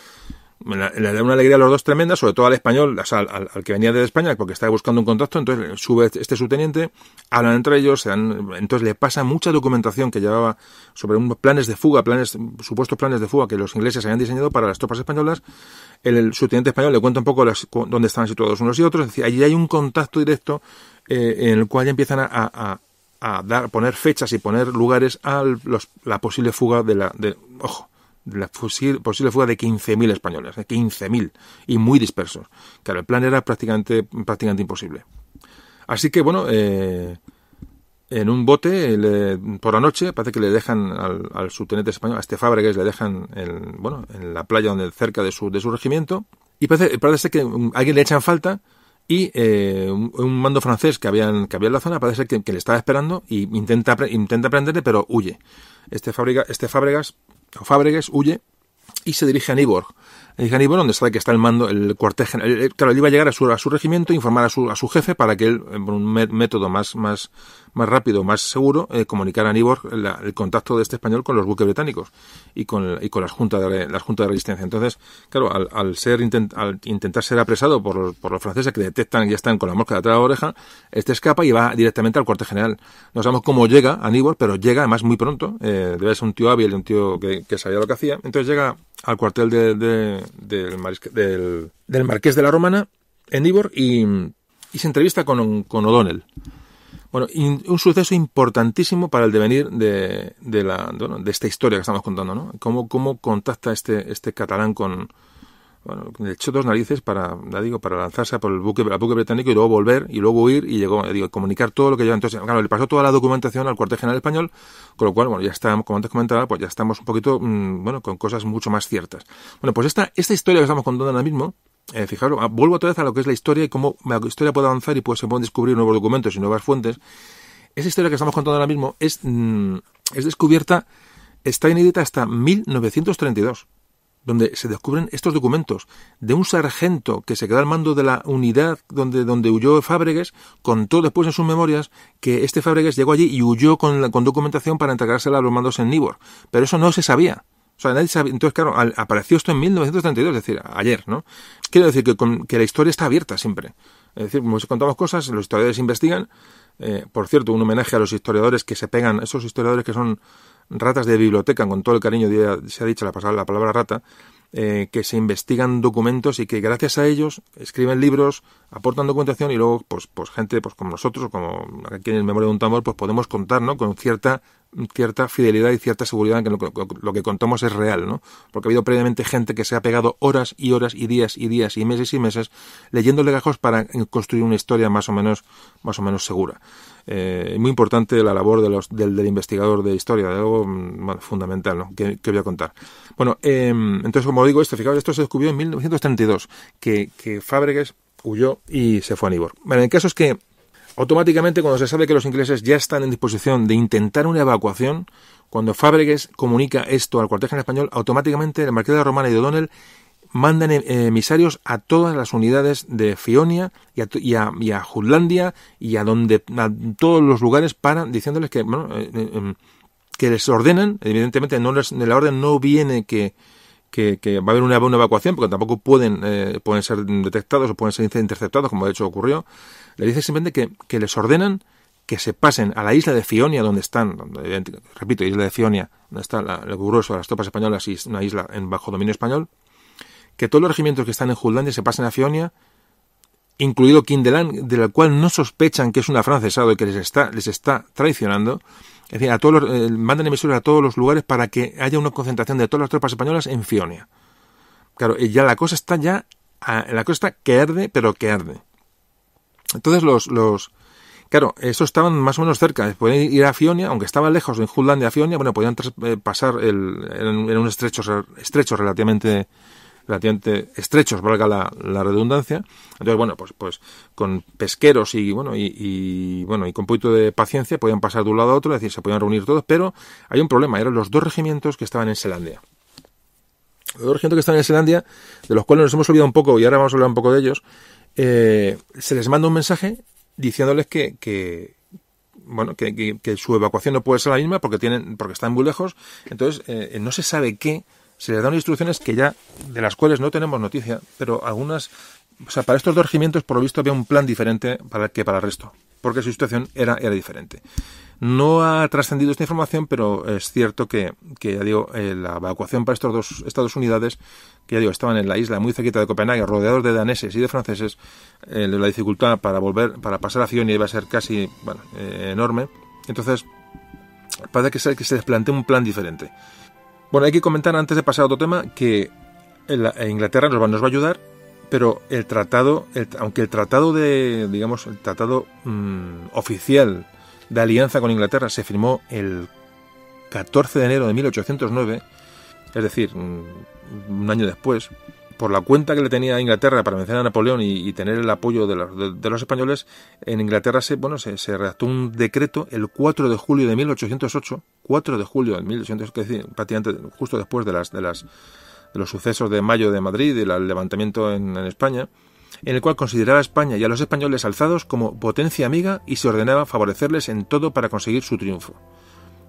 Speaker 1: le da una alegría a los dos tremenda, sobre todo al español, o sea, al, que venía de España, porque estaba buscando un contacto, entonces sube este subteniente, hablan entre ellos, dan, entonces le pasa mucha documentación que llevaba sobre un, planes de fuga, planes, supuestos planes de fuga que los ingleses habían diseñado para las tropas españolas, el, subteniente español le cuenta un poco las, dónde estaban situados unos y otros, es decir, allí hay un contacto directo eh, en el cual ya empiezan a, a dar, poner fechas y poner lugares a los, la posible fuga de la, de, ojo, de la posible, posible fuga de 15.000 españoles, de 15.000 y muy dispersos. Claro, el plan era prácticamente, prácticamente imposible. Así que bueno, eh, en un bote le, por la noche parece que le dejan al, al subteniente español, a este Fábregues, le dejan en, bueno, en la playa donde cerca de su, de su regimiento y parece, parece que a alguien le echan falta y eh, un, mando francés que había, que había en la zona parece que, que le estaba esperando y intenta, intenta prenderle, pero huye. Este, Fábrica, este Fábregas, o Fábregues huye y se dirige a Niborg. A Niborg, donde sabe que está el mando, el cuartel general. Claro, él iba a llegar a su, a su regimiento, informar a su, a su jefe para que él, por un método más, más, más rápido, más seguro, eh, comunicar a Niborg la, el contacto de este español con los buques británicos y con, y con las juntas de, las juntas de resistencia. Entonces, claro, al, al ser intent, al intentar ser apresado por los, por los franceses que detectan y ya están con la mosca detrás de la oreja, este escapa y va directamente al cuartel general. No sabemos cómo llega a Niborg, pero llega además muy pronto. Eh, debe ser un tío hábil, un tío que, sabía lo que hacía. Entonces llega al cuartel de, del, del, del, Marqués de la Romana en Niborg y, y se entrevista con, con O'Donnell. Bueno, un suceso importantísimo para el devenir de, de, la, de esta historia que estamos contando, ¿no? Cómo, cómo contacta este, este catalán con, bueno, le echó dos narices para, ya digo, para lanzarse por el buque, británico y luego volver y luego huir y llegó, digo, comunicar todo lo que lleva. Entonces, claro, le pasó toda la documentación al cuartel general español, con lo cual, bueno, ya está, como antes comentaba, pues ya estamos un poquito, mm, bueno, con cosas mucho más ciertas. Bueno, pues esta, esta historia que estamos contando ahora mismo, eh, fijaros, ah, vuelvo otra vez a lo que es la historia y cómo la historia puede avanzar y pues se pueden descubrir nuevos documentos y nuevas fuentes. Esa historia que estamos contando ahora mismo es, mm, es descubierta, está inédita hasta 1932 donde se descubren estos documentos de un sargento que se queda al mando de la unidad donde, donde huyó Fábregues, contó después en sus memorias que este Fábregues llegó allí y huyó con, la, con documentación para entregársela a los mandos en Nibor. Pero eso no se sabía. O sea, nadie sabía. Entonces, claro, apareció esto en 1932, es decir, ayer, ¿no? Quiero decir que, que la historia está abierta siempre. Es decir, como contamos cosas, los historiadores investigan. Eh, por cierto, un homenaje a los historiadores que se pegan, esos historiadores que son ratas de biblioteca, con todo el cariño se ha dicho la, la palabra rata, eh, que se investigan documentos y que gracias a ellos escriben libros, aportan documentación y luego, pues, pues gente pues como nosotros, como aquí en el Memoria de un Tambor, pues podemos contar, ¿no? Con cierta cierta fidelidad y cierta seguridad en que lo, que contamos es real, ¿no? Porque ha habido previamente gente que se ha pegado horas y horas y días y días y meses y meses leyendo legajos para construir una historia más o menos, más o menos segura. Eh, muy importante la labor de los, del, investigador de historia, algo mm, fundamental, ¿no? Que, voy a contar. Bueno, em, entonces, como digo, esto, fijaos, esto se descubrió en 1932, que, que Fábregues huyó y se fue a Nibor. Bueno, el caso es que automáticamente cuando se sabe que los ingleses ya están en disposición de intentar una evacuación, cuando Fábregues comunica esto al cuartel general español, automáticamente el marqués de Romana y de O'Donnell mandan em, emisarios a todas las unidades de Fionia y a, y a, Jutlandia y a donde a todos los lugares para diciéndoles que bueno, eh, eh, em, que les ordenan. Evidentemente no les, la orden no viene que, que, va a haber una, evacuación porque tampoco pueden eh, pueden ser detectados o pueden ser interceptados como de hecho ocurrió. Le dice simplemente que, que les ordenan que se pasen a la isla de Fionia, donde están, donde, repito, isla de Fionia, donde está la, el grueso de las tropas españolas y una isla en bajo dominio español, que todos los regimientos que están en Jutlandia se pasen a Fionia, incluido Kindelan, del cual no sospechan que es un afrancesado y que les está, les está traicionando. Es decir, a todos los, eh, mandan emisores a todos los lugares para que haya una concentración de todas las tropas españolas en Fionia. Claro, ya la cosa está ya, la cosa está que arde, pero que arde. Entonces los, los, Claro, estos estaban más o menos cerca, podían ir a Fionia, aunque estaban lejos en Jutlandia a Fionia, bueno, podían eh, pasar el, en, en, un estrecho, estrecho relativamente relativamente estrechos, valga la, redundancia. Entonces, bueno, pues, pues con pesqueros y bueno, y, bueno, y con poquito de paciencia podían pasar de un lado a otro, es decir, se podían reunir todos, pero hay un problema, eran los dos regimientos que estaban en Selandia. Los dos regimientos que estaban en Selandia, de los cuales nos hemos olvidado un poco y ahora vamos a hablar un poco de ellos, eh, se les manda un mensaje diciéndoles que, que bueno, que, que, su evacuación no puede ser la misma porque tienen, porque están muy lejos, entonces eh, no se sabe qué se les dan instrucciones que ya, de las cuales no tenemos noticia, pero algunas, o sea, para estos dos regimientos por lo visto había un plan diferente para que para el resto, porque su situación era, era diferente. No ha trascendido esta información, pero es cierto que, que ya digo, eh, la evacuación para estos dos, estas dos unidades, que ya digo, estaban en la isla muy cerquita de Copenhague, rodeados de daneses y de franceses, eh, la dificultad para volver, para pasar a Fionia iba a ser casi, eh, enorme. Entonces, parece que se, que se les plantea un plan diferente. Bueno, hay que comentar antes de pasar a otro tema que Inglaterra nos va, a ayudar, pero el tratado, aunque el tratado de, digamos, el tratado mm, oficial de alianza con Inglaterra se firmó el 14 de enero de 1809, es decir, mm, un año después, por la cuenta que le tenía a Inglaterra para vencer a Napoleón y, tener el apoyo de los, españoles, en Inglaterra se, bueno, se, redactó un decreto el 4 de julio de 1808, 4 de julio de 1808, es decir, justo después de, las, de, las, de los sucesos de mayo de Madrid y el levantamiento en, en España, en el cual consideraba a España y a los españoles alzados como potencia amiga y se ordenaba favorecerles en todo para conseguir su triunfo.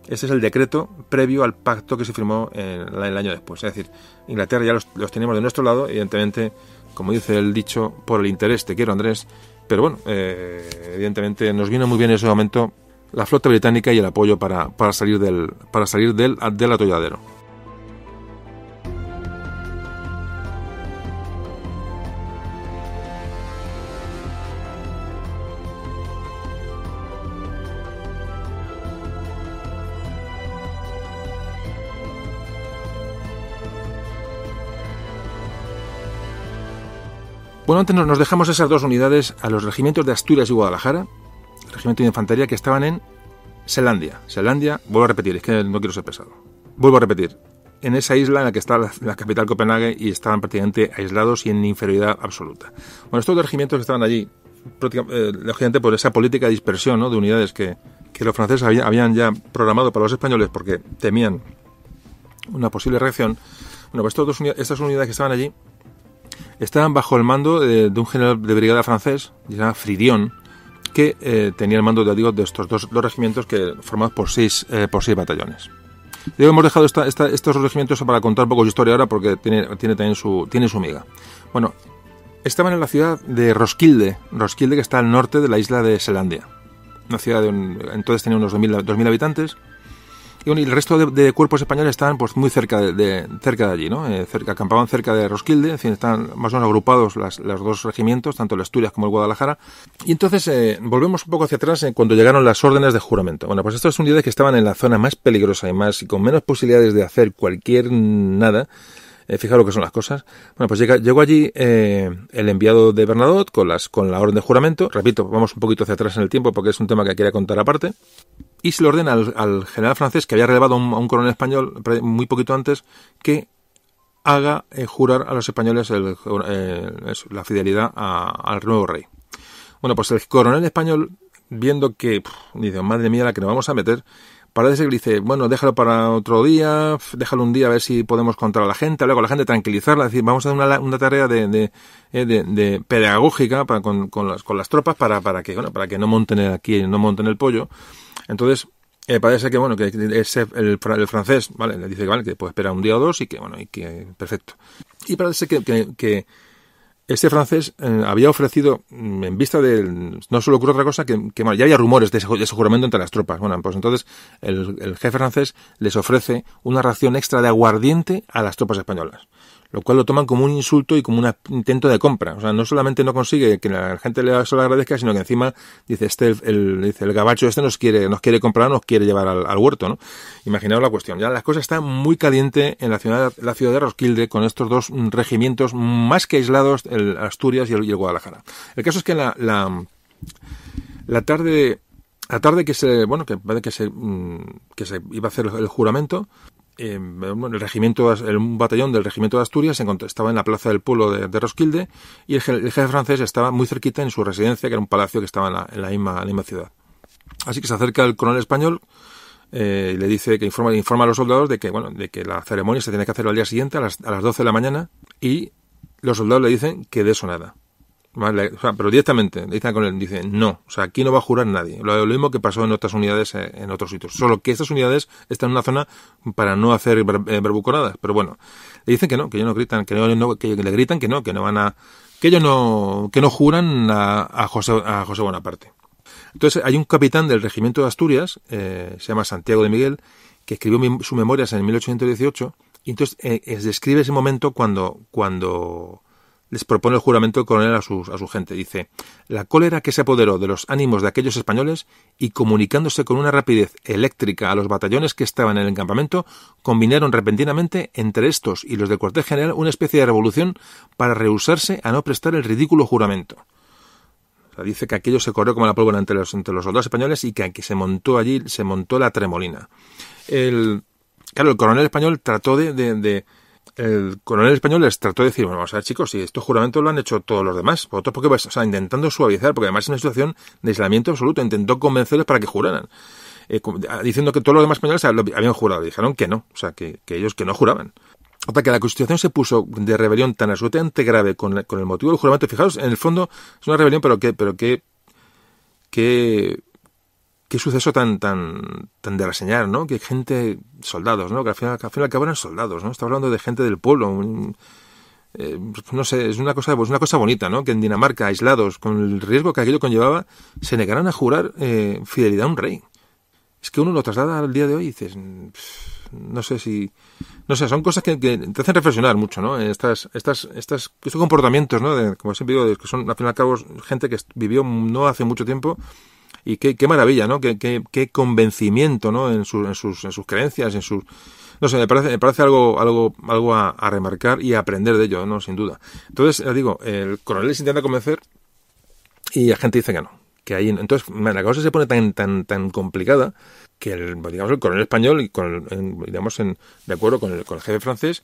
Speaker 1: Este es el decreto previo al pacto que se firmó el, el año después. Es decir, Inglaterra ya los, los, tenemos de nuestro lado, evidentemente, como dice el dicho, por el interés te quiero Andrés, pero bueno, eh, evidentemente nos vino muy bien en ese momento la flota británica y el apoyo para, para salir del, para salir del, del atolladero. Bueno, antes nos dejamos esas dos unidades a los regimientos de Asturias y Guadalajara, regimiento de infantería que estaban en Selandia. Selandia, vuelvo a repetir, es que no quiero ser pesado. Vuelvo a repetir, en esa isla en la que está la, capital Copenhague y estaban prácticamente aislados y en inferioridad absoluta. Bueno, estos dos regimientos que estaban allí, eh, lógicamente por esa política de dispersión ¿no? de unidades que, que los franceses habían ya programado para los españoles porque temían una posible reacción, bueno, pues estos dos, estas unidades que estaban allí estaban bajo el mando de, un general de brigada francés, llamado Fridion, que eh, tenía el mando de, estos dos, regimientos que formados por seis, eh, por seis batallones. Digo, hemos dejado esta, estos regimientos para contar un poco su historia ahora porque tiene, tiene también su, tiene su miga. Bueno, estaban en la ciudad de Roskilde, Roskilde que está al norte de la isla de Selandia. Una ciudad de entonces tenía unos 2.000 habitantes y, el resto de, cuerpos españoles estaban pues muy cerca de, cerca de allí, ¿no? Eh, cerca, acampaban cerca de Roskilde, en están más o menos agrupados las, los dos regimientos, tanto el Asturias como el Guadalajara. Y entonces eh, volvemos un poco hacia atrás eh, cuando llegaron las órdenes de juramento. Bueno, pues estas unidades que estaban en la zona más peligrosa y más y con menos posibilidades de hacer cualquier nada, eh, fijaros lo que son las cosas. Bueno, pues llega, llegó allí el enviado de Bernadotte con, las, con la orden de juramento. Repito, vamos un poquito hacia atrás en el tiempo porque es un tema que quería contar aparte y se le ordena al, general francés que había relevado a un, coronel español muy poquito antes que haga eh, jurar a los españoles eh, la fidelidad al nuevo rey. Bueno, pues el coronel español, viendo que, dice, madre mía, la que nos vamos a meter, parece que dice, bueno, déjalo para otro día, déjalo un día a ver si podemos contar a la gente, con la gente, tranquilizarla, decir, vamos a hacer una, tarea de, eh, pedagógica para, con, las, con las tropas para, para que, bueno, para que no monten aquí, no monten el pollo entonces, eh, parece que bueno que el, el, francés vale le dice que vale que puede esperar un día o dos y que bueno y que perfecto y parece que, que, este francés eh, había ofrecido mm, en vista de no solo ocurre otra cosa que, que ya había rumores de ese, juramento entre las tropas. Bueno pues entonces el, el jefe francés les ofrece una ración extra de aguardiente a las tropas españolas lo cual lo toman como un insulto y como un intento de compra. O sea, no solamente no consigue que la gente le solo agradezca, sino que encima dice este el, dice el gabacho este nos quiere nos quiere comprar, nos quiere llevar al, huerto, ¿no? Imaginaos la cuestión. Ya la cosa está muy caliente en la ciudad la ciudad de Roskilde con estos dos regimientos más que aislados, el Asturias y el, Guadalajara. El caso es que la, la, la tarde la tarde que se bueno que que se mm, que se iba a hacer el juramento el regimiento, un batallón del regimiento de Asturias estaba en la plaza del pueblo de, Roskilde y el, jefe francés estaba muy cerquita en su residencia, que era un palacio que estaba en la, misma, ciudad. Así que se acerca el coronel español eh, y le dice que informa, informa a los soldados de que, bueno, de que la ceremonia se tiene que hacer al día siguiente a las, a las 12 de la mañana y los soldados le dicen que de eso nada pero directamente dicen con él, dice no, o sea, aquí no va a jurar nadie. Lo, mismo que pasó en otras unidades eh, en otros sitios. Solo que estas unidades están en una zona para no hacer verbuconadas. Pero bueno, le dicen que no, que ellos no gritan, que, no, que le gritan que no, que no van a, que ellos no, que no juran a, José, a José Bonaparte. Entonces hay un capitán del regimiento de Asturias, eh, se llama Santiago de Miguel, que escribió sus memorias en 1818 y entonces eh, describe ese momento cuando, cuando les propone el juramento coronel a su, a su gente. Dice, la cólera que se apoderó de los ánimos de aquellos españoles y comunicándose con una rapidez eléctrica a los batallones que estaban en el campamento, combinaron repentinamente entre estos y los del cuartel general una especie de revolución para rehusarse a no prestar el ridículo juramento. dice que aquello se corrió como la pólvora entre los, entre los soldados españoles y que aquí se montó allí, se montó la tremolina. El, claro, el coronel español trató de el coronel español les trató de decir, bueno, vamos a ver chicos, si estos juramentos lo han hecho todos los demás, vosotros porque o sea, intentando suavizar, porque además es una situación de aislamiento absoluto, intentó convencerles para que juraran. Eh, ah, diciendo que todos los demás españoles habían jurado, dijeron que no, o sea, que, ellos que no juraban. Otra que la Constitución se puso de rebelión tan absolutamente grave con, con el motivo del juramento. Fijaos, en el fondo es una rebelión, pero que, pero que, que qué suceso tan, tan, tan de reseñar, ¿no? Que gente, soldados, ¿no? Que al final, al final eran soldados, ¿no? Está hablando de gente del pueblo, eh, no sé, es una cosa, pues una cosa bonita, ¿no? Que en Dinamarca, aislados, con el riesgo que aquello conllevaba, se negaran a jurar eh, fidelidad a un rey. Es que uno lo traslada al día de hoy y dices, no sé si, no sé, son cosas que, te hacen reflexionar mucho, ¿no? Estas, estas, estas, estos comportamientos, ¿no? De, como siempre digo, que son al fin y al cabo gente que vivió no hace mucho tiempo y qué, qué maravilla, ¿no? Qué, qué, qué convencimiento, ¿no? En, en, sus, en sus creencias, en sus... no sé, me parece, me parece algo, algo, algo a, remarcar y a aprender de ello, ¿no? Sin duda. Entonces, digo, el coronel se intenta convencer y la gente dice que no. Que ahí, entonces, la cosa se pone tan, tan, tan complicada que el, digamos, el coronel español, y con, digamos, en, de acuerdo con el, con el jefe francés,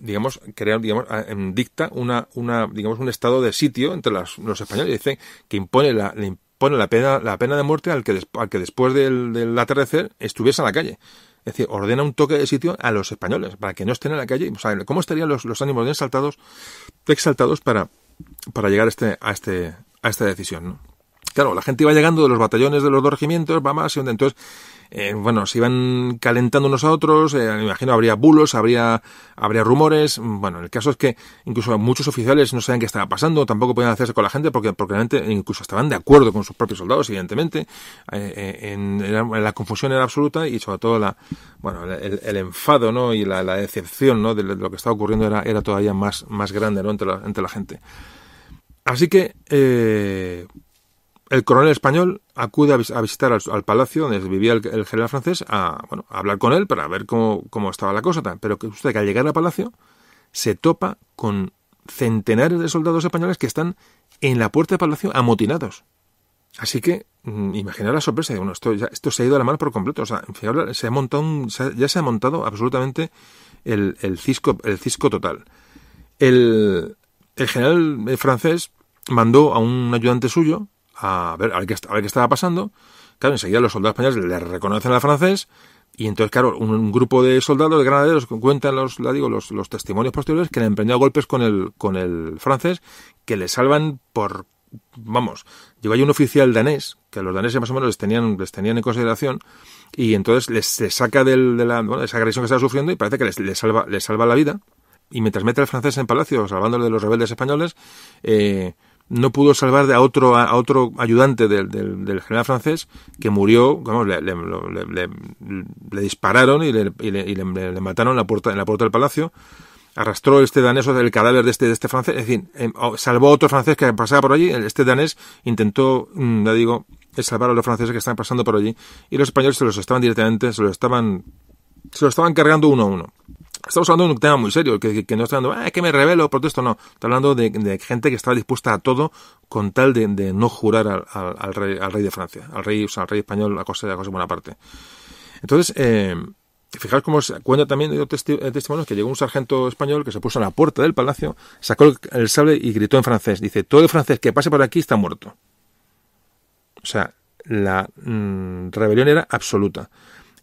Speaker 1: digamos, crea, digamos, dicta una, una, digamos, un estado de sitio entre los españoles. Dice que impone la, impone la pena, la pena de muerte al que, al que después del, del atardecer estuviese en la calle. Es decir, ordena un toque de sitio a los españoles para que no estén en la calle. O sea, ¿cómo estarían los, los ánimos exaltados, exaltados para, para llegar a, este, a, este, a esta decisión? ¿no? Claro, la gente iba llegando de los batallones de los dos regimientos, va más, y entonces eh, bueno, se iban calentando unos a otros, eh, me imagino habría bulos, habría, habría rumores, bueno, el caso es que incluso muchos oficiales no sabían qué estaba pasando, tampoco podían hacerse con la gente porque, realmente incluso estaban de acuerdo con sus propios soldados, evidentemente, eh, en, la confusión era absoluta y sobre todo la, bueno, el, enfado, ¿no? Y la, decepción, ¿no? De lo que estaba ocurriendo era, era todavía más, más grande, ¿no? Entre la, entre la gente. Así que, el coronel español acude a, visitar al, palacio donde vivía el, general francés a, bueno, a hablar con él para ver cómo, estaba la cosa. Pero que usted que al llegar al palacio se topa con centenares de soldados españoles que están en la puerta del palacio amotinados. Así que mm, imagina la sorpresa de uno, esto, ya, esto se ha ido a la mano por completo. O sea, se ha montado ya se ha montado absolutamente el, el, cisco, el cisco total. El, el general francés mandó a un ayudante suyo a ver, a ver, qué, a ver qué estaba pasando. Claro, enseguida los soldados españoles le reconocen al francés y entonces, claro, un, grupo de soldados, de granaderos, cuentan los, la digo, los, testimonios posteriores que le emprendió a golpes con el, con el francés, que le salvan por, vamos, llegó ahí un oficial danés, que los daneses más o menos les tenían, les tenían en consideración, y entonces les, saca del, de, la, bueno, esa agresión que estaba sufriendo y parece que les, les, salva, les salva la vida. Y mientras mete al francés en palacio, salvándole de los rebeldes españoles, eh, no pudo salvar a otro, a otro ayudante del, del, general francés que murió, vamos, le, le, dispararon y, le, le, mataron en la puerta, en la puerta del palacio. Arrastró este danés el cadáver de este, de este francés, es decir, em, salvó a otro francés que pasaba por allí. Este danés intentó, mm, ya digo, salvar a los franceses que estaban pasando por allí y los españoles se los estaban directamente, se los estaban, se los estaban cargando uno a uno. Estamos hablando de un tema muy serio, que, no está hablando, ah, que me revelo, protesto, no. Está hablando de, gente que estaba dispuesta a todo con tal de, no jurar al, rey, de Francia, al rey, o sea, al rey español, a cosa de buena parte. Entonces, eh, fijaos cómo se cuenta también de testimonios que llegó un sargento español que se puso en la puerta del palacio, sacó el, sable y gritó en francés. Dice, todo el francés que pase por aquí está muerto. O sea, la mm, rebelión era absoluta.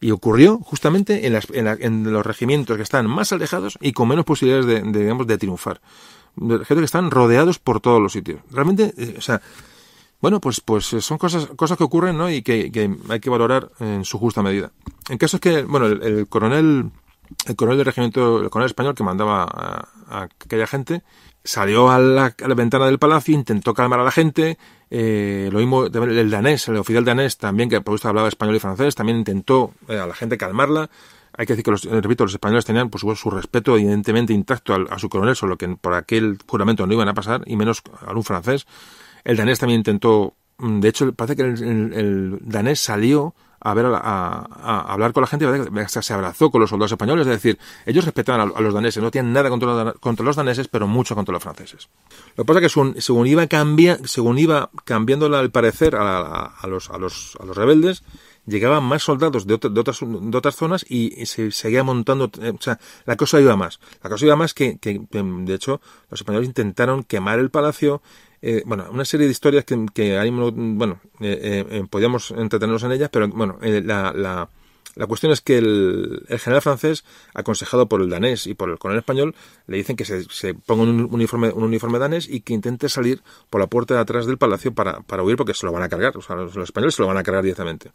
Speaker 1: Y ocurrió justamente en, las, en, los regimientos que están más alejados y con menos posibilidades de, digamos, de triunfar. Gente que están rodeados por todos los sitios. Realmente, eh, o sea, bueno, pues, pues eh, son cosas, cosas que ocurren, ¿no? Y que, hay que valorar en su justa medida. En caso es que, bueno, el, coronel, el coronel del regimiento, el coronel español que mandaba a aquella gente, salió a la, ventana del palacio, intentó calmar a la gente, eh, lo mismo el danés, el oficial danés también, que por supuesto hablaba español y francés, también intentó eh, a la gente calmarla. Hay que decir que, los, eh, repito, los españoles tenían por supuesto su respeto evidentemente intacto a, su coronel, solo que por aquel juramento no iban a pasar, y menos a un francés. El danés también intentó, mm, de hecho parece que el danés salió a ver a, hablar con la gente, se abrazó con los soldados españoles, es decir, ellos respetaban a, los daneses, no tienen nada contra, contra, los daneses, pero mucho contra los franceses. Lo que pasa es que según, iba, cambia, según iba cambiando el parecer a, los, a, los, a los rebeldes, llegaban más soldados de, de, otras, de otras zonas y, se seguía montando, eh, o sea, la cosa iba más. La cosa iba más que, que, de hecho, los españoles intentaron quemar el palacio, eh, bueno, una serie de historias que, que ahí, bueno, eh, eh, podíamos entretenernos en ellas, pero bueno, la, la, la, cuestión es que el, general francés, aconsejado por el danés y por el coronel español, le dicen que se, se ponga un uniforme, un uniforme danés y que intente salir por la puerta de atrás del palacio para, para huir porque se lo van a cargar, o sea, los, españoles se lo van a cargar directamente.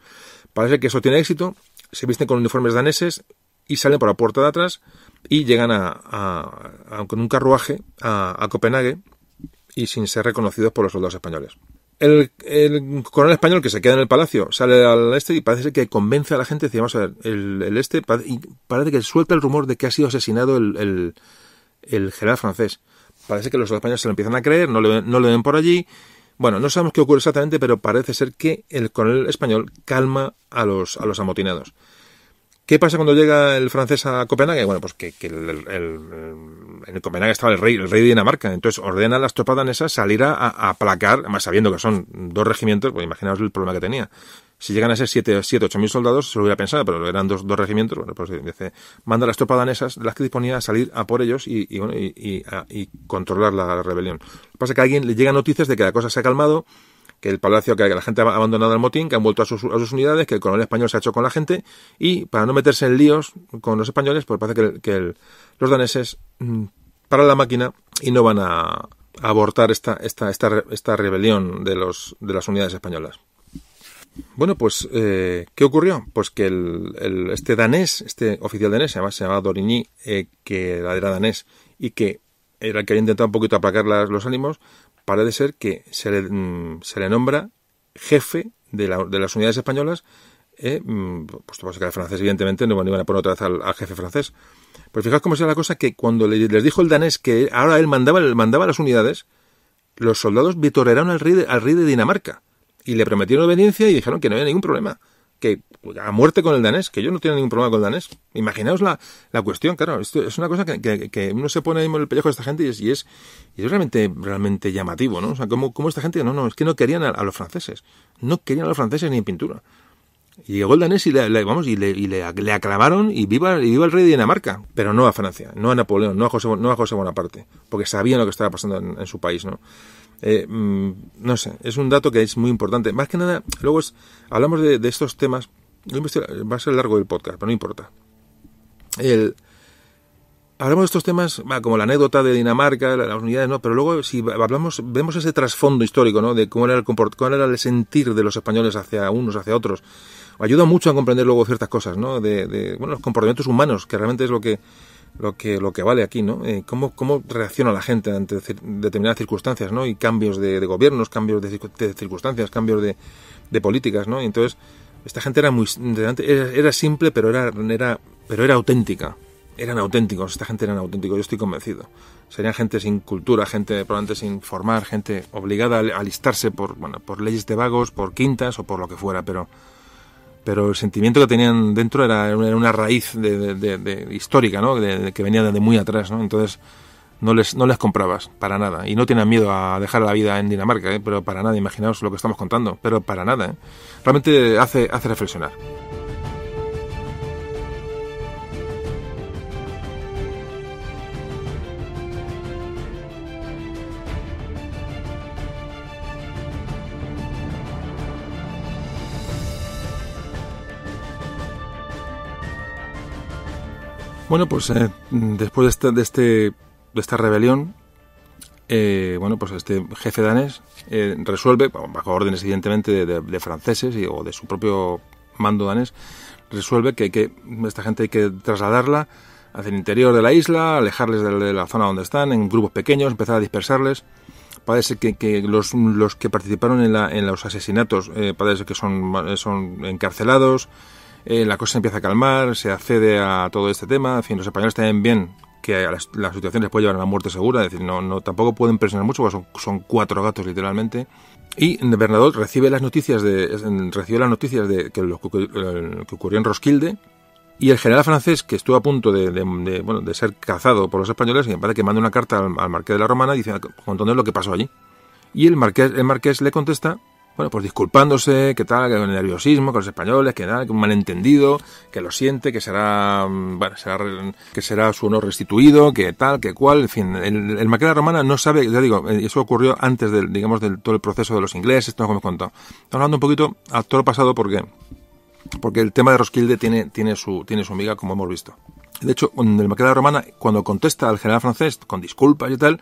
Speaker 1: Parece que eso tiene éxito, se visten con uniformes daneses y salen por la puerta de atrás y llegan a, con un carruaje a Copenhague y sin ser reconocidos por los soldados españoles. El, coronel español que se queda en el palacio sale al este y parece que convence a la gente, decimos, a ver, el, este, y parece que suelta el rumor de que ha sido asesinado el, general francés. Parece que los españoles se lo empiezan a creer, no le, no le ven por allí. Bueno, no sabemos qué ocurre exactamente, pero parece ser que el coronel español calma a los, a los amotinados. ¿Qué pasa cuando llega el francés a Copenhague? Bueno, pues que, el, en Copenhague estaba el rey, el rey de Dinamarca. Entonces ordena a las tropas danesas salir a, aplacar, además sabiendo que son dos regimientos, pues imaginaos el problema que tenía. Si llegan a ser 7, siete 8 mil soldados, se lo hubiera pensado, pero eran dos, dos regimientos. Bueno, pues manda a las tropas danesas, las que disponía, a salir a por ellos y, y, y, a, y controlar la rebelión. Lo que pasa es que a alguien le llegan noticias de que la cosa se ha calmado, que el palacio, que la gente ha abandonado el motín, que han vuelto a sus, a sus, unidades, que el coronel español se ha hecho con la gente y para no meterse en líos con los españoles, pues parece que, los daneses mmm, paran la máquina y no van a, abortar esta, esta, esta, esta rebelión de, los, de las unidades españolas. Bueno, pues, eh, ¿qué ocurrió? Pues que el, este danés, este oficial danés, llama, se llama Dorigny, eh, que era danés y que era el que había intentado un poquito aplacar las, los ánimos, parece ser que se le, mm, se le nombra jefe de, la, de, las unidades españolas, eh, mm, pues, pues que el francés, evidentemente, no iban a poner otra vez al jefe francés. Pero fijaos cómo será la cosa que cuando le, les dijo el danés que ahora él mandaba, las unidades, los soldados vitorearon al rey, de, al rey de Dinamarca y le prometieron obediencia y dijeron que no había ningún problema. Que a muerte con el danés, que yo no tengo ningún problema con el danés. Imaginaos la, la cuestión, claro, esto es una cosa que, que, uno se pone ahí en el pellejo de esta gente y es, y es, y es realmente, realmente llamativo, ¿no? O sea, como, como esta gente, no, no, es que no querían a, los franceses. No querían a los franceses ni en pintura. Y llegó el danés y le, vamos, y, le, y le, aclamaron y viva, y viva el rey de Dinamarca, pero no a Francia, no a Napoleón, no a José, no a José Bonaparte, porque sabían lo que estaba pasando en, su país, ¿no? Eh, mmm, no sé, es un dato que es muy importante. Más que nada, luego es, hablamos de, de estos temas, va a ser largo el podcast, pero no importa. El, hablamos de estos temas como la anécdota de Dinamarca, las unidades, ¿no? Pero luego si hablamos, vemos ese trasfondo histórico, ¿no? De cómo era el cuál era el sentir de los españoles hacia unos, hacia otros. Ayuda mucho a comprender luego ciertas cosas, ¿no? De, de bueno, los comportamientos humanos, que realmente es lo que lo que lo que vale aquí, ¿no? Eh, cómo, cómo reacciona la gente ante determinadas circunstancias, ¿no? Y cambios de, de gobiernos, cambios de, de, circunstancias, cambios de, de políticas, ¿no? Y entonces esta gente era muy era, era simple, pero era, era pero era auténtica. Eran auténticos, esta gente eran auténticos, yo estoy convencido. Serían gente sin cultura, gente probablemente sin formar, gente obligada a alistarse por, bueno, por leyes de vagos, por quintas o por lo que fuera, pero pero el sentimiento que tenían dentro era, una raíz de, de, histórica, ¿no? que venía de muy atrás, ¿no? Entonces no les, no les comprabas, para nada. Y no tienen miedo a dejar la vida en Dinamarca, ¿eh? pero para nada, imaginaos lo que estamos contando, pero para nada. ¿eh? Realmente hace, hace reflexionar. Bueno, pues eh, después de este, de este, de esta rebelión, eh, bueno, pues este jefe danés eh, resuelve, bajo órdenes evidentemente de, franceses y, o de su propio mando danés, resuelve que, que esta gente hay que trasladarla hacia el interior de la isla, alejarles de, de la zona donde están, en grupos pequeños, empezar a dispersarles. Parece que, que los, los, que participaron en, la, en los asesinatos eh, parece que son, son encarcelados, eh, la cosa se empieza a calmar, se accede a todo este tema, en fin, los españoles también bien que la, la situación les puede llevar a la muerte segura, es decir, no, tampoco pueden presionar mucho, porque son, cuatro gatos literalmente. Y Bernadotte recibe las noticias de recibe las noticias de que lo que, ocurrió en Roskilde y el general francés que estuvo a punto de, bueno, de ser cazado por los españoles y parece que manda una carta al, marqués de la Romana diciendo contando lo que pasó allí. Y el marqués, el marqués le contesta bueno, pues disculpándose, que tal, que el nerviosismo con los españoles, que tal, que un malentendido, que lo siente, que será, bueno, será, que será su honor restituido, que tal, que cual, en fin, el, el Romana no sabe, ya digo, eso ocurrió antes del, digamos, del todo el proceso de los ingleses, esto como he contado. Estamos hablando un poquito a todo lo pasado porque, porque el tema de Roskilde tiene, tiene su, tiene su miga, como hemos visto. De hecho, el Maqueda Romana, cuando contesta al general francés con disculpas y tal,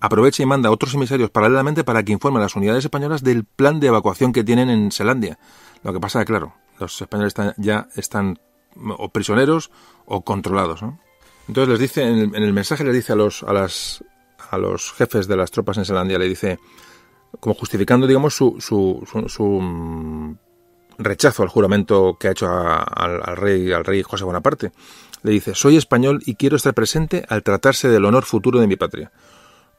Speaker 1: aprovecha y manda otros emisarios paralelamente para que informen a las unidades españolas del plan de evacuación que tienen en Selandia. Lo que pasa es claro, los españoles ya están o prisioneros o controlados. ¿no? Entonces les dice, en el, en el, mensaje les dice a los, a, las, a los jefes de las tropas en Selandia, le dice, como justificando, digamos, su, su, su, su rechazo al juramento que ha hecho al, al, rey, al rey José Bonaparte. Le dice, soy español y quiero estar presente al tratarse del honor futuro de mi patria.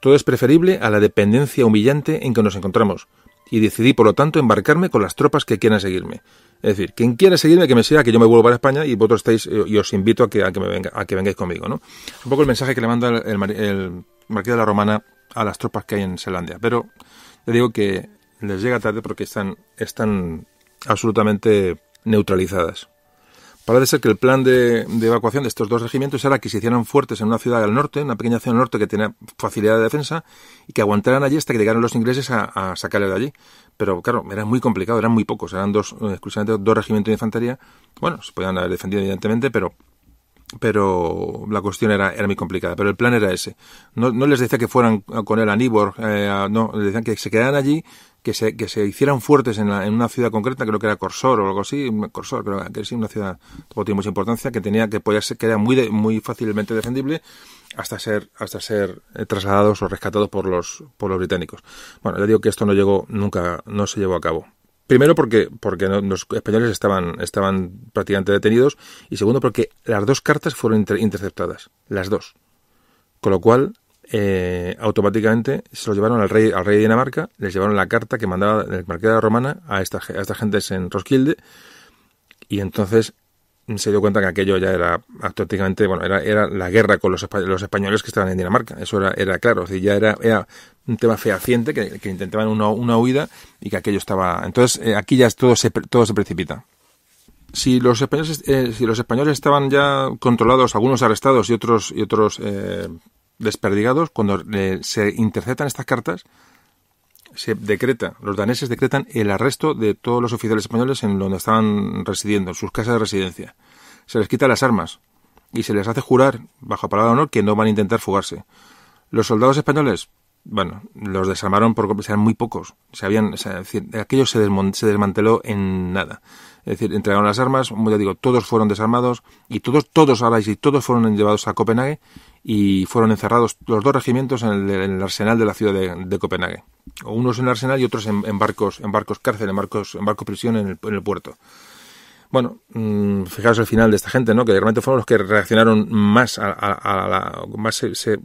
Speaker 1: Todo es preferible a la dependencia humillante en que nos encontramos, y decidí por lo tanto embarcarme con las tropas que quieran seguirme. Es decir, quien quiera seguirme, que me siga, que yo me vuelvo para España y vosotros estáis, eh, y os invito a que, a que, me venga, a que vengáis conmigo, ¿no? Un poco el mensaje que le manda el, Marqués de la Romana a las tropas que hay en Selandia. Pero le digo que les llega tarde porque están, están absolutamente neutralizadas. Parece ser que el plan de, evacuación de estos dos regimientos era que se hicieran fuertes en una ciudad del norte, una pequeña ciudad del norte que tenía facilidad de defensa, y que aguantaran allí hasta que llegaran los ingleses a, sacarle de allí. Pero claro, era muy complicado, eran muy pocos, eran dos, exclusivamente dos regimientos de infantería. Bueno, se podían haber defendido evidentemente, pero pero la cuestión era, era muy complicada. Pero el plan era ese. No, no les decía que fueran con él a Nibor, eh, no, les decían que se quedaran allí, que se, que se hicieran fuertes en, la, en una ciudad concreta, creo que era Corsor o algo así, Corsor, creo que sí, una ciudad que tiene mucha importancia, que tenía, que podía ser, que era muy, de, muy fácilmente defendible hasta ser, hasta ser trasladados o rescatados por los, por los británicos. Bueno, ya digo que esto no llegó, nunca, no se llevó a cabo. Primero porque, porque los españoles estaban, estaban prácticamente detenidos y segundo porque las dos cartas fueron inter interceptadas, las dos. Con lo cual, eh, automáticamente se los llevaron al rey, al rey de Dinamarca, les llevaron la carta que mandaba el marqués de la Romana a, esta, a estas gentes en Roskilde y entonces se dio cuenta que aquello ya era prácticamente, bueno, era, era la guerra con los, los españoles que estaban en Dinamarca. Eso era, era claro, decir, ya era, era un tema fehaciente que, intentaban una, una, huida y que aquello estaba. Entonces, eh, aquí ya todo se, todo se precipita. Si los españoles, eh, si los españoles estaban ya controlados, algunos arrestados y otros, y otros eh, desperdigados, cuando se interceptan estas cartas, se decreta, los daneses decretan el arresto de todos los oficiales españoles en donde estaban residiendo, en sus casas de residencia. Se les quita las armas y se les hace jurar, bajo palabra de honor, que no van a intentar fugarse. Los soldados españoles, bueno, los desarmaron porque eran muy pocos. Se habían, o aquello se, desmanteló en nada. Es decir, entregaron las armas, como ya digo, todos fueron desarmados y todos, todos ahora sí, todos fueron llevados a Copenhague y fueron encerrados los dos regimientos en el, en el arsenal de la ciudad de, Copenhague. Unos en arsenal y otros en, barcos, en barcos cárcel, en barcos, en barco prisión en el, en el puerto. Bueno, mmm, fijaos el final de esta gente, ¿no? Que realmente fueron los que reaccionaron más a, a, la, más se, se,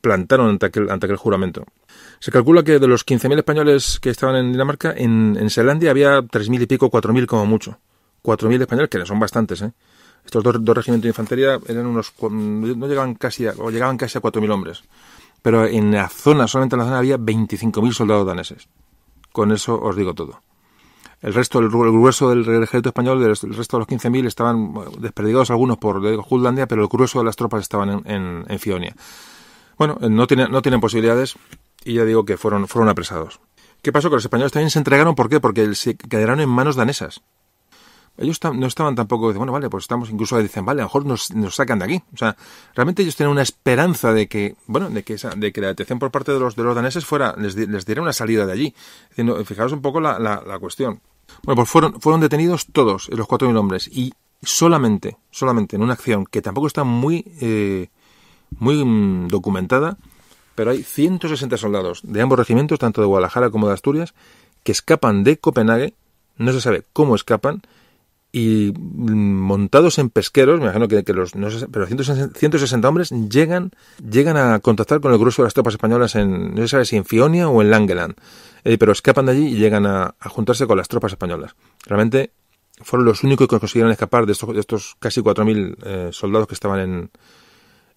Speaker 1: plantaron ante aquel, ante aquel juramento. Se calcula que de los 15.000 españoles que estaban en Dinamarca, en, en Selandia había 3.000 y pico, 4.000 como mucho. 4.000 españoles, que son bastantes, ¿eh? Estos dos, dos, regimientos de infantería eran unos, no llegaban casi a, o llegaban casi a 4.000 hombres. Pero en la zona, solamente en la zona había 25.000 soldados daneses. Con eso os digo todo. El resto, el, grueso del ejército español, el resto de los 15.000 estaban desperdigados algunos por Jutlandia, pero el grueso de las tropas estaban en, en, en Fionia. Bueno, no tienen, no tienen posibilidades y ya digo que fueron, fueron apresados. ¿Qué pasó? Que los españoles también se entregaron, ¿por qué? Porque se quedaron en manos danesas ellos no estaban tampoco, bueno, vale, pues estamos, incluso dicen, vale, a lo mejor nos, sacan de aquí. O sea, realmente ellos tenían una esperanza de que, bueno, de que, esa, de que la detención por parte de los, de los daneses fuera, les, les diera una salida de allí. Fijaros un poco la, la, la cuestión. Bueno, pues fueron, fueron detenidos todos, los cuatro mil hombres, y solamente, solamente en una acción que tampoco está muy, eh, muy mmm, documentada, pero hay 160 soldados de ambos regimientos, tanto de Guadalajara como de Asturias, que escapan de Copenhague, no se sabe cómo escapan, y montados en pesqueros, me imagino que, los no sé, pero 160 hombres llegan llegan a contactar con el grueso de las tropas españolas en no se sabe si en Fionia o en Langeland, eh, pero escapan de allí y llegan a, juntarse con las tropas españolas. Realmente fueron los únicos que consiguieron escapar de estos, de estos casi 4.000 eh, soldados que estaban en,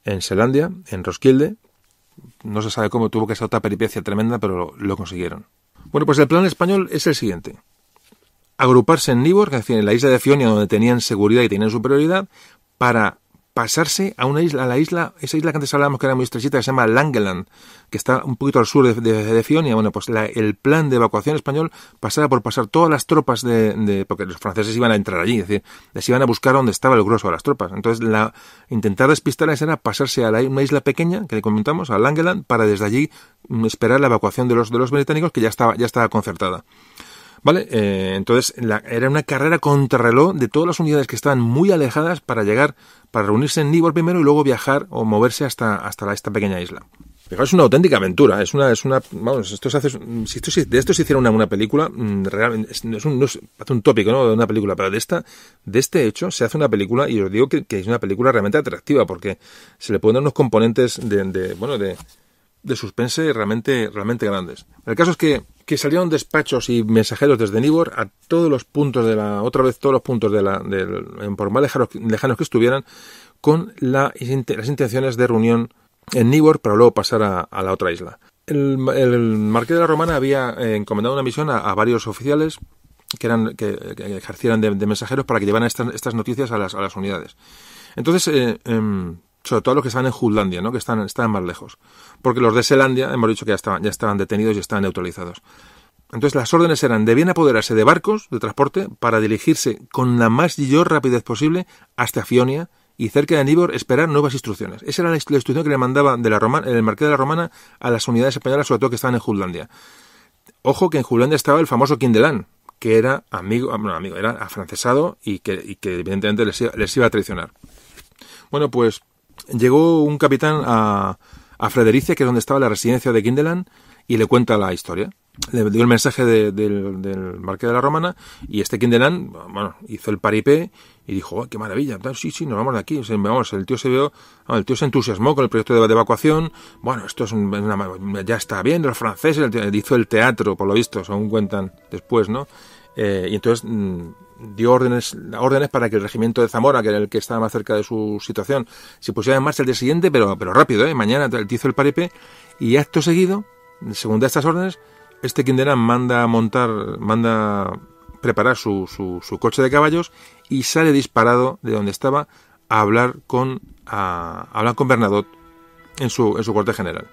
Speaker 1: en Selandia, en Roskilde. No se sabe cómo tuvo que ser otra peripecia tremenda, pero lo consiguieron. Bueno, pues el plan español es el siguiente agruparse en decir, en la isla de Fionia, donde tenían seguridad y tenían superioridad, para pasarse a una isla, a la isla, esa isla que antes hablábamos que era muy estrechita, que se llama Langeland, que está un poquito al sur de, Fionia. Bueno, pues la, el plan de evacuación español pasaba por pasar todas las tropas de, de, porque los franceses iban a entrar allí, es decir, les iban a buscar donde estaba el grueso de las tropas. Entonces, la, intentar despistarles era pasarse a la, una isla pequeña, que le comentamos, a Langeland, para desde allí mm, esperar la evacuación de los, de los británicos, que ya estaba, ya estaba concertada. ¿Vale? Eh, entonces la, era una carrera contrarreloj de todas las unidades que estaban muy alejadas para llegar, para reunirse en Nibor primero y luego viajar o moverse hasta, hasta esta pequeña isla. Fijaos, es una auténtica aventura, es una, es una, vamos, esto se hace, si esto, si de esto se hiciera una, una película, mm, realmente, es, es un, no es, hace un tópico, ¿no? De una película, pero de esta, de este hecho se hace una película y os digo que, que es una película realmente atractiva porque se le ponen unos componentes de, de bueno, de, de suspense realmente, realmente grandes. El caso es que, que salieron despachos y mensajeros desde Nibor a todos los puntos de la, otra vez todos los puntos de la, del, por más lejanos, lejanos que estuvieran, con la, las intenciones de reunión en Nibor para luego pasar a, la otra isla. El, el, Marqués de la Romana había eh, encomendado una misión a, varios oficiales que eran que, ejercieran de, mensajeros para que llevaran estas, estas noticias a las, a las unidades. Entonces, eh, eh, sobre todo los que están en Jutlandia, ¿no? que están, están más lejos. Porque los de Selandia hemos dicho que ya estaban, ya estaban detenidos y estaban neutralizados. Entonces las órdenes eran debían apoderarse de barcos de transporte para dirigirse con la más mayor rapidez posible hasta Fionia y cerca de Níbor esperar nuevas instrucciones. Esa era la instrucción que le mandaba de la Romana, el Marqués de la Romana a las unidades españolas, sobre todo que estaban en Jutlandia. Ojo que en Jutlandia estaba el famoso Quindelán, que era amigo, bueno, amigo, era afrancesado y que, evidentemente les iba a traicionar. Bueno, pues llegó un capitán a, a Fredericia, que es donde estaba la residencia de Kindelan, y le cuenta la historia. Le dio el mensaje de, de, del Marqués de la Romana y este Kindelan, bueno, hizo el paripé y dijo, qué maravilla, sí, sí, nos vamos de aquí. Vamos, el tío se vio, el tío se entusiasmó con el proyecto de, de evacuación. Bueno, esto es una, ya está bien, los franceses, el, hizo el teatro, por lo visto, según cuentan después, ¿no? Eh, y entonces mmm, dio órdenes, órdenes para que el regimiento de Zamora, que era el que estaba más cerca de su situación, se pusiera en marcha el día siguiente, pero, pero rápido, ¿eh? mañana hizo el paripé, y acto seguido, según estas órdenes, este Quinderán manda montar, manda preparar su, su, coche de caballos y sale disparado de donde estaba a hablar con, a, a hablar con Bernadotte en su, en su cuartel general.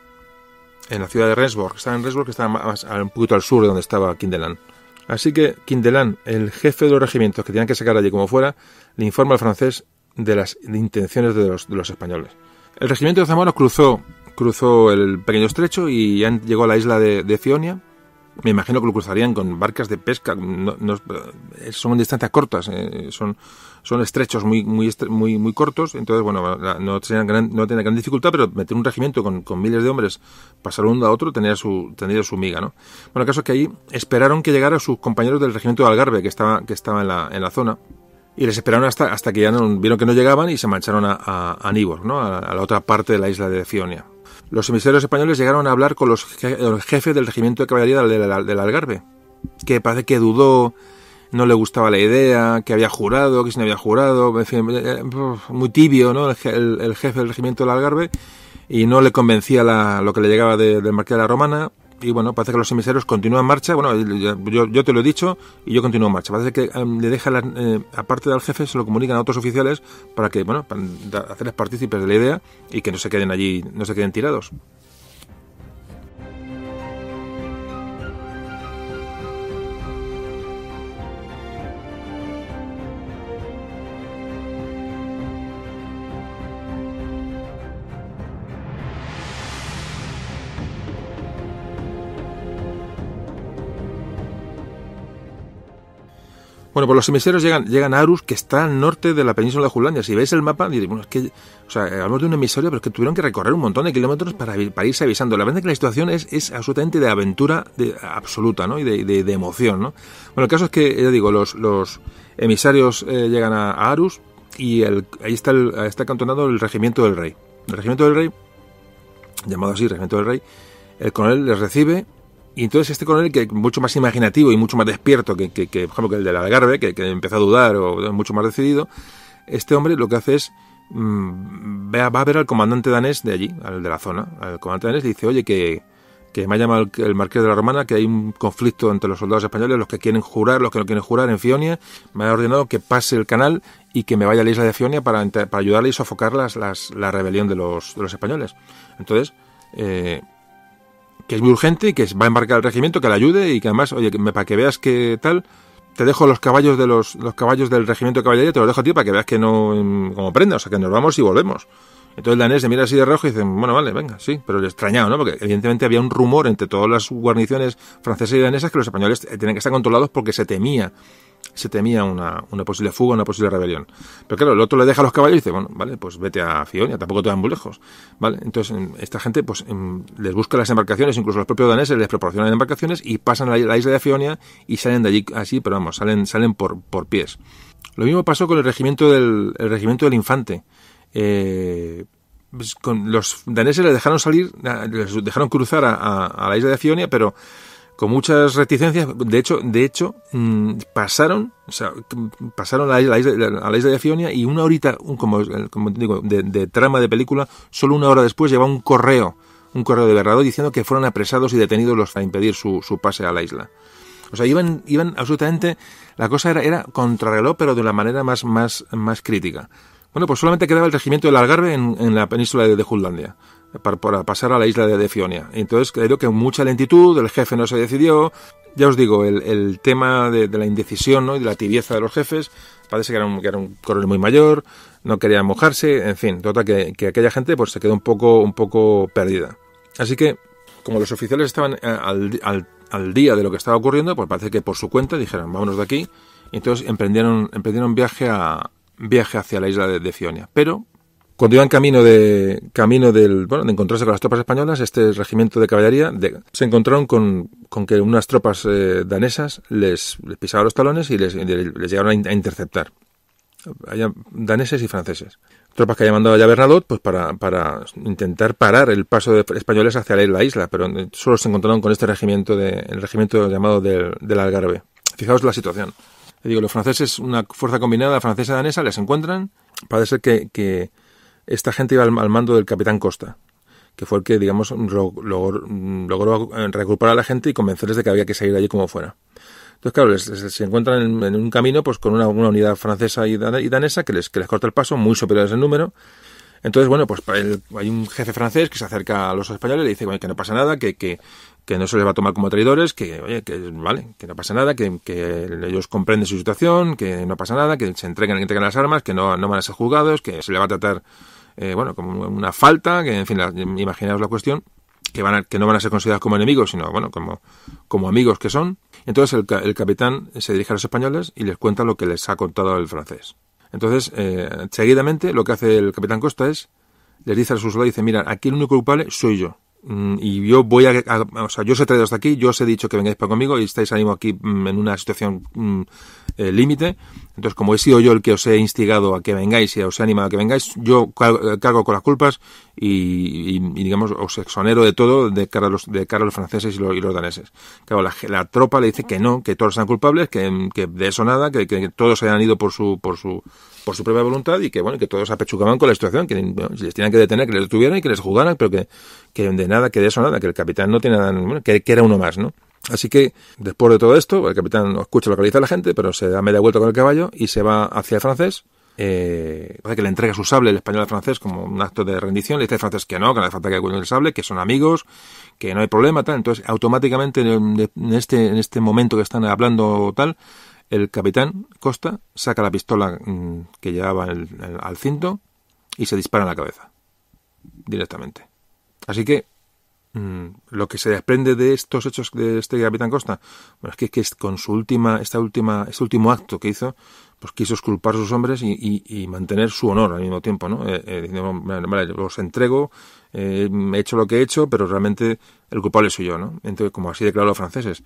Speaker 1: En la ciudad de Resborg, estaba en Resborg, que estaba más, un poquito al sur de donde estaba Quindelán. Así que Quindelán, el jefe de los regimientos que tenían que sacar allí como fuera, le informa al francés de las intenciones de los, de los españoles. El regimiento de Zamora cruzó, cruzó el pequeño estrecho y llegó a la isla de, de Fionia. Me imagino que lo cruzarían con barcas de pesca. No, no, son distancias cortas, eh, son, son estrechos muy, muy, muy, muy cortos. Entonces, bueno, no tenían gran, no gran dificultad, pero meter un regimiento con, con miles de hombres, pasar uno a otro, tenía su, tenía su miga, ¿no? Bueno, el caso es que ahí esperaron que llegaran sus compañeros del regimiento de Algarve, que estaba, que estaba en la, en la zona. Y les esperaron hasta, hasta que ya no, vieron que no llegaban y se marcharon a, a, a Nibor, ¿no? A, a la otra parte de la isla de Fionia los emisarios españoles llegaron a hablar con los, je los jefes del regimiento de caballería del, del, Algarve, que parece que dudó, no le gustaba la idea, que había jurado, que si no había jurado, en fin, muy tibio, ¿no? El, el, jefe del regimiento del Algarve, y no le convencía la, lo que le llegaba de, del Marqués de la Romana, y bueno, parece que los emisarios continúan marcha. Bueno, yo, yo te lo he dicho y yo continúo en marcha. Parece que um, le deja, eh, aparte del jefe, se lo comunican a otros oficiales para que, bueno, para hacerles partícipes de la idea y que no se queden allí, no se queden tirados. Bueno, pues los emisarios llegan, llegan a Arus, que está al norte de la península de Jutlandia. Si veis el mapa, diréis, bueno, es que, o sea, hablamos de un emisario, pero es que tuvieron que recorrer un montón de kilómetros para, para irse avisando. La verdad es que la situación es, es absolutamente de aventura de, absoluta, ¿no? Y de, de, emoción, ¿no? Bueno, el caso es que, ya digo, los, los emisarios eh, llegan a, Arus y ahí está, el, está acantonado el regimiento del rey. El regimiento del rey, llamado así, regimiento del rey, el coronel les recibe y entonces este coronel, que mucho más imaginativo y mucho más despierto que, que, que por ejemplo, que el del Algarve, que, que empezó a dudar o mucho más decidido, este hombre lo que hace es mmm, va a ver al comandante danés de allí, al de la zona. Al comandante danés le dice, oye, que, que me ha llamado el, el, marqués de la Romana, que hay un conflicto entre los soldados españoles, los que quieren jurar, los que no quieren jurar en Fionia. Me ha ordenado que pase el canal y que me vaya a la isla de Fionia para, para ayudarle y sofocar las, las, la rebelión de los, de los españoles. Entonces, eh, que es muy urgente y que va a embarcar el regimiento, que le ayude y que además, oye, para que veas que tal, te dejo los caballos de los, los caballos del regimiento de caballería, te los dejo a ti para que veas que no, como prenda, o sea, que nos vamos y volvemos. Entonces el danés se mira así de rojo y dice, bueno, vale, venga, sí, pero extrañado, ¿no? Porque evidentemente había un rumor entre todas las guarniciones francesas y danesas que los españoles tenían que estar controlados porque se temía se temía una, una, posible fuga, una posible rebelión. Pero claro, el otro le deja los caballos y dice, bueno, vale, pues vete a Fionia, tampoco te van muy lejos. Vale, entonces esta gente pues les busca las embarcaciones, incluso los propios daneses les proporcionan embarcaciones y pasan a la isla de Fionia y salen de allí así, pero vamos, salen, salen por, por pies. Lo mismo pasó con el regimiento del, el regimiento del infante. Eh, pues, los daneses les dejaron salir, les dejaron cruzar a, la isla de Fionia, pero con muchas reticencias. De hecho, de hecho mm, pasaron, o sea, pasaron a la, isla, la isla de Fionia y una horita, como, como digo, de, trama de película, solo una hora después lleva un correo, un correo de verdad diciendo que fueron apresados y detenidos los para impedir su, su pase a la isla. O sea, iban, iban absolutamente, la cosa era, era contrarreloj, pero de una manera más, más, más crítica. Bueno, pues solamente quedaba el regimiento del Algarve en, la península de, Jutlandia para, pasar a la isla de, Fionia. Entonces creo que mucha lentitud, el jefe no se decidió. Ya os digo, el, tema de, la indecisión ¿no? y de la tibieza de los jefes, parece que era un, coronel muy mayor, no quería mojarse, en fin, total que, que, aquella gente pues se quedó un poco, un poco perdida. Así que, como los oficiales estaban eh, al, al, al día de lo que estaba ocurriendo, pues parece que por su cuenta dijeron, vámonos de aquí, entonces emprendieron, emprendieron viaje a, viaje hacia la isla de, Fionia. Pero cuando iban camino de camino del bueno de encontrarse con las tropas españolas, este regimiento de caballería se encontraron con, con, que unas tropas eh, danesas les, pisaban los talones y les, llegaron a, interceptar. Hay daneses y franceses. Tropas que había mandado ya Bernadotte pues para, para intentar parar el paso de españoles hacia la isla, pero solo se encontraron con este regimiento de, regimiento llamado del, del Algarve. Fijaos la situación digo, los franceses, una fuerza combinada francesa-danesa, les encuentran. Parece que, que esta gente iba al, mando del capitán Costa, que fue el que, digamos, logró recuperar a la gente y convencerles de que había que salir de allí como fuera. Entonces, claro, se encuentran en, un camino pues con una, unidad francesa y, danesa que les, que les corta el paso, muy superiores en número. Entonces, bueno, pues hay un jefe francés que se acerca a los españoles y le dice que no pasa nada, que, que, que no se les va a tomar como traidores, que, oye, que vale, que no pasa nada, que, ellos comprenden su situación, que no pasa nada, que se que entreguen las armas, que no, no van a ser juzgados, que se les va a tratar, eh, bueno, como una falta, que en fin, imaginaos la cuestión, que van que no van a ser considerados como enemigos, sino, bueno, como, como amigos que son. Entonces el, el capitán se dirige a los españoles y les cuenta lo que les ha contado el francés. Entonces, eh, seguidamente, lo que hace el capitán Costa es, les dice a sus soldados, dice, mira, aquí el único culpable soy yo. Mm, y yo voy a, o sea, yo os he traído hasta aquí, yo os he dicho que vengáis para conmigo y estáis ánimo aquí mm, en una situación mm, eh, límite. Entonces, como he sido yo el que os he instigado a que vengáis y os he animado a que vengáis, yo cargo con las culpas y, digamos, os exonero de todo de cara a los, de cara a los franceses y los, daneses. Claro, la, tropa le dice que no, que todos sean culpables, que, que de eso nada, que, que todos hayan ido por su, por su, por su propia voluntad y que bueno que todos apechugaban con la situación, que les tenían que detener, que les detuvieran y que les jugaran, pero que, que de nada, que de eso nada, que el capitán no tiene nada, bueno, que, era uno más, ¿no? Así que, después de todo esto, el capitán escucha lo que dice a la gente, pero se da media vuelta con el caballo y se va hacia el francés. Eh, que le entrega su sable el español al francés como un acto de rendición. Le dice al francés que no, que no hace falta que el sable, que son amigos, que no hay problema, tal. Entonces, automáticamente, en este, en este momento que están hablando tal, el capitán Costa saca la pistola mm, que llevaba al cinto y se dispara en la cabeza. Directamente. Así que mm, lo que se desprende de estos hechos de este capitán Costa, bueno, es que, que con su última, esta última, este último acto que hizo, pues quiso esculpar a sus hombres y, mantener su honor al mismo tiempo, ¿no? Eh, eh, vale, los entrego, eh, he hecho lo que he hecho, pero realmente el culpable soy yo, ¿no? Entonces, como así declararon los franceses.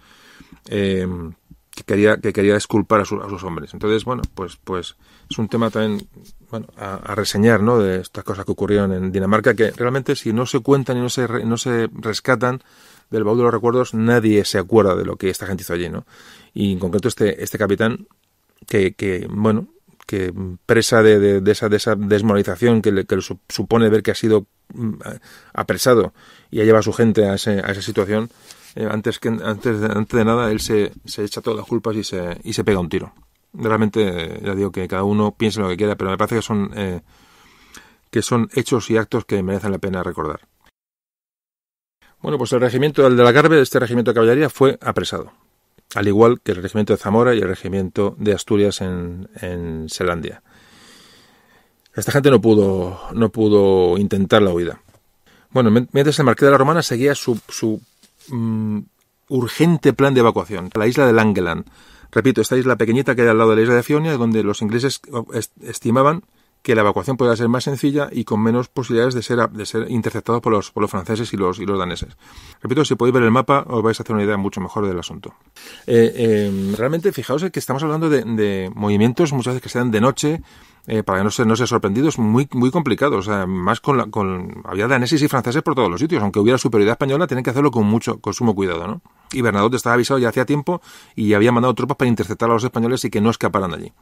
Speaker 1: Que quería, que quería esculpar a, sus hombres. Entonces, bueno, pues, pues es un tema también bueno, a, reseñar, ¿no? De estas cosas que ocurrieron en Dinamarca, que realmente si no se cuentan y no se, no se rescatan del baúl de los recuerdos, nadie se acuerda de lo que esta gente hizo allí, ¿no? Y en concreto este, este capitán, que, que bueno, que presa de, de, esa, de esa desmoralización que le, que supone ver que ha sido mm, apresado y ha llevado a su gente a, ese, a esa situación, eh, antes, que, antes, de, antes de nada él se, se echa todas las culpas y se, y se pega un tiro. Realmente, ya digo que cada uno piense lo que quiera, pero me parece que son, eh, que son hechos y actos que merecen la pena recordar. Bueno, pues el regimiento del de la Garbe, este regimiento de caballería, fue apresado, al igual que el regimiento de Zamora y el regimiento de Asturias en, en Selandia. Esta gente no pudo, no pudo intentar la huida. Bueno, mientras el marqués de la Romana seguía su, su Mm, urgente plan de evacuación. La isla de Langeland. Repito, esta isla pequeñita que hay al lado de la isla de Fionia, donde los ingleses estimaban que la evacuación pueda ser más sencilla y con menos posibilidades de ser, de ser interceptados por los, por los franceses y los, y los daneses. Repito, si podéis ver el mapa os vais a hacer una idea mucho mejor del asunto. Eh, eh, realmente, fijaos que estamos hablando de, movimientos muchas veces que se dan de noche, eh, para que no se, no sorprendidos, muy, muy complicado. Más con, la, con había daneses y franceses por todos los sitios. Aunque hubiera superioridad española, tienen que hacerlo con mucho, con sumo cuidado, ¿no? Y Bernadotte estaba avisado ya hacía tiempo y había mandado tropas para interceptar a los españoles y que no escaparan de allí.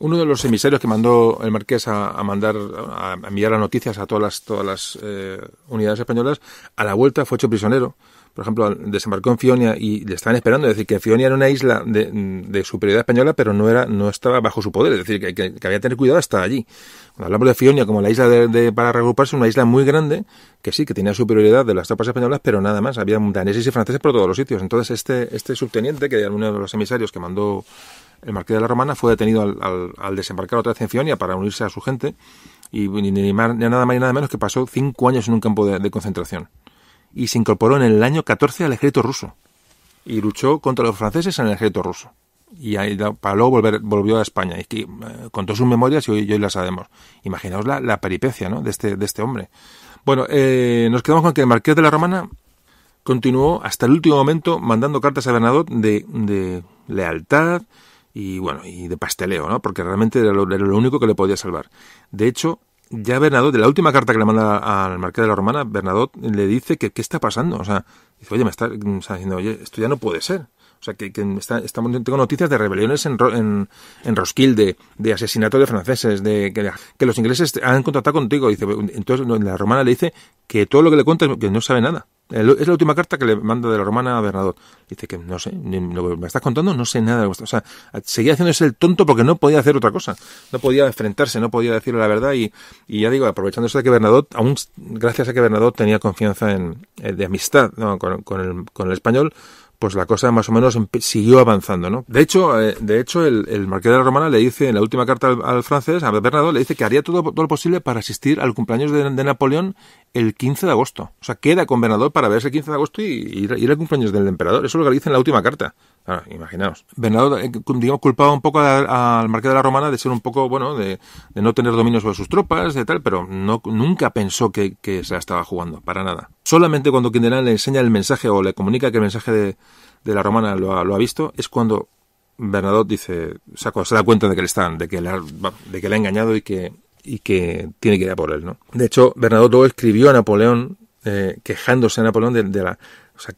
Speaker 1: Uno de los emisarios que mandó el marqués a, a mandar, a enviar las noticias a todas las, todas las eh, unidades españolas, a la vuelta fue hecho prisionero por ejemplo, desembarcó en Fionia y le estaban esperando. Es decir, que Fionia era una isla de, de superioridad española, pero no era, no estaba bajo su poder. Es decir, que había que tener cuidado hasta allí. Cuando hablamos de Fionia como la isla de, de, para regruparse, una isla muy grande, que sí, que tenía superioridad de las tropas españolas, pero nada más. Había daneses y franceses por todos los sitios. Entonces, este, este subteniente, que era uno de los emisarios que mandó el marqués de la Romana, fue detenido al, desembarcar otra vez en Fionia para unirse a su gente. Y ni, ni, ni, nada más ni nada menos que pasó cinco años en un campo de, concentración y se incorporó en el año 14 al ejército ruso y luchó contra los franceses en el ejército ruso. Y para luego volver, volvió a España y que, eh, contó sus memorias y hoy, las sabemos. Imaginaos la, la, peripecia ¿no? de, este, de este hombre. Bueno, eh, nos quedamos con que el marqués de la Romana continuó hasta el último momento mandando cartas a Bernadotte de lealtad y bueno y de pasteleo, ¿no? Porque realmente era lo, era lo único que le podía salvar. De hecho, ya Bernadotte, de la última carta que le manda al marqués de la Romana, Bernadotte le dice que qué está pasando. O sea, dice, oye, me está, está, diciendo, oye, esto ya no puede ser. O sea, que, que está, estamos, tengo noticias de rebeliones en, en, en Roskilde, de asesinato de franceses, de que, los ingleses han contactado contigo. Dice, entonces la romana le dice que todo lo que le cuenta que no sabe nada. Es la última carta que le manda de la romana a Bernadotte. Dice que no sé, lo que me estás contando no sé nada. O sea, seguía haciéndose el tonto porque no podía hacer otra cosa. No podía enfrentarse, no podía decirle la verdad. Y, y ya digo, aprovechándose de que Bernadotte, aún gracias a que Bernadotte tenía confianza en, de amistad ¿no? con, el, con el español, pues la cosa más o menos siguió avanzando, ¿no? De hecho, eh, de hecho el, marqués de la Romana le dice en la última carta al, al, francés, a Bernardo, le dice que haría todo, lo posible para asistir al cumpleaños de, Napoleón el 15 de agosto. O sea, queda con Bernardo para verse el 15 de agosto y ir, ir al cumpleaños del emperador. Eso es lo que le dice en la última carta. Ahora, imaginaos. Bernardo, eh, digamos, culpaba un poco al marqués de la Romana de ser un poco, bueno, de, de, no tener dominio sobre sus tropas, de tal, pero no, nunca pensó que, que se la estaba jugando, para nada. Solamente cuando Quindelán le enseña el mensaje o le comunica que el mensaje de, la Romana lo ha, lo ha visto, es cuando Bernadotte dice, se da cuenta de que le están, de que le ha, de que le ha engañado y que, tiene que ir a por él, ¿no? De hecho, Bernadotte luego escribió a Napoleón, eh, quejándose a Napoleón de, la,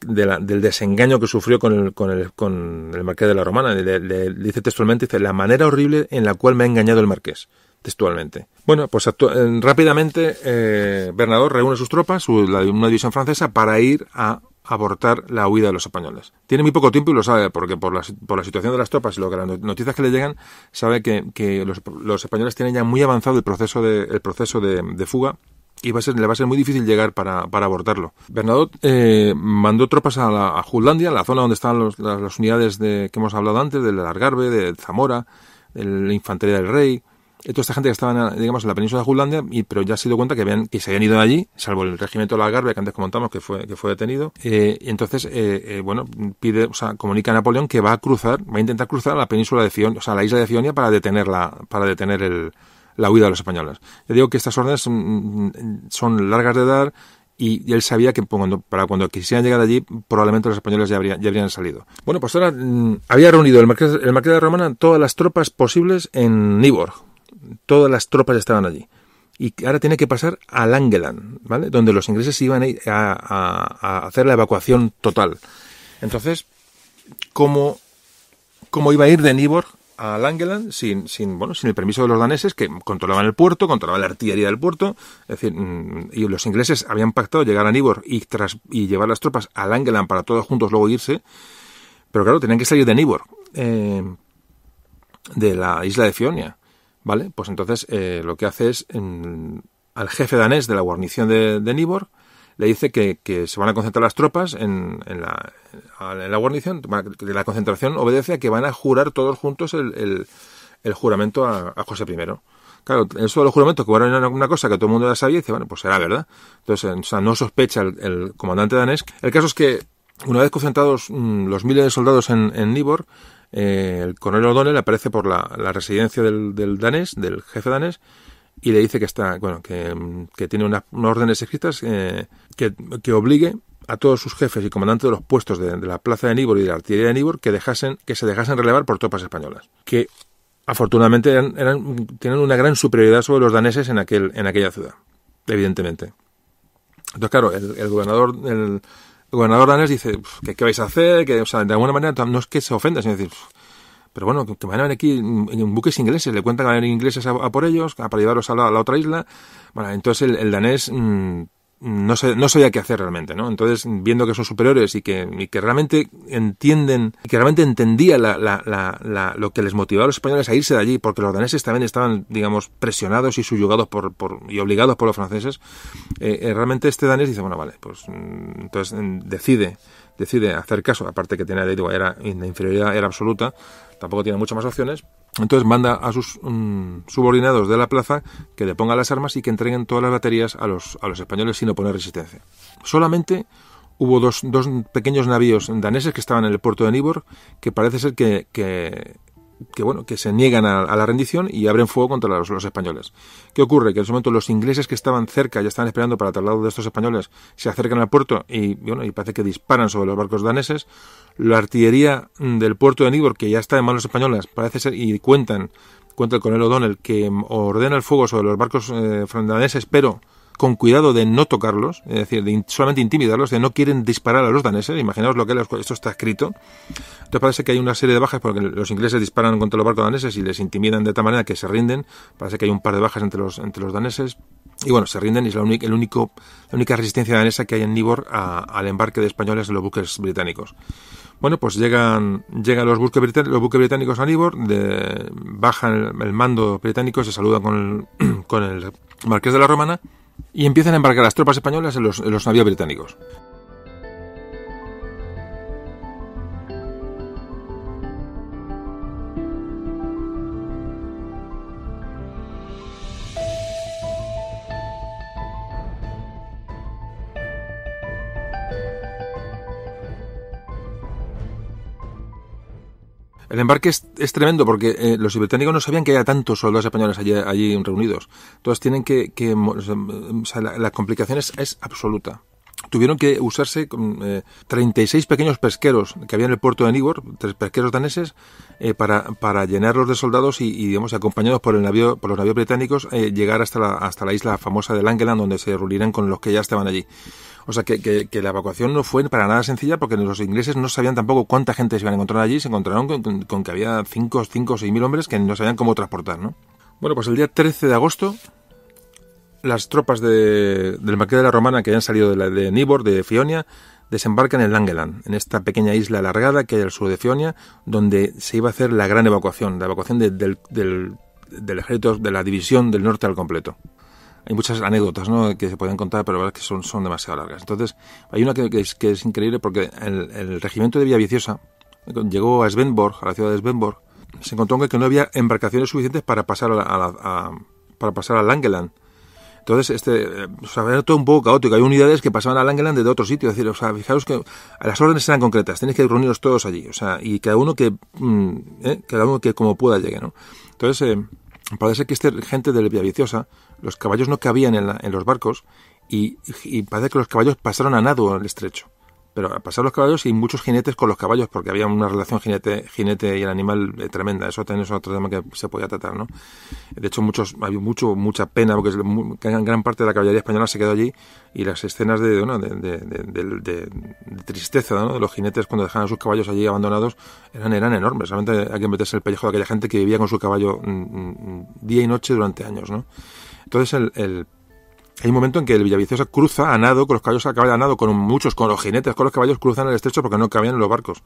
Speaker 1: de la, del desengaño que sufrió con el, con el, con el marqués de la Romana. Le, le, dice textualmente, dice, la manera horrible en la cual me ha engañado el marqués, textualmente. Bueno, pues eh, rápidamente eh, reúne sus tropas, su, una división francesa, para ir a abortar la huida de los españoles. Tiene muy poco tiempo y lo sabe, porque por la, por la situación de las tropas y lo que las noticias que le llegan, sabe que, que los, españoles tienen ya muy avanzado el proceso de, el proceso de, fuga y va a ser, le va a ser muy difícil llegar para, para abortarlo. Bernadotte eh, mandó tropas a, la, Jutlandia, la zona donde están los, las, las, unidades de, que hemos hablado antes, del Algarve, de Zamora, de la Infantería del Rey, toda esta gente que estaba, digamos, en la península de Jutlandia, y, pero ya se dio cuenta que, habían, que se habían ido de allí, salvo el regimiento del Algarve, que antes comentamos que fue, que fue detenido, eh, y entonces, eh, eh, bueno, pide, o sea, comunica a Napoleón que va a cruzar, va a intentar cruzar la península de Fionia, o sea, la isla de Fionia para detenerla, para detener el, la huida de los españoles. Yo digo que estas órdenes son, son largas de dar, y, él sabía que para cuando quisieran llegar allí, probablemente los españoles ya, habría, ya habrían salido. Bueno, pues ahora mmm, había reunido el marqués, el marqués de Romana todas las tropas posibles en Niborg, todas las tropas estaban allí. Y ahora tiene que pasar a Langeland, ¿vale? Donde los ingleses iban a, a, a hacer la evacuación total. Entonces, ¿cómo, ¿cómo iba a ir de Niborg a Langeland sin, sin, bueno, sin el permiso de los daneses que controlaban el puerto, controlaban la artillería del puerto, es decir, mm, y los ingleses habían pactado llegar a Niborg y, tras, y llevar las tropas a Langeland para todos juntos luego irse, pero claro, tenían que salir de Niborg, eh, de la isla de Fionia. ¿Vale? Pues entonces eh, lo que hace es en, al jefe danés de la guarnición de, de Nibor le dice que, se van a concentrar las tropas en, en, la, en la guarnición, la concentración obedece a que van a jurar todos juntos el, juramento a, José I. Claro, eso de los juramentos, que era una cosa que todo el mundo ya sabía, y dice, bueno, pues será verdad. Entonces, sea, no sospecha el, el, comandante danés. El caso es que, una vez concentrados mmm, los miles de soldados en, en Nibor, eh, el coronel O'Donnell aparece por la, residencia del, del, danés, del jefe danés, y le dice que está, bueno, que, tiene unas órdenes escritas eh, que, obligue a todos sus jefes y comandantes de los puestos de, la plaza de Níbor y de la artillería de Níbor que dejasen que se dejasen relevar por tropas españolas que afortunadamente eran, tienen una gran superioridad sobre los daneses en aquel en aquella ciudad evidentemente. Entonces claro el, gobernador gobernador danés dice que qué vais a hacer que o sea de alguna manera no es que se ofenda sino decir pero bueno, que, van a aquí en, buques ingleses, le cuentan que van a venir ingleses a, por ellos, para llevarlos a la, otra isla. Bueno, entonces el, danés mm, no, no sabía qué hacer realmente, ¿no? Entonces, viendo que son superiores y que, realmente entienden, y que realmente entendía la, la, la, lo que les motivaba a los españoles a irse de allí, porque los daneses también estaban, digamos, presionados y subyugados por, por y obligados por los franceses, eh, eh, realmente este danés dice, bueno, vale, pues mm, entonces mm, decide decide hacer caso, aparte que tenía, era, la inferioridad era absoluta, tampoco tiene muchas más opciones, entonces manda a sus mm, subordinados de la plaza que le pongan las armas y que entreguen todas las baterías a los, a los españoles sin oponer resistencia. Solamente hubo dos, dos pequeños navíos daneses que estaban en el puerto de Nibor que parece ser que, que que bueno, que se niegan a, la rendición y abren fuego contra los, españoles. ¿Qué ocurre? Que en ese momento los ingleses que estaban cerca, ya estaban esperando para el traslado de estos españoles, se acercan al puerto y bueno, y parece que disparan sobre los barcos daneses. La artillería del puerto de Nibor, que ya está en manos españolas, parece ser, y cuentan, cuenta el coronel O'Donnell, que ordena el fuego sobre los barcos eh, pero con cuidado de no tocarlos, es decir, de solamente intimidarlos, de no quieren disparar a los daneses, imaginaos lo que esto está escrito. Entonces parece que hay una serie de bajas porque los ingleses disparan contra los barcos daneses y les intimidan de tal manera que se rinden, parece que hay un par de bajas entre los, entre los daneses, y bueno, se rinden y es la, única, el único, la única resistencia danesa que hay en Nibor al embarque de españoles de los buques británicos. Bueno, pues llegan, llegan los, buques británicos, a Nibor, de, bajan el, mando británico, se saludan con el, con el marqués de la Romana, y empiezan a embarcar las tropas españolas en los, en los navíos británicos. El embarque es, tremendo porque eh, los británicos no sabían que había tantos soldados españoles allí, allí reunidos. Entonces tienen que... que o sea, la, complicación es, absoluta tuvieron que usarse eh, 36 pequeños pesqueros que había en el puerto de Nibor, tres pesqueros daneses, eh, para, para llenarlos de soldados y, digamos, acompañados por el navío, por los navíos británicos, eh, llegar hasta la, hasta la isla famosa de Langeland, donde se reunirán con los que ya estaban allí. O sea, que, la evacuación no fue para nada sencilla porque los ingleses no sabían tampoco cuánta gente se iban a encontrar allí. Se encontraron con, que había 5 cinco, o 6 mil hombres que no sabían cómo transportar, ¿no? Bueno, pues el día 13 de agosto, las tropas de, del Marqués de la Romana que habían salido de, la, de Nibor, de Fionia, desembarcan en Langeland, en esta pequeña isla alargada que hay al sur de Fionia, donde se iba a hacer la gran evacuación, la evacuación del ejército de la división del norte al completo hay muchas anécdotas ¿no? que se pueden contar, pero la verdad es que son, son demasiado largas. Entonces, hay una que, es, que es, increíble porque el, el, regimiento de Villaviciosa llegó a Svenborg, a la ciudad de Svenborg, se encontró que no había embarcaciones suficientes para pasar a, a, para pasar a Langeland. Entonces, este, o sea, era todo un poco caótico. Hay unidades que pasaban a Langeland desde otro sitio. Es decir, o sea, fijaros que las órdenes eran concretas. Tenéis que reuniros todos allí. O sea, y cada uno que, mm, ¿eh? cada uno que como pueda llegue, ¿no? Entonces, eh, parece que este gente de Villaviciosa los caballos no cabían en, en los barcos y, parece que los caballos pasaron a nado el estrecho pero pasaron los caballos y muchos jinetes con los caballos, porque había una relación jinete, jinete y el animal eh, tremenda. Eso también es otro tema que se podía tratar, ¿no? De hecho, muchos, había mucho, mucha pena, porque gran parte de la caballería española se quedó allí y las escenas de, de, tristeza, ¿no? De los jinetes cuando dejaban sus caballos allí abandonados eran, eran enormes. Realmente hay que meterse el pellejo de aquella gente que vivía con su caballo mm, mm, día y noche durante años, ¿no? Entonces el, el hay un momento en que el Villaviciosa cruza a nado, con los caballos a caballo a nado, con muchos, con los jinetes, con los caballos cruzan el estrecho porque no cabían en los barcos.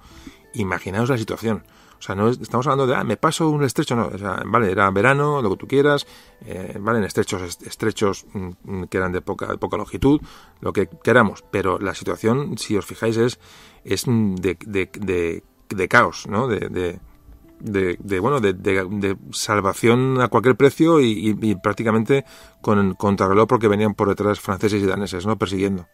Speaker 1: Imaginaos la situación. O sea, no estamos hablando de, ah, me paso un estrecho, no. O sea, vale, era verano, lo que tú quieras, eh, vale, en estrechos, estrechos mm, mm, que eran de poca, de poca longitud, lo que queramos. Pero la situación, si os fijáis, es, es de, de, de, de caos, ¿no? de, de, de bueno de, salvación a cualquier precio y, prácticamente con contrarreloj porque venían por detrás franceses y daneses no persiguiendo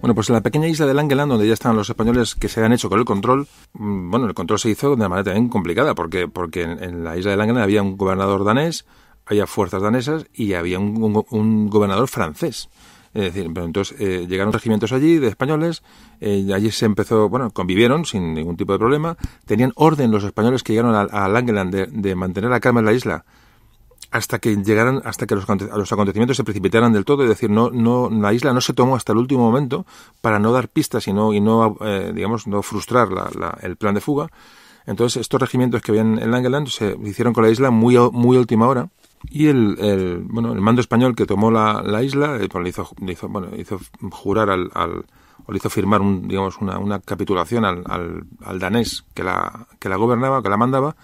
Speaker 1: bueno, pues en la pequeña isla de Langeland, donde ya estaban los españoles que se habían hecho con el control, mm, bueno, el control se hizo de una manera también complicada, porque, porque en, la isla de Langeland había un gobernador danés, había fuerzas danesas y había un, gobernador francés. Es decir, entonces eh, llegaron regimientos allí de españoles, eh, allí se empezó, bueno, convivieron sin ningún tipo de problema, tenían orden los españoles que llegaron a, Langeland de, mantener la calma en la isla hasta que llegaran, hasta que los, acontecimientos se precipitaran del todo, es decir, no, no, la isla no se tomó hasta el último momento para no dar pistas y no, y no eh, digamos, no frustrar la, el plan de fuga. Entonces, estos regimientos que habían en Langeland se hicieron con la isla muy, muy última hora. Y el, el, bueno, el mando español que tomó la, la isla eh, pues le, hizo, le hizo, bueno, hizo jurar al, al, o le hizo firmar un, digamos, una, una capitulación al, al, al danés que la, que la gobernaba, que la mandaba,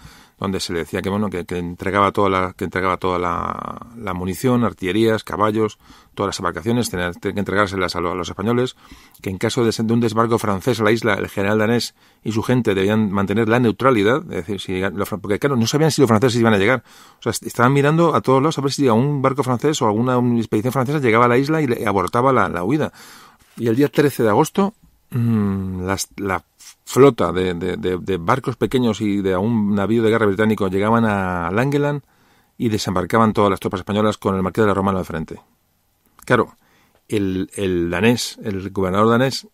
Speaker 1: donde se le decía que bueno que, entregaba toda la que entregaba toda la, munición, artillerías, caballos, todas las embarcaciones, tenía, que entregárselas a, los españoles, que en caso de, un desbarco francés a la isla, el general danés y su gente debían mantener la neutralidad, es decir, si, porque claro, no sabían si los franceses iban a llegar, o sea, estaban mirando a todos lados a ver si un barco francés o alguna expedición francesa llegaba a la isla y abortaba la, huida. Y el día 13 de agosto, mmm, la flota de, barcos pequeños y de un navío de guerra británico llegaban a Langeland y desembarcaban todas las tropas españolas con el marqués de la Romana al frente. Claro, el, el danés, el gobernador danés,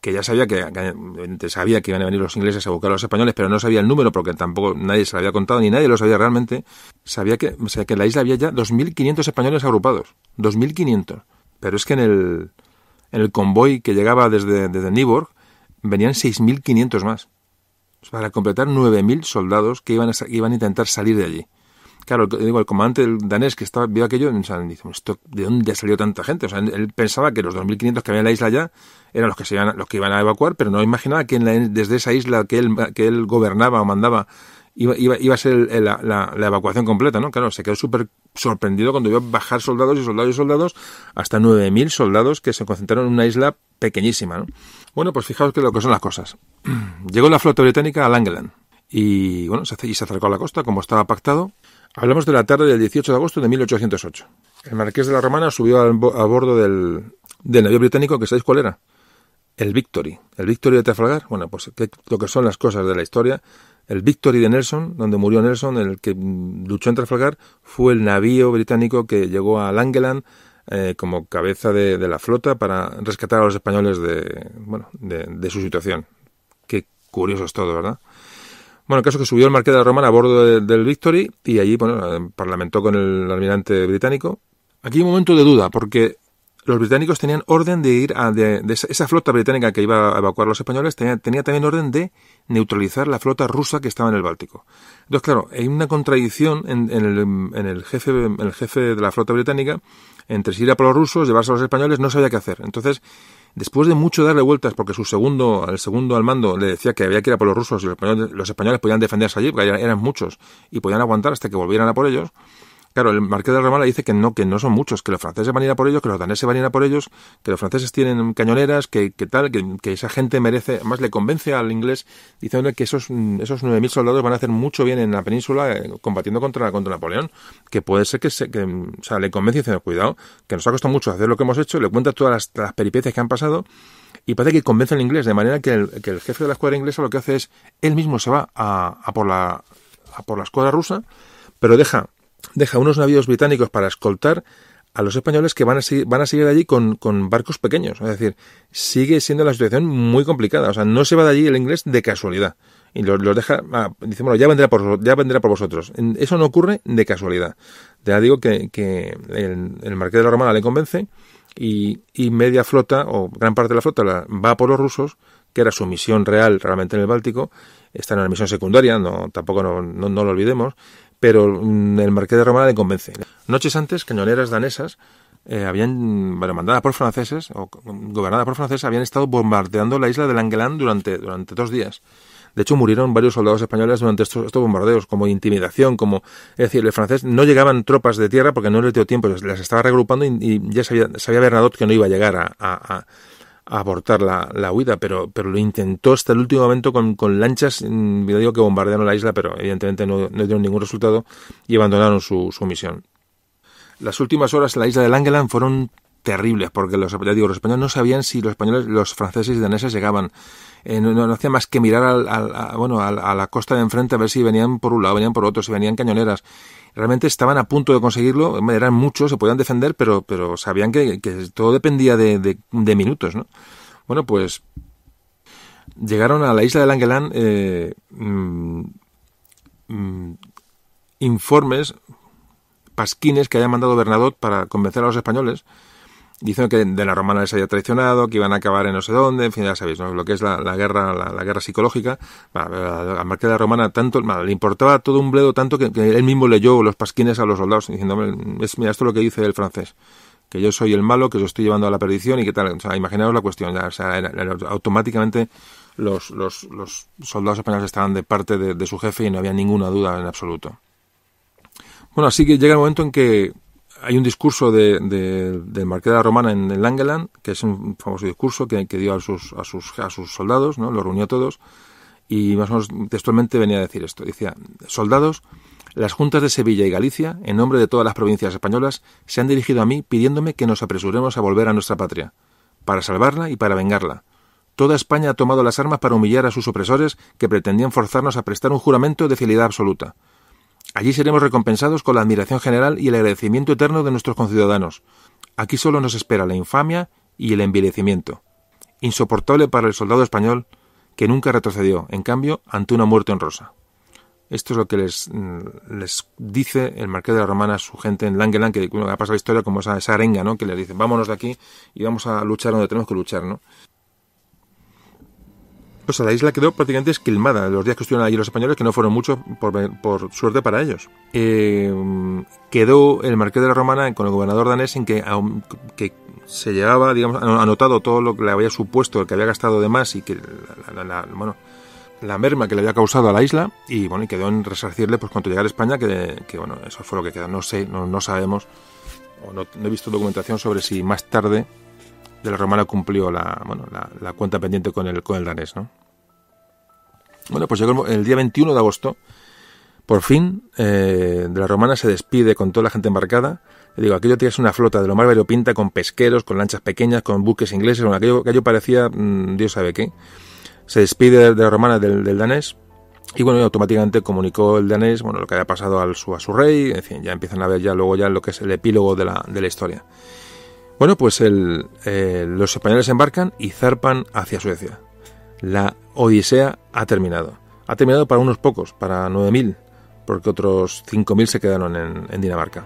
Speaker 1: que ya sabía que, sabía que iban a venir los ingleses a buscar a los españoles, pero no sabía el número porque tampoco nadie se lo había contado ni nadie lo sabía realmente, sabía que, o sea, que en la isla había ya 2.500 españoles agrupados. 2.500. Pero es que en el, en el convoy que llegaba desde, desde Niborg, venían 6.500 más. Para completar 9.000 soldados que iban, a, iban a intentar salir de allí. Claro, digo, el comandante danés que estaba, vio aquello, dice, ¿de dónde salió tanta gente? O sea, él pensaba que los 2.500 que había en la isla ya eran los que, se iban, los que iban a evacuar, pero no imaginaba que desde esa isla que él, que él gobernaba o mandaba iba, iba, iba a ser la, la, evacuación completa, ¿no? Claro, se quedó súper sorprendido cuando vio bajar soldados y soldados y soldados hasta 9.000 soldados que se concentraron en una isla pequeñísima, ¿no? Bueno, pues fijaos que lo que son las cosas. Llegó la flota británica a Langeland y, bueno, se, y se acercó a la costa como estaba pactado. Hablamos de la tarde del 18 de agosto de 1808. El marqués de la Romana subió a bordo del, del navío británico, que sabéis cuál era. El Victory. El Victory de Trafalgar. Bueno, pues lo que son las cosas de la historia el Victory de Nelson, donde murió Nelson, el que luchó en Trafalgar, fue el navío británico que llegó a Langeland eh, como cabeza de, la flota para rescatar a los españoles de, bueno, de, su situación. Qué curioso es todo, ¿verdad? Bueno, el caso es que subió el Marqués de la Romana a bordo del Victory y allí, bueno, parlamentó con el almirante británico. Aquí hay un momento de duda, porque los británicos tenían orden de ir a de, esa, flota británica que iba a evacuar a los españoles tenía, también orden de neutralizar la flota rusa que estaba en el Báltico. Entonces, claro, hay una contradicción en, el, en el, jefe, el jefe de la flota británica entre si ir a por los rusos, llevarse a los españoles, no sabía qué hacer. Entonces, después de mucho darle vueltas, porque su segundo, el segundo al mando le decía que había que ir a por los rusos y los españoles, los españoles podían defenderse allí, porque eran muchos, y podían aguantar hasta que volvieran a por ellos, Claro, el marqués de Ramala dice que no, que no son muchos, que los franceses van a ir a por ellos, que los daneses van a ir a por ellos, que los franceses tienen cañoneras, que, que tal, que, esa gente merece, además le convence al inglés diciendo que esos, esos 9.000 soldados van a hacer mucho bien en la península eh, combatiendo contra, contra Napoleón, que puede ser que, se, que o sea, le convence diciendo, cuidado, que nos ha costado mucho hacer lo que hemos hecho, le cuenta todas las, peripecias que han pasado y parece que convence al inglés, de manera que el, que el jefe de la escuadra inglesa lo que hace es, él mismo se va a, a por la, a por la escuadra rusa, pero deja deja unos navíos británicos para escoltar a los españoles que van a seguir, van a seguir allí con, barcos pequeños. Es decir, sigue siendo la situación muy complicada. O sea, no se va de allí el inglés de casualidad. Y los, deja, ah, ya vendrá, por, ya vendrá por vosotros. Eso no ocurre de casualidad. Ya digo que, que el, marqués de la Romana le convence y, y, media flota, o gran parte de la flota, va por los rusos, que era su misión real realmente en el Báltico. Está en una misión secundaria, no, tampoco no, no, no lo olvidemos pero mm, el marqués de Romana le convence. Noches antes, cañoneras danesas eh, habían, bueno, mandadas por franceses, o gobernadas por franceses, habían estado bombardeando la isla de Langeland durante, durante dos días. De hecho, murieron varios soldados españoles durante estos, estos, bombardeos, como intimidación, como... Es decir, el francés no llegaban tropas de tierra porque no les dio tiempo, las estaba regrupando y, ya sabía, sabía Bernadotte que no iba a llegar a, a abortar la, la, huida, pero, pero lo intentó hasta el último momento con, con lanchas, mm, yo digo que bombardearon la isla, pero evidentemente no, no dieron ningún resultado y abandonaron su, su, misión. Las últimas horas en la isla de Langeland fueron terribles, porque los, digo, los españoles no sabían si los españoles, los franceses y daneses llegaban. Eh, no, hacía más que mirar al, al, a, bueno, a, a, la costa de enfrente a ver si venían por un lado, venían por otro, si venían cañoneras. Realmente estaban a punto de conseguirlo, eran muchos, se podían defender, pero, pero sabían que, todo dependía de, de, de, minutos, ¿no? Bueno, pues llegaron a la isla de Langeland eh, mmm, mmm, informes, pasquines que haya mandado Bernadotte para convencer a los españoles, diciendo que de la romana les había traicionado, que iban a acabar en no sé dónde, en fin, ya sabéis, ¿no? lo que es la, la guerra la, la, guerra psicológica. A Marqués de la Romana tanto, le importaba todo un bledo tanto que, él mismo leyó los pasquines a los soldados, diciendo, es, mira, esto es lo que dice el francés, que yo soy el malo, que os estoy llevando a la perdición y que tal. O sea, imaginaos la cuestión, ya, o sea, automáticamente los, los, los, soldados españoles estaban de parte de, de su jefe y no había ninguna duda en absoluto. Bueno, así que llega el momento en que hay un discurso de, de, del Marqués de la Romana en, en Langeland, que es un famoso discurso que, dio a sus, a, sus, a sus soldados, ¿no? Lo reunió a todos, y más o menos textualmente venía a decir esto. Decía, soldados, las juntas de Sevilla y Galicia, en nombre de todas las provincias españolas, se han dirigido a mí pidiéndome que nos apresuremos a volver a nuestra patria, para salvarla y para vengarla. Toda España ha tomado las armas para humillar a sus opresores que pretendían forzarnos a prestar un juramento de fidelidad absoluta. Allí seremos recompensados con la admiración general y el agradecimiento eterno de nuestros conciudadanos. Aquí solo nos espera la infamia y el envilecimiento. Insoportable para el soldado español que nunca retrocedió, en cambio, ante una muerte honrosa. Esto es lo que les, les dice el marqués de la Romana a su gente en Langeland, que ha pasado la historia como esa, arenga, ¿no? Que le dicen, vámonos de aquí y vamos a luchar donde tenemos que luchar, ¿no? Pues la isla quedó prácticamente esquilmada los días que estuvieron allí los españoles, que no fueron muchos por, por suerte para ellos. Eh, quedó el marqués de la Romana con el gobernador danés en que, que se llevaba, digamos, anotado todo lo que le había supuesto, el que había gastado de más y que la, bueno, la merma que le había causado a la isla y bueno, y quedó en resarcirle pues cuando llegara a España, que, bueno, eso fue lo que quedó. No sé, no, no sabemos, o no he visto documentación sobre si más tarde de la romana cumplió la, bueno, la, cuenta pendiente con el, con el danés, ¿no? Bueno, pues llegó el, día 21 de agosto, por fin, eh, de la romana se despide con toda la gente embarcada. Le digo, aquello tienes una flota de lo más variopinta, con pesqueros, con lanchas pequeñas, con buques ingleses, bueno, aquello, aquello parecía, mmm, Dios sabe qué. Se despide de la romana del, del danés, y bueno, automáticamente comunicó el danés, bueno, lo que había pasado al, su, a su rey, en fin, ya empiezan a ver ya luego ya lo que es el epílogo de la, de la historia. Bueno, pues el, eh, los españoles embarcan y zarpan hacia Suecia. La Odisea ha terminado. Ha terminado para unos pocos, para 9.000, porque otros 5.000 se quedaron en, en Dinamarca.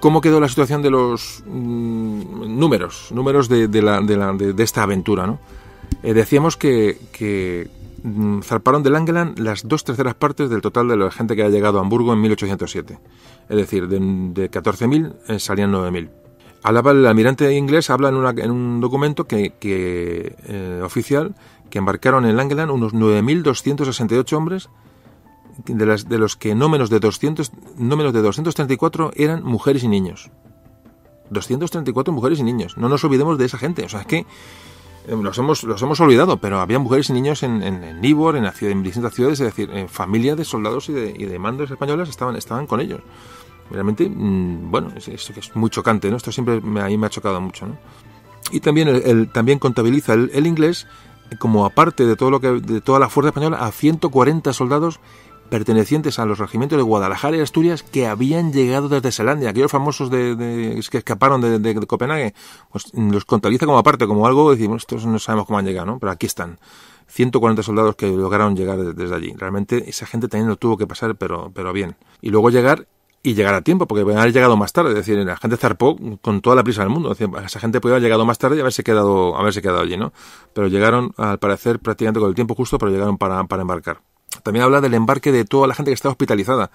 Speaker 1: ¿Cómo quedó la situación de los mmm, números, números de, de, la, de, la, de, esta aventura? ¿no? Eh, decíamos que, que mmm, zarparon de Langeland las dos terceras partes del total de la gente que ha llegado a Hamburgo en 1807. Es decir, de, de 14.000 eh, salían 9.000. Hablaba el almirante inglés, habla en, una, en un documento que, que eh, oficial que embarcaron en Langeland unos 9.268 hombres de, las, de los que no menos de 200, no menos de 234 eran mujeres y niños. 234 mujeres y niños. No nos olvidemos de esa gente. O sea, es que eh, los hemos, los hemos olvidado, pero había mujeres y niños en, en, en Nibor, en, distintas ciudades, es decir, en familia de soldados y de, y de mandos españoles estaban, estaban con ellos. Realmente, mmm, bueno, es, es, es, muy chocante, ¿no? Esto siempre me, a mí me ha chocado mucho. Y también, el, el también contabiliza el, el, inglés como aparte de todo lo que de toda la fuerza española a 140 soldados pertenecientes a los regimientos de Guadalajara y Asturias que habían llegado desde Zelandia, aquellos famosos de, que escaparon de, Copenhague, pues los contabiliza como aparte, como algo, decimos, estos no sabemos cómo han llegado, ¿no? Pero aquí están. 140 soldados que lograron llegar desde allí. Realmente esa gente también lo tuvo que pasar, pero, pero bien. Y luego llegar y llegar a tiempo, porque haber llegado más tarde, es decir, la gente zarpó con toda la prisa del mundo, esa gente podía haber llegado más tarde y haberse quedado, haberse quedado allí, ¿no? Pero llegaron, al parecer, prácticamente con el tiempo justo, pero llegaron para, para embarcar. También habla del embarque de toda la gente que está hospitalizada.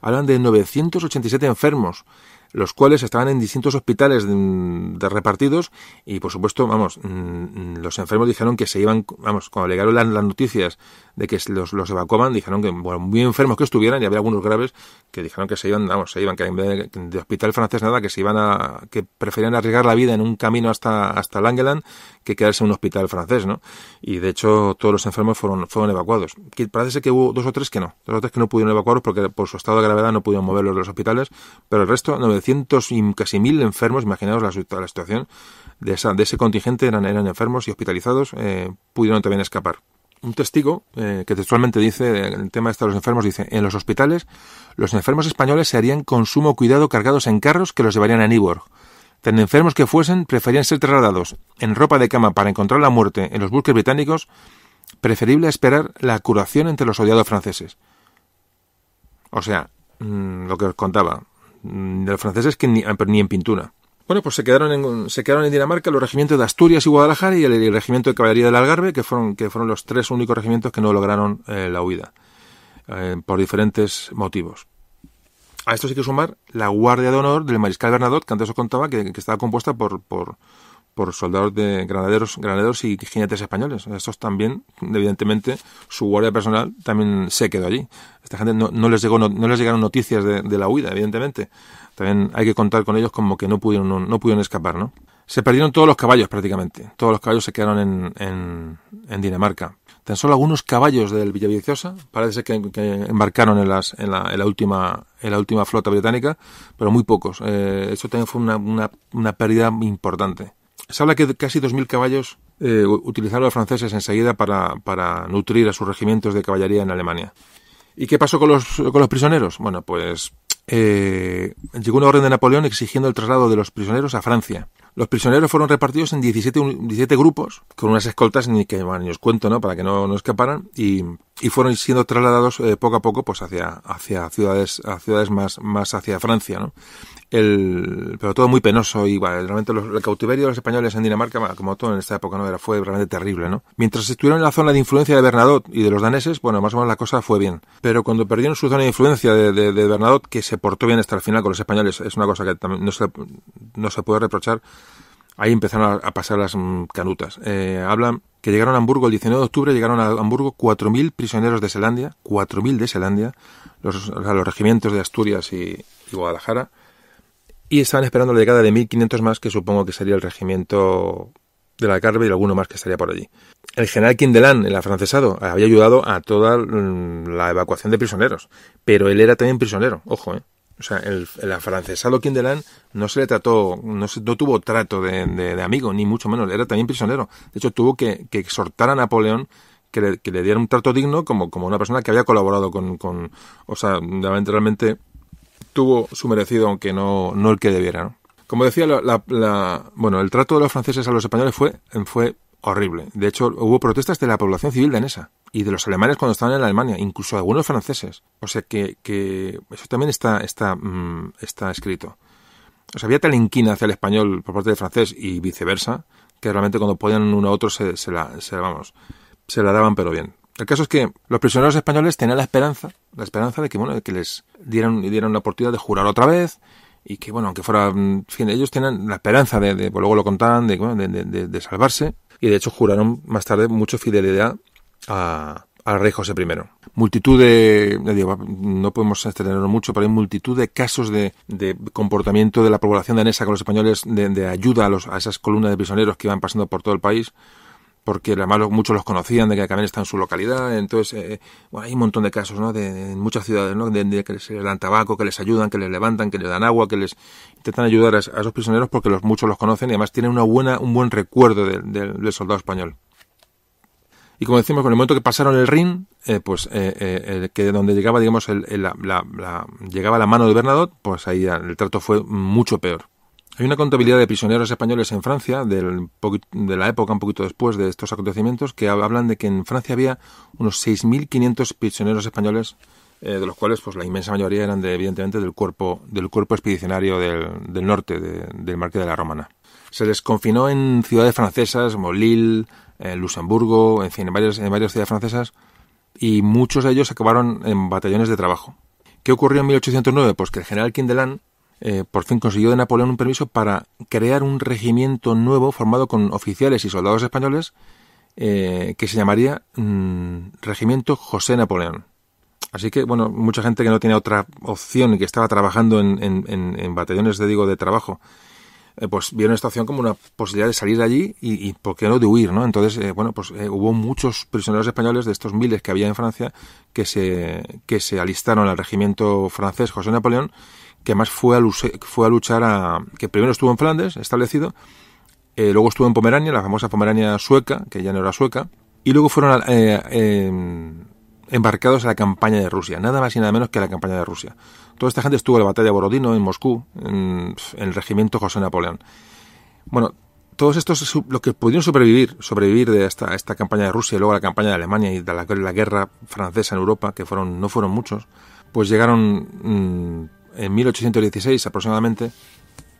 Speaker 1: Hablan de 987 enfermos, los cuales estaban en distintos hospitales de, repartidos y por supuesto, vamos, mm, los enfermos dijeron que se iban, vamos, cuando llegaron las, noticias de que los, evacuaban, dijeron que, bueno, muy enfermos que estuvieran y había algunos graves que dijeron que se iban, vamos, se iban, que en vez de, hospital francés nada, que se iban a, que preferían arriesgar la vida en un camino hasta, hasta Langeland que quedarse en un hospital francés, ¿no? Y de hecho todos los enfermos fueron, fueron evacuados. Que parece que hubo dos o tres que no, dos o tres que no pudieron evacuarlos porque por su estado de gravedad no pudieron moverlos de los hospitales, pero el resto, 900 y casi mil enfermos, imaginaos la, la situación de, esa, de ese contingente, eran, eran enfermos y hospitalizados, eh, pudieron también escapar un testigo eh, que textualmente dice, el tema de los enfermos, dice, en los hospitales los enfermos españoles se harían con sumo cuidado cargados en carros que los llevarían a Niborg. Tan enfermos que fuesen, preferían ser trasladados en ropa de cama para encontrar la muerte en los buques británicos, preferible esperar la curación entre los odiados franceses. O sea, mm, lo que os contaba, mm, de los franceses que ni, ni en pintura. Bueno, pues se quedaron en, se quedaron en Dinamarca los regimientos de Asturias y Guadalajara y el, regimiento de caballería del Algarve, que fueron, que fueron los tres únicos regimientos que no lograron eh, la huida, eh, por diferentes motivos. A esto sí que sumar la Guardia de Honor del Mariscal Bernadotte, que antes os contaba, que, estaba compuesta por, por, por, soldados de granaderos, granaderos y jinetes españoles. Estos también, evidentemente, su guardia personal también se quedó allí. Esta gente no, no les llegó, no, les llegaron noticias de, la huida, evidentemente. También hay que contar con ellos como que no pudieron, no, pudieron escapar, ¿no? Se perdieron todos los caballos prácticamente. Todos los caballos se quedaron en, Dinamarca. Tan solo algunos caballos del Villaviciosa parece que, embarcaron en, las, en, la, en, la, última, en la última flota británica, pero muy pocos. Eh, eso también fue una, una, una, pérdida importante. Se habla que casi 2.000 caballos eh, utilizaron los franceses enseguida para, para nutrir a sus regimientos de caballería en Alemania. ¿Y qué pasó con los, con los prisioneros? Bueno, pues eh, llegó una orden de Napoleón exigiendo el traslado de los prisioneros a Francia. Los prisioneros fueron repartidos en 17, 17 grupos, con unas escoltas ni que bueno, ni os cuento, ¿no? Para que no, no escaparan, y, y fueron siendo trasladados eh, poco a poco, pues hacia, hacia ciudades, a ciudades más, más hacia Francia, ¿no? El, pero todo muy penoso y bueno, realmente los, el cautiverio de los españoles en Dinamarca, como todo en esta época, no era, fue realmente terrible, ¿no? Mientras estuvieron en la zona de influencia de Bernadotte y de los daneses, bueno, más o menos la cosa fue bien. Pero cuando perdieron su zona de influencia de, de, de Bernadotte, que se portó bien hasta el final con los españoles, es una cosa que también no se, no se puede reprochar, ahí empezaron a, pasar las mm, canutas. Eh, hablan que llegaron a Hamburgo el 19 de octubre, llegaron a Hamburgo 4.000 prisioneros de Selandia, 4.000 de Selandia, los, los regimientos de Asturias y, y, Guadalajara, y estaban esperando la llegada de 1.500 más, que supongo que sería el regimiento de la Carve y alguno más que estaría por allí. El general Quindelán, el afrancesado, había ayudado a toda mm, la evacuación de prisioneros, pero él era también prisionero, ojo, ¿eh? O sea, el, el afrancesado Quindelán no se le trató, no, se, no tuvo trato de, de, amigo, ni mucho menos, era también prisionero. De hecho, tuvo que, exhortar a Napoleón que le, que le, diera un trato digno como, como una persona que había colaborado con, con o sea, realmente tuvo su merecido, aunque no, no el que debiera. ¿no? Como decía, la, la, la, bueno, el trato de los franceses a los españoles fue, fue horrible. De hecho, hubo protestas de la población civil danesa y de los alemanes cuando estaban en Alemania, incluso algunos franceses. O sea que, que eso también está, está, mmm, está escrito. O sea, había tal inquina hacia el español por parte del francés y viceversa, que realmente cuando podían uno a otro se, se, la, se, vamos, se la daban pero bien. El caso es que los prisioneros españoles tenían la esperanza, la esperanza de que, bueno, de que les dieran, dieran la oportunidad de jurar otra vez, y que bueno, aunque fuera, en fin, ellos tenían la esperanza de, de pues luego lo contaban, de, salvarse, y de hecho juraron más tarde mucho fidelidad a, al rey José I. Multitud de, no podemos extendernos mucho, pero hay multitud de casos de, de comportamiento de la población danesa con los españoles, de, de ayuda a, los, a esas columnas de prisioneros que iban pasando por todo el país, porque además muchos los conocían de que también está en su localidad, entonces eh, bueno, hay un montón de casos, ¿no? De, de muchas ciudades, ¿no? De, que les dan tabaco, que les ayudan, que les levantan, que les dan agua, que les intentan ayudar a, a esos prisioneros porque los muchos los conocen y además tienen una buena, un buen recuerdo de, del soldado español. Y como decimos, con el momento que pasaron el Rin, eh, pues eh, eh, que donde llegaba, digamos, el, el, la, la, la, llegaba la mano de Bernadotte, pues ahí el trato fue mucho peor. Hay una contabilidad de prisioneros españoles en Francia, del, de la época un poquito después de estos acontecimientos, que hablan de que en Francia había unos 6.500 prisioneros españoles, eh, de los cuales pues la inmensa mayoría eran de, evidentemente del cuerpo, del cuerpo expedicionario del, norte, de, del Marqués de la Romana. Se les confinó en ciudades francesas como Lille, eh, Luxemburgo, en fin, en varias, en varias ciudades francesas, y muchos de ellos acabaron en batallones de trabajo. ¿Qué ocurrió en 1809? Pues que el general Quindelán eh, por fin consiguió de Napoleón un permiso para crear un regimiento nuevo formado con oficiales y soldados españoles eh, que se llamaría mm, Regimiento José Napoleón. Así que, bueno, mucha gente que no tenía otra opción y que estaba trabajando en, en, batallones de, digo, de trabajo, eh, pues vieron esta opción como una posibilidad de salir de allí y, y ¿por qué no de huir, no? Entonces, eh, bueno, pues hubo muchos prisioneros españoles de estos miles que había en Francia que se, que se alistaron al regimiento francés José Napoleón, que más fue a, a luchar a... que primero estuvo en Flandes, establecido, eh, luego estuvo en Pomerania, la famosa Pomerania sueca, que ya no era sueca, y luego fueron eh, em, embarcados a la campaña de Rusia, nada más y nada menos que a la campaña de Rusia. Toda esta gente estuvo en la batalla de Borodino, en Moscú, en, el regimiento José Napoleón. Bueno, todos estos, lo que pudieron sobrevivir, sobrevivir de esta, esta campaña de Rusia y luego a la campaña de Alemania y de la, guerra francesa en Europa, que fueron, no fueron muchos, pues llegaron mm, en 1816 aproximadamente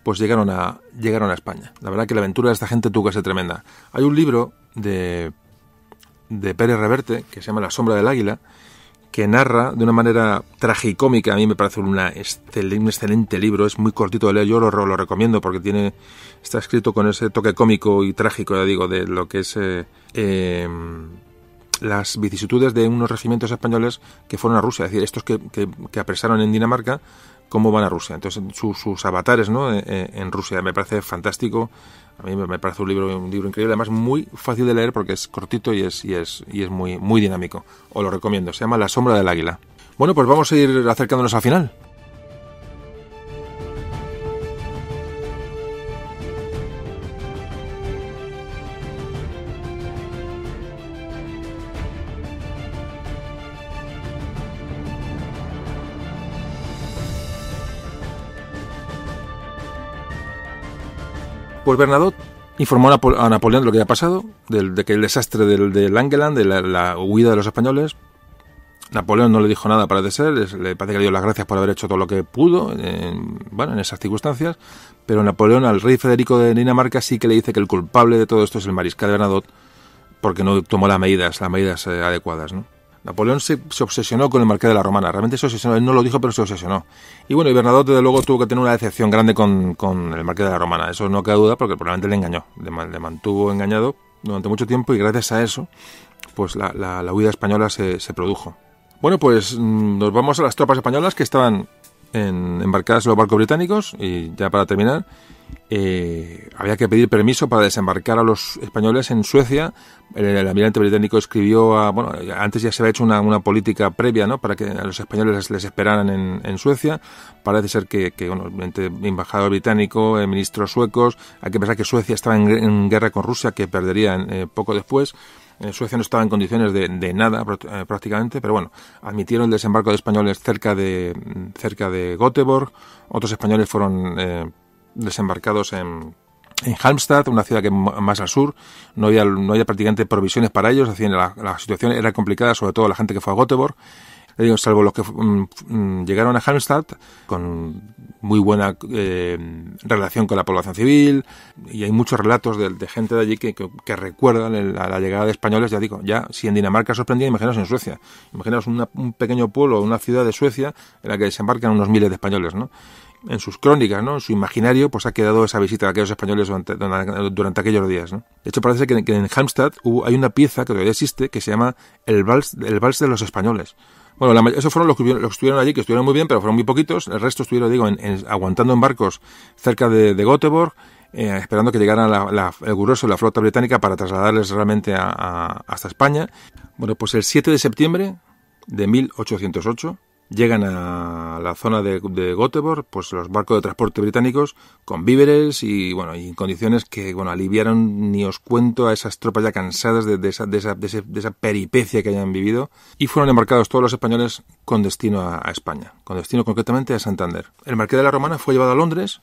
Speaker 1: pues llegaron a, llegaron a España. La verdad que la aventura de esta gente tuvo que ser tremenda. Hay un libro de, de Pérez Reverte que se llama La sombra del águila, que narra de una manera tragicómica, a mí me parece una un excelente libro, es muy cortito de leer, yo lo, lo, recomiendo porque tiene está escrito con ese toque cómico y trágico, ya digo, de lo que es eh, em, las vicisitudes de unos regimientos españoles que fueron a Rusia, es decir, estos que, que, que apresaron en Dinamarca cómo van a Rusia. Entonces, sus avatares ¿no? Eh, eh, en Rusia me parece fantástico. A mí me parece un libro, un libro increíble, además muy fácil de leer porque es cortito y es, y es, y es muy, muy dinámico. Os lo recomiendo. Se llama La sombra del águila. Bueno, pues vamos a ir acercándonos al final. Pues Bernadotte informó a, Napoleón de lo que había pasado, de que el desastre del, del Angeland, de la, huida de los españoles. Napoleón no le dijo nada, parece ser, le parece que le dio las gracias por haber hecho todo lo que pudo, en, bueno, en esas circunstancias, pero Napoleón al rey Federico de Dinamarca sí que le dice que el culpable de todo esto es el mariscal Bernadotte, porque no tomó las medidas, las medidas eh, adecuadas, ¿no? Napoleón se, obsesionó con el marqués de la Romana, realmente se obsesionó, él no lo dijo, pero se obsesionó. Y bueno, y Bernadotte, desde luego, tuvo que tener una decepción grande con, el marqués de la Romana, eso no queda duda, porque probablemente le engañó, le, mantuvo engañado durante mucho tiempo y gracias a eso, pues la, la, huida española se, produjo. Bueno, pues mm, nos vamos a las tropas españolas que estaban embarcadas en los barcos británicos y ya para terminar, eh, había que pedir permiso para desembarcar a los españoles en Suecia. El, almirante británico escribió, a, bueno, antes ya se había hecho una, política previa, ¿no? Para que a los españoles les, esperaran en, Suecia. Parece ser que, bueno, el embajador británico, el ministro suecos, hay que pensar que Suecia estaba en, guerra con Rusia, que perdería eh, poco después. Suecia no estaba en condiciones de, nada eh, prácticamente, pero bueno, admitieron el desembarco de españoles cerca de cerca de Göteborg. Otros españoles fueron eh, desembarcados en, en Halmstad, una ciudad que más al sur, no había, no había prácticamente provisiones para ellos, así, la, la, situación era complicada, sobre todo la gente que fue a Göteborg, digo, salvo los que mm, mm, llegaron a Halmstad con muy buena eh, relación con la población civil, y hay muchos relatos de, gente de allí que, que, recuerdan la, llegada de españoles, ya digo, ya si en Dinamarca sorprendía, imaginaos en Suecia, imaginaos un pequeño pueblo, una ciudad de Suecia en la que desembarcan unos miles de españoles, ¿no? En sus crónicas, ¿no? en su imaginario, pues ha quedado esa visita de aquellos españoles durante, aquellos días. ¿no? De hecho, parece que, en Halmstad hubo, hay una pieza que todavía existe que se llama el Vals, el vals de los Españoles. Bueno, la, esos fueron los que, estuvieron allí, que estuvieron muy bien, pero fueron muy poquitos. El resto estuvieron, digo, en, aguantando en barcos cerca de, de Göteborg, eh, esperando que llegara la, el grueso de la flota británica para trasladarles realmente a, hasta España. Bueno, pues el 7 de septiembre de 1808 llegan a la zona de, de Göteborg, pues los barcos de transporte británicos con víveres y bueno, y en condiciones que bueno, aliviaron, ni os cuento, a esas tropas ya cansadas de, esa, de, esa, de, esa, peripecia que hayan vivido y fueron embarcados todos los españoles con destino a, España, con destino concretamente a Santander. El marqués de la Romana fue llevado a Londres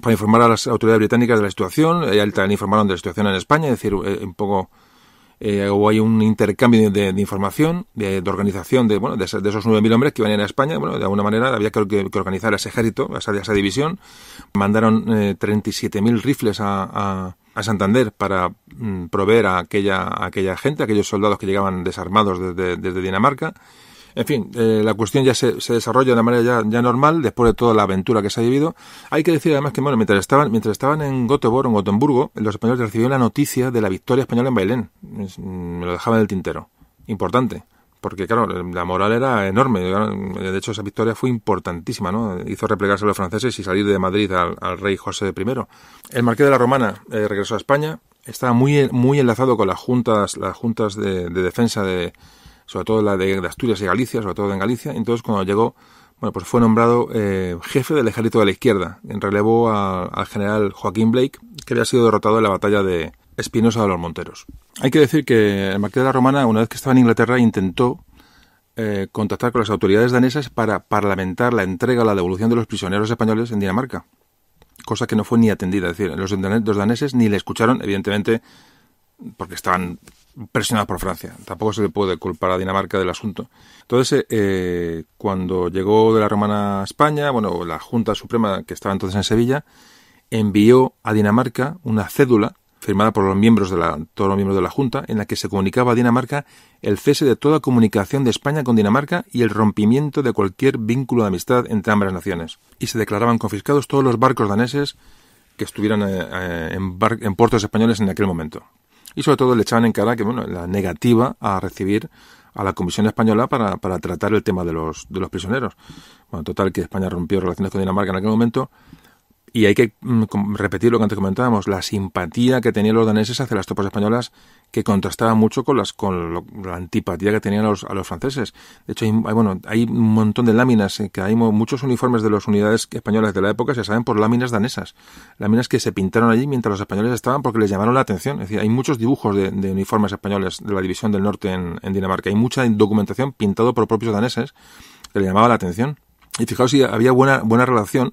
Speaker 1: para informar a las autoridades británicas de la situación, y también informaron de la situación en España, es decir, eh, un poco eh, o hay un intercambio de, información, de, organización de, bueno, de, esos 9.000 hombres que venían a España. Bueno, de alguna manera había que, organizar ese ejército, esa, esa división. Mandaron eh, 37.000 rifles a, a, Santander para mm, proveer a aquella, aquella gente, aquellos soldados que llegaban desarmados desde, desde Dinamarca. En fin, eh, la cuestión ya se, se, desarrolla de una manera ya, normal después de toda la aventura que se ha vivido. Hay que decir además que, bueno, mientras estaban, mientras estaban en Göteborg, en Gotemburgo, los españoles recibieron la noticia de la victoria española en Bailén. Me lo dejaba en el tintero. Importante. Porque, claro, la moral era enorme. De hecho, esa victoria fue importantísima, ¿no? Hizo replegarse a los franceses y salir de Madrid al, rey José I. El marqués de la Romana eh, regresó a España. Estaba muy, muy enlazado con las juntas, las juntas de defensa de, sobre todo la de, Asturias y Galicia, sobre todo en Galicia. Entonces, cuando llegó, bueno, pues fue nombrado eh, jefe del ejército de la izquierda, en relevo al general Joaquín Blake, que había sido derrotado en la batalla de Espinosa de los Monteros. Hay que decir que el marqués de la Romana, una vez que estaba en Inglaterra, intentó eh, contactar con las autoridades danesas para parlamentar la entrega la devolución de los prisioneros españoles en Dinamarca, cosa que no fue ni atendida. Es decir, los, los daneses ni le escucharon, evidentemente, porque estaban presionados por Francia. Tampoco se le puede culpar a Dinamarca del asunto. Entonces, eh, cuando llegó de la Romana a España, bueno, la Junta Suprema, que estaba entonces en Sevilla, envió a Dinamarca una cédula firmada por los miembros de la, todos los miembros de la Junta, en la que se comunicaba a Dinamarca el cese de toda comunicación de España con Dinamarca y el rompimiento de cualquier vínculo de amistad entre ambas naciones. Y se declaraban confiscados todos los barcos daneses que estuvieran eh, bar, en puertos españoles en aquel momento y sobre todo le echaban en cara que bueno la negativa a recibir a la Comisión Española para, para tratar el tema de los, de los prisioneros. Bueno, total que España rompió relaciones con Dinamarca en aquel momento y hay que mm, repetir lo que antes comentábamos, la simpatía que tenían los daneses hacia las tropas españolas que contrastaba mucho con las con lo, la antipatía que tenían los, a los franceses. De hecho, hay, bueno, hay un montón de láminas, que hay muchos uniformes de las unidades españolas de la época se saben por láminas danesas. Láminas que se pintaron allí mientras los españoles estaban porque les llamaron la atención. Es decir, hay muchos dibujos de, uniformes españoles de la División del Norte en, en Dinamarca. Hay mucha documentación pintado por propios daneses que le llamaba la atención. Y fijaos si había buena, buena relación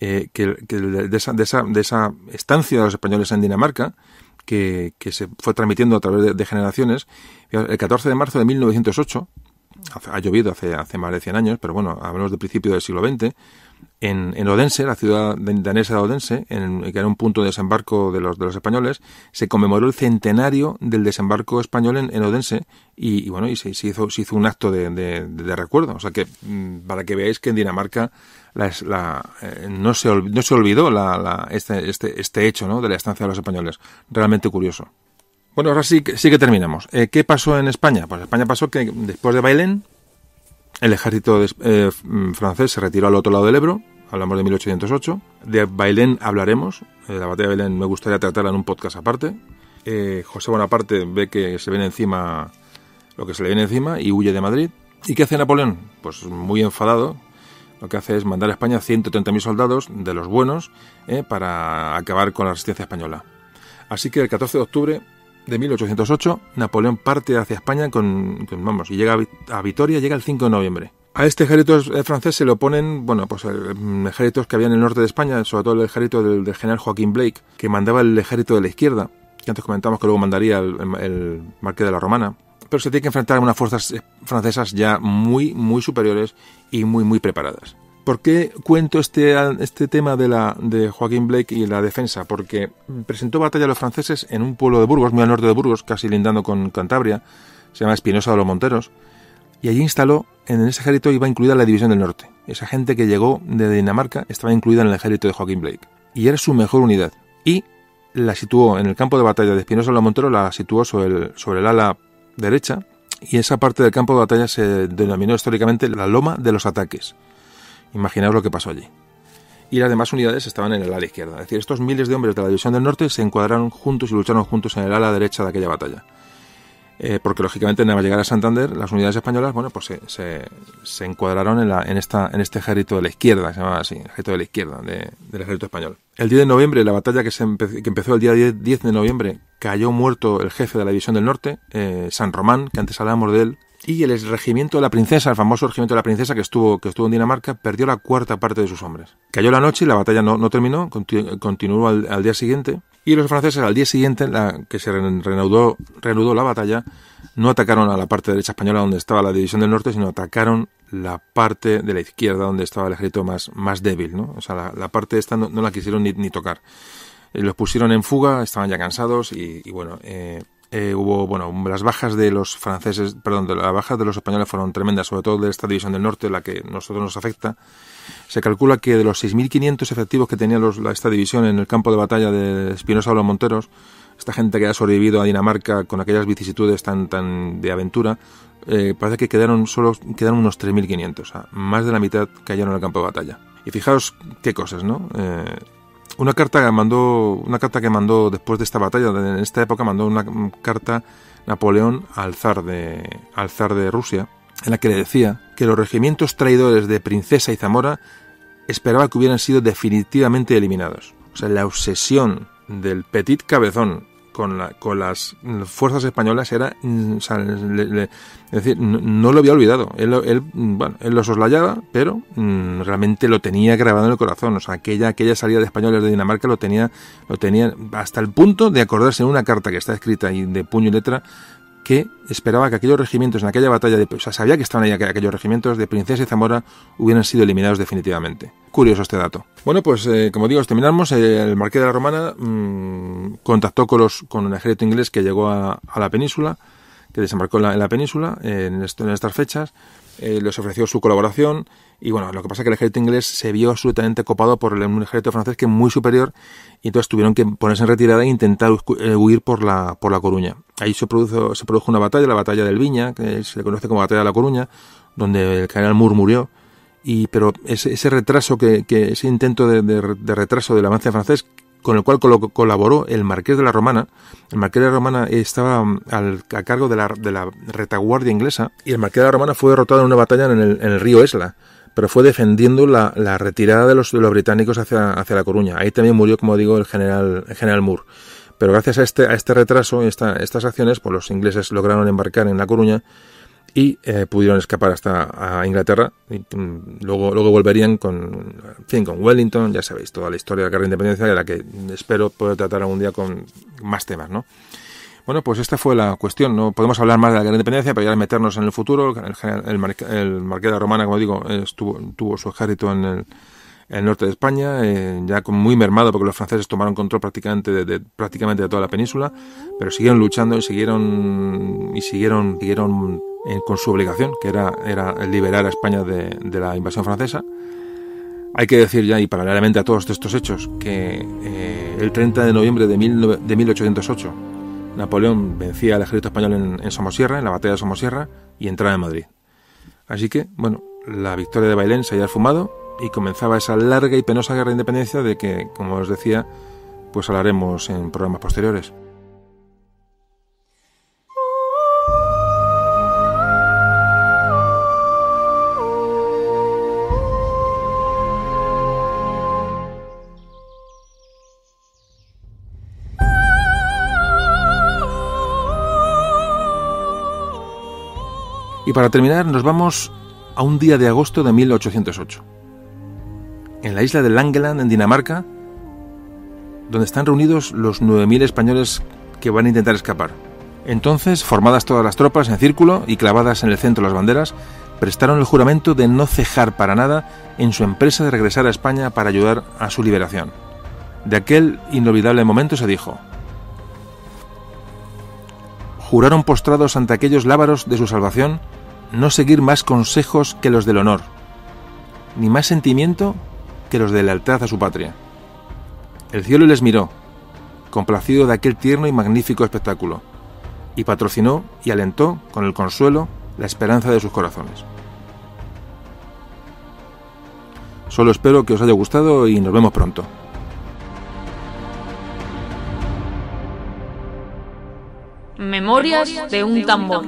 Speaker 1: eh, que, que de, esa, de, esa, de, esa, estancia de los españoles en Dinamarca, que, que se fue transmitiendo a través de, generaciones, el 14 de marzo de 1908, ha llovido hace, hace más de 100 años, pero bueno, hablamos del principio del siglo XX, en, en, Odense, la ciudad danesa de Odense, en, que era un punto de desembarco de los, de los españoles, se conmemoró el centenario del desembarco español en, en Odense y, bueno, y se, hizo, se hizo un acto de, de, recuerdo. O sea que, mm, para que veáis que en Dinamarca la, la, eh, no, se, no se olvidó la, este, este, este hecho ¿no? de la estancia de los españoles. Realmente curioso. Bueno, ahora sí, sí que terminamos. Eh, ¿Qué pasó en España? Pues España pasó que después de Bailén, el ejército eh, francés se retiró al otro lado del Ebro, hablamos de 1808. De Bailén hablaremos, eh, la batalla de Bailén me gustaría tratarla en un podcast aparte. Eh, José Bonaparte ve que se viene encima lo que se le viene encima y huye de Madrid. ¿Y qué hace Napoleón? Pues muy enfadado, lo que hace es mandar a España 130.000 soldados de los buenos para acabar con la resistencia española. Así que el 14 de octubre de 1808 Napoleón parte hacia España con, vamos y llega a Vitoria llega el 5 de noviembre. A este ejército francés se le oponen, bueno, pues ejércitos que había en el norte de España, sobre todo el ejército del, general Joaquín Blake, que mandaba el ejército de la izquierda, que antes comentamos que luego mandaría el, el, el marqués de la Romana pero se tiene que enfrentar a unas fuerzas francesas ya muy, muy superiores y muy, muy preparadas. ¿Por qué cuento este, este tema de, la, de Joaquín Blake y la defensa? Porque presentó batalla a los franceses en un pueblo de Burgos, muy al norte de Burgos, casi lindando con Cantabria, se llama Espinosa de los Monteros, y allí instaló, en ese ejército iba incluida la División del Norte. Esa gente que llegó de Dinamarca estaba incluida en el ejército de Joaquín Blake. Y era su mejor unidad. Y la situó en el campo de batalla de Espinosa de los Monteros, la situó sobre el, sobre el ala derecha y esa parte del campo de batalla se denominó históricamente la loma de los ataques. Imaginaos lo que pasó allí. Y las demás unidades estaban en el ala izquierda. Es decir, estos miles de hombres de la División del Norte se encuadraron juntos y lucharon juntos en el ala derecha de aquella batalla. Eh, porque lógicamente nada más llegar a Santander, las unidades españolas, bueno, pues se, se, encuadraron en, esta, en este ejército de la izquierda, se llamaba así, ejército de la izquierda de, del ejército español. El 10 de noviembre, la batalla que, se que empezó el día 10, 10, de noviembre, cayó muerto el jefe de la división del norte, eh, San Román, que antes hablábamos de él, y el regimiento de la princesa, el famoso regimiento de la princesa que estuvo, que estuvo en Dinamarca, perdió la cuarta parte de sus hombres. Cayó la noche y la batalla no, no terminó, continu, continuó al, al, día siguiente, y los franceses al día siguiente, la, que se reanudó, reanudó la batalla, no atacaron a la parte derecha española donde estaba la división del norte, sino atacaron la parte de la izquierda donde estaba el ejército más, más débil, ¿no? O sea, la, la parte esta no, no, la quisieron ni, ni tocar. Eh, los pusieron en fuga, estaban ya cansados y, y bueno, eh, eh, hubo, bueno, las bajas de los franceses, perdón, de las bajas de los españoles fueron tremendas, sobre todo de esta división del norte, la que nosotros nos afecta. Se calcula que de los 6.500 efectivos que tenía los, esta división en el campo de batalla de Espinosa de los Monteros, esta gente que ha sobrevivido a Dinamarca con aquellas vicisitudes tan, tan de aventura, eh, parece que quedaron solo quedaron unos 3.500, o sea, más de la mitad cayeron en el campo de batalla. Y fijaos qué cosas, ¿no? Eh, una carta que mandó una carta que mandó después de esta batalla en esta época mandó una carta Napoleón al zar de al zar de Rusia en la que le decía que los regimientos traidores de Princesa y Zamora esperaba que hubieran sido definitivamente eliminados. O sea, la obsesión del petit cabezón con, la, con las fuerzas españolas era, mm, es decir, no, lo había olvidado. Él, él, bueno, él lo soslayaba, pero mm, realmente lo tenía grabado en el corazón. O sea, aquella, aquella salida de españoles de Dinamarca lo tenía, lo tenía hasta el punto de acordarse en una carta que está escrita ahí de puño y letra que esperaba que aquellos regimientos en aquella batalla, de, o sabía que estaban ahí aquellos regimientos de Princesa y Zamora hubieran sido eliminados definitivamente. Curioso este dato. Bueno, pues eh, como digo, terminamos. Eh, el marqués de la Romana mmm, contactó con, los, con el ejército inglés que llegó a, la península, que desembarcó en la, en la península en, en estas fechas. Eh, les ofreció su colaboración y bueno, lo que pasa es que el ejército inglés se vio absolutamente copado por el, un ejército francés que es muy superior y entonces tuvieron que ponerse en retirada e intentar huir por la, por la Coruña. Ahí se produjo, se produjo una batalla, la batalla del Viña, que se le conoce como batalla de la Coruña, donde el general Moore murió. Y, pero ese, retraso, que, ese intento de, retraso del avance francés, con el cual colaboró el marqués de la Romana. El marqués de la Romana estaba mm, al, a cargo de la, de la, retaguardia inglesa y el marqués de la Romana fue derrotado en una batalla en el río Esla, pero fue defendiendo la, la retirada de los, de los, británicos hacia, hacia la Coruña. Ahí también murió, como digo, el general, el general Moore. Pero gracias a este, a este retraso y esta, estas acciones, pues los ingleses lograron embarcar en La Coruña y eh, pudieron escapar hasta a Inglaterra. Um, luego, luego volverían con, en fin, con Wellington, ya sabéis, toda la historia de la guerra de independencia, de la que espero poder tratar algún día con más temas, ¿no? Bueno, pues esta fue la cuestión. No podemos hablar más de la de independencia, pero ya meternos en el futuro. El, el, el, marqués de Romana, como digo, estuvo, tuvo su ejército en el, el norte de España, eh, ya muy mermado porque los franceses tomaron control prácticamente de, de, prácticamente de toda la península, pero siguieron luchando y siguieron y siguieron siguieron eh, con su obligación, que era, era liberar a España de, de, la invasión francesa. Hay que decir ya, y paralelamente a todos estos hechos, que eh, el 30 de noviembre de, mil, de 1808 Napoleón vencía al ejército español en, Somosierra, en la batalla de Somosierra, y entraba en Madrid. Así que, bueno, la victoria de Bailén se había fumado y comenzaba esa larga y penosa guerra de independencia de que, como os decía, pues hablaremos en programas posteriores. Y para terminar nos vamos a un día de agosto de 1808 en la isla de Langeland, en Dinamarca, donde están reunidos los 9.000 españoles que van a intentar escapar. Entonces, formadas todas las tropas en círculo y clavadas en el centro las banderas, prestaron el juramento de no cejar para nada en su empresa de regresar a España para ayudar a su liberación. De aquel inolvidable momento se dijo, juraron postrados ante aquellos lábaros de su salvación no seguir más consejos que los del honor, ni más sentimiento que los de lealtad a su patria. El cielo les miró, complacido de aquel tierno y magnífico espectáculo, y patrocinó y alentó con el consuelo la esperanza de sus corazones. Solo espero que os haya gustado y nos vemos pronto.
Speaker 2: Memorias de un tambor.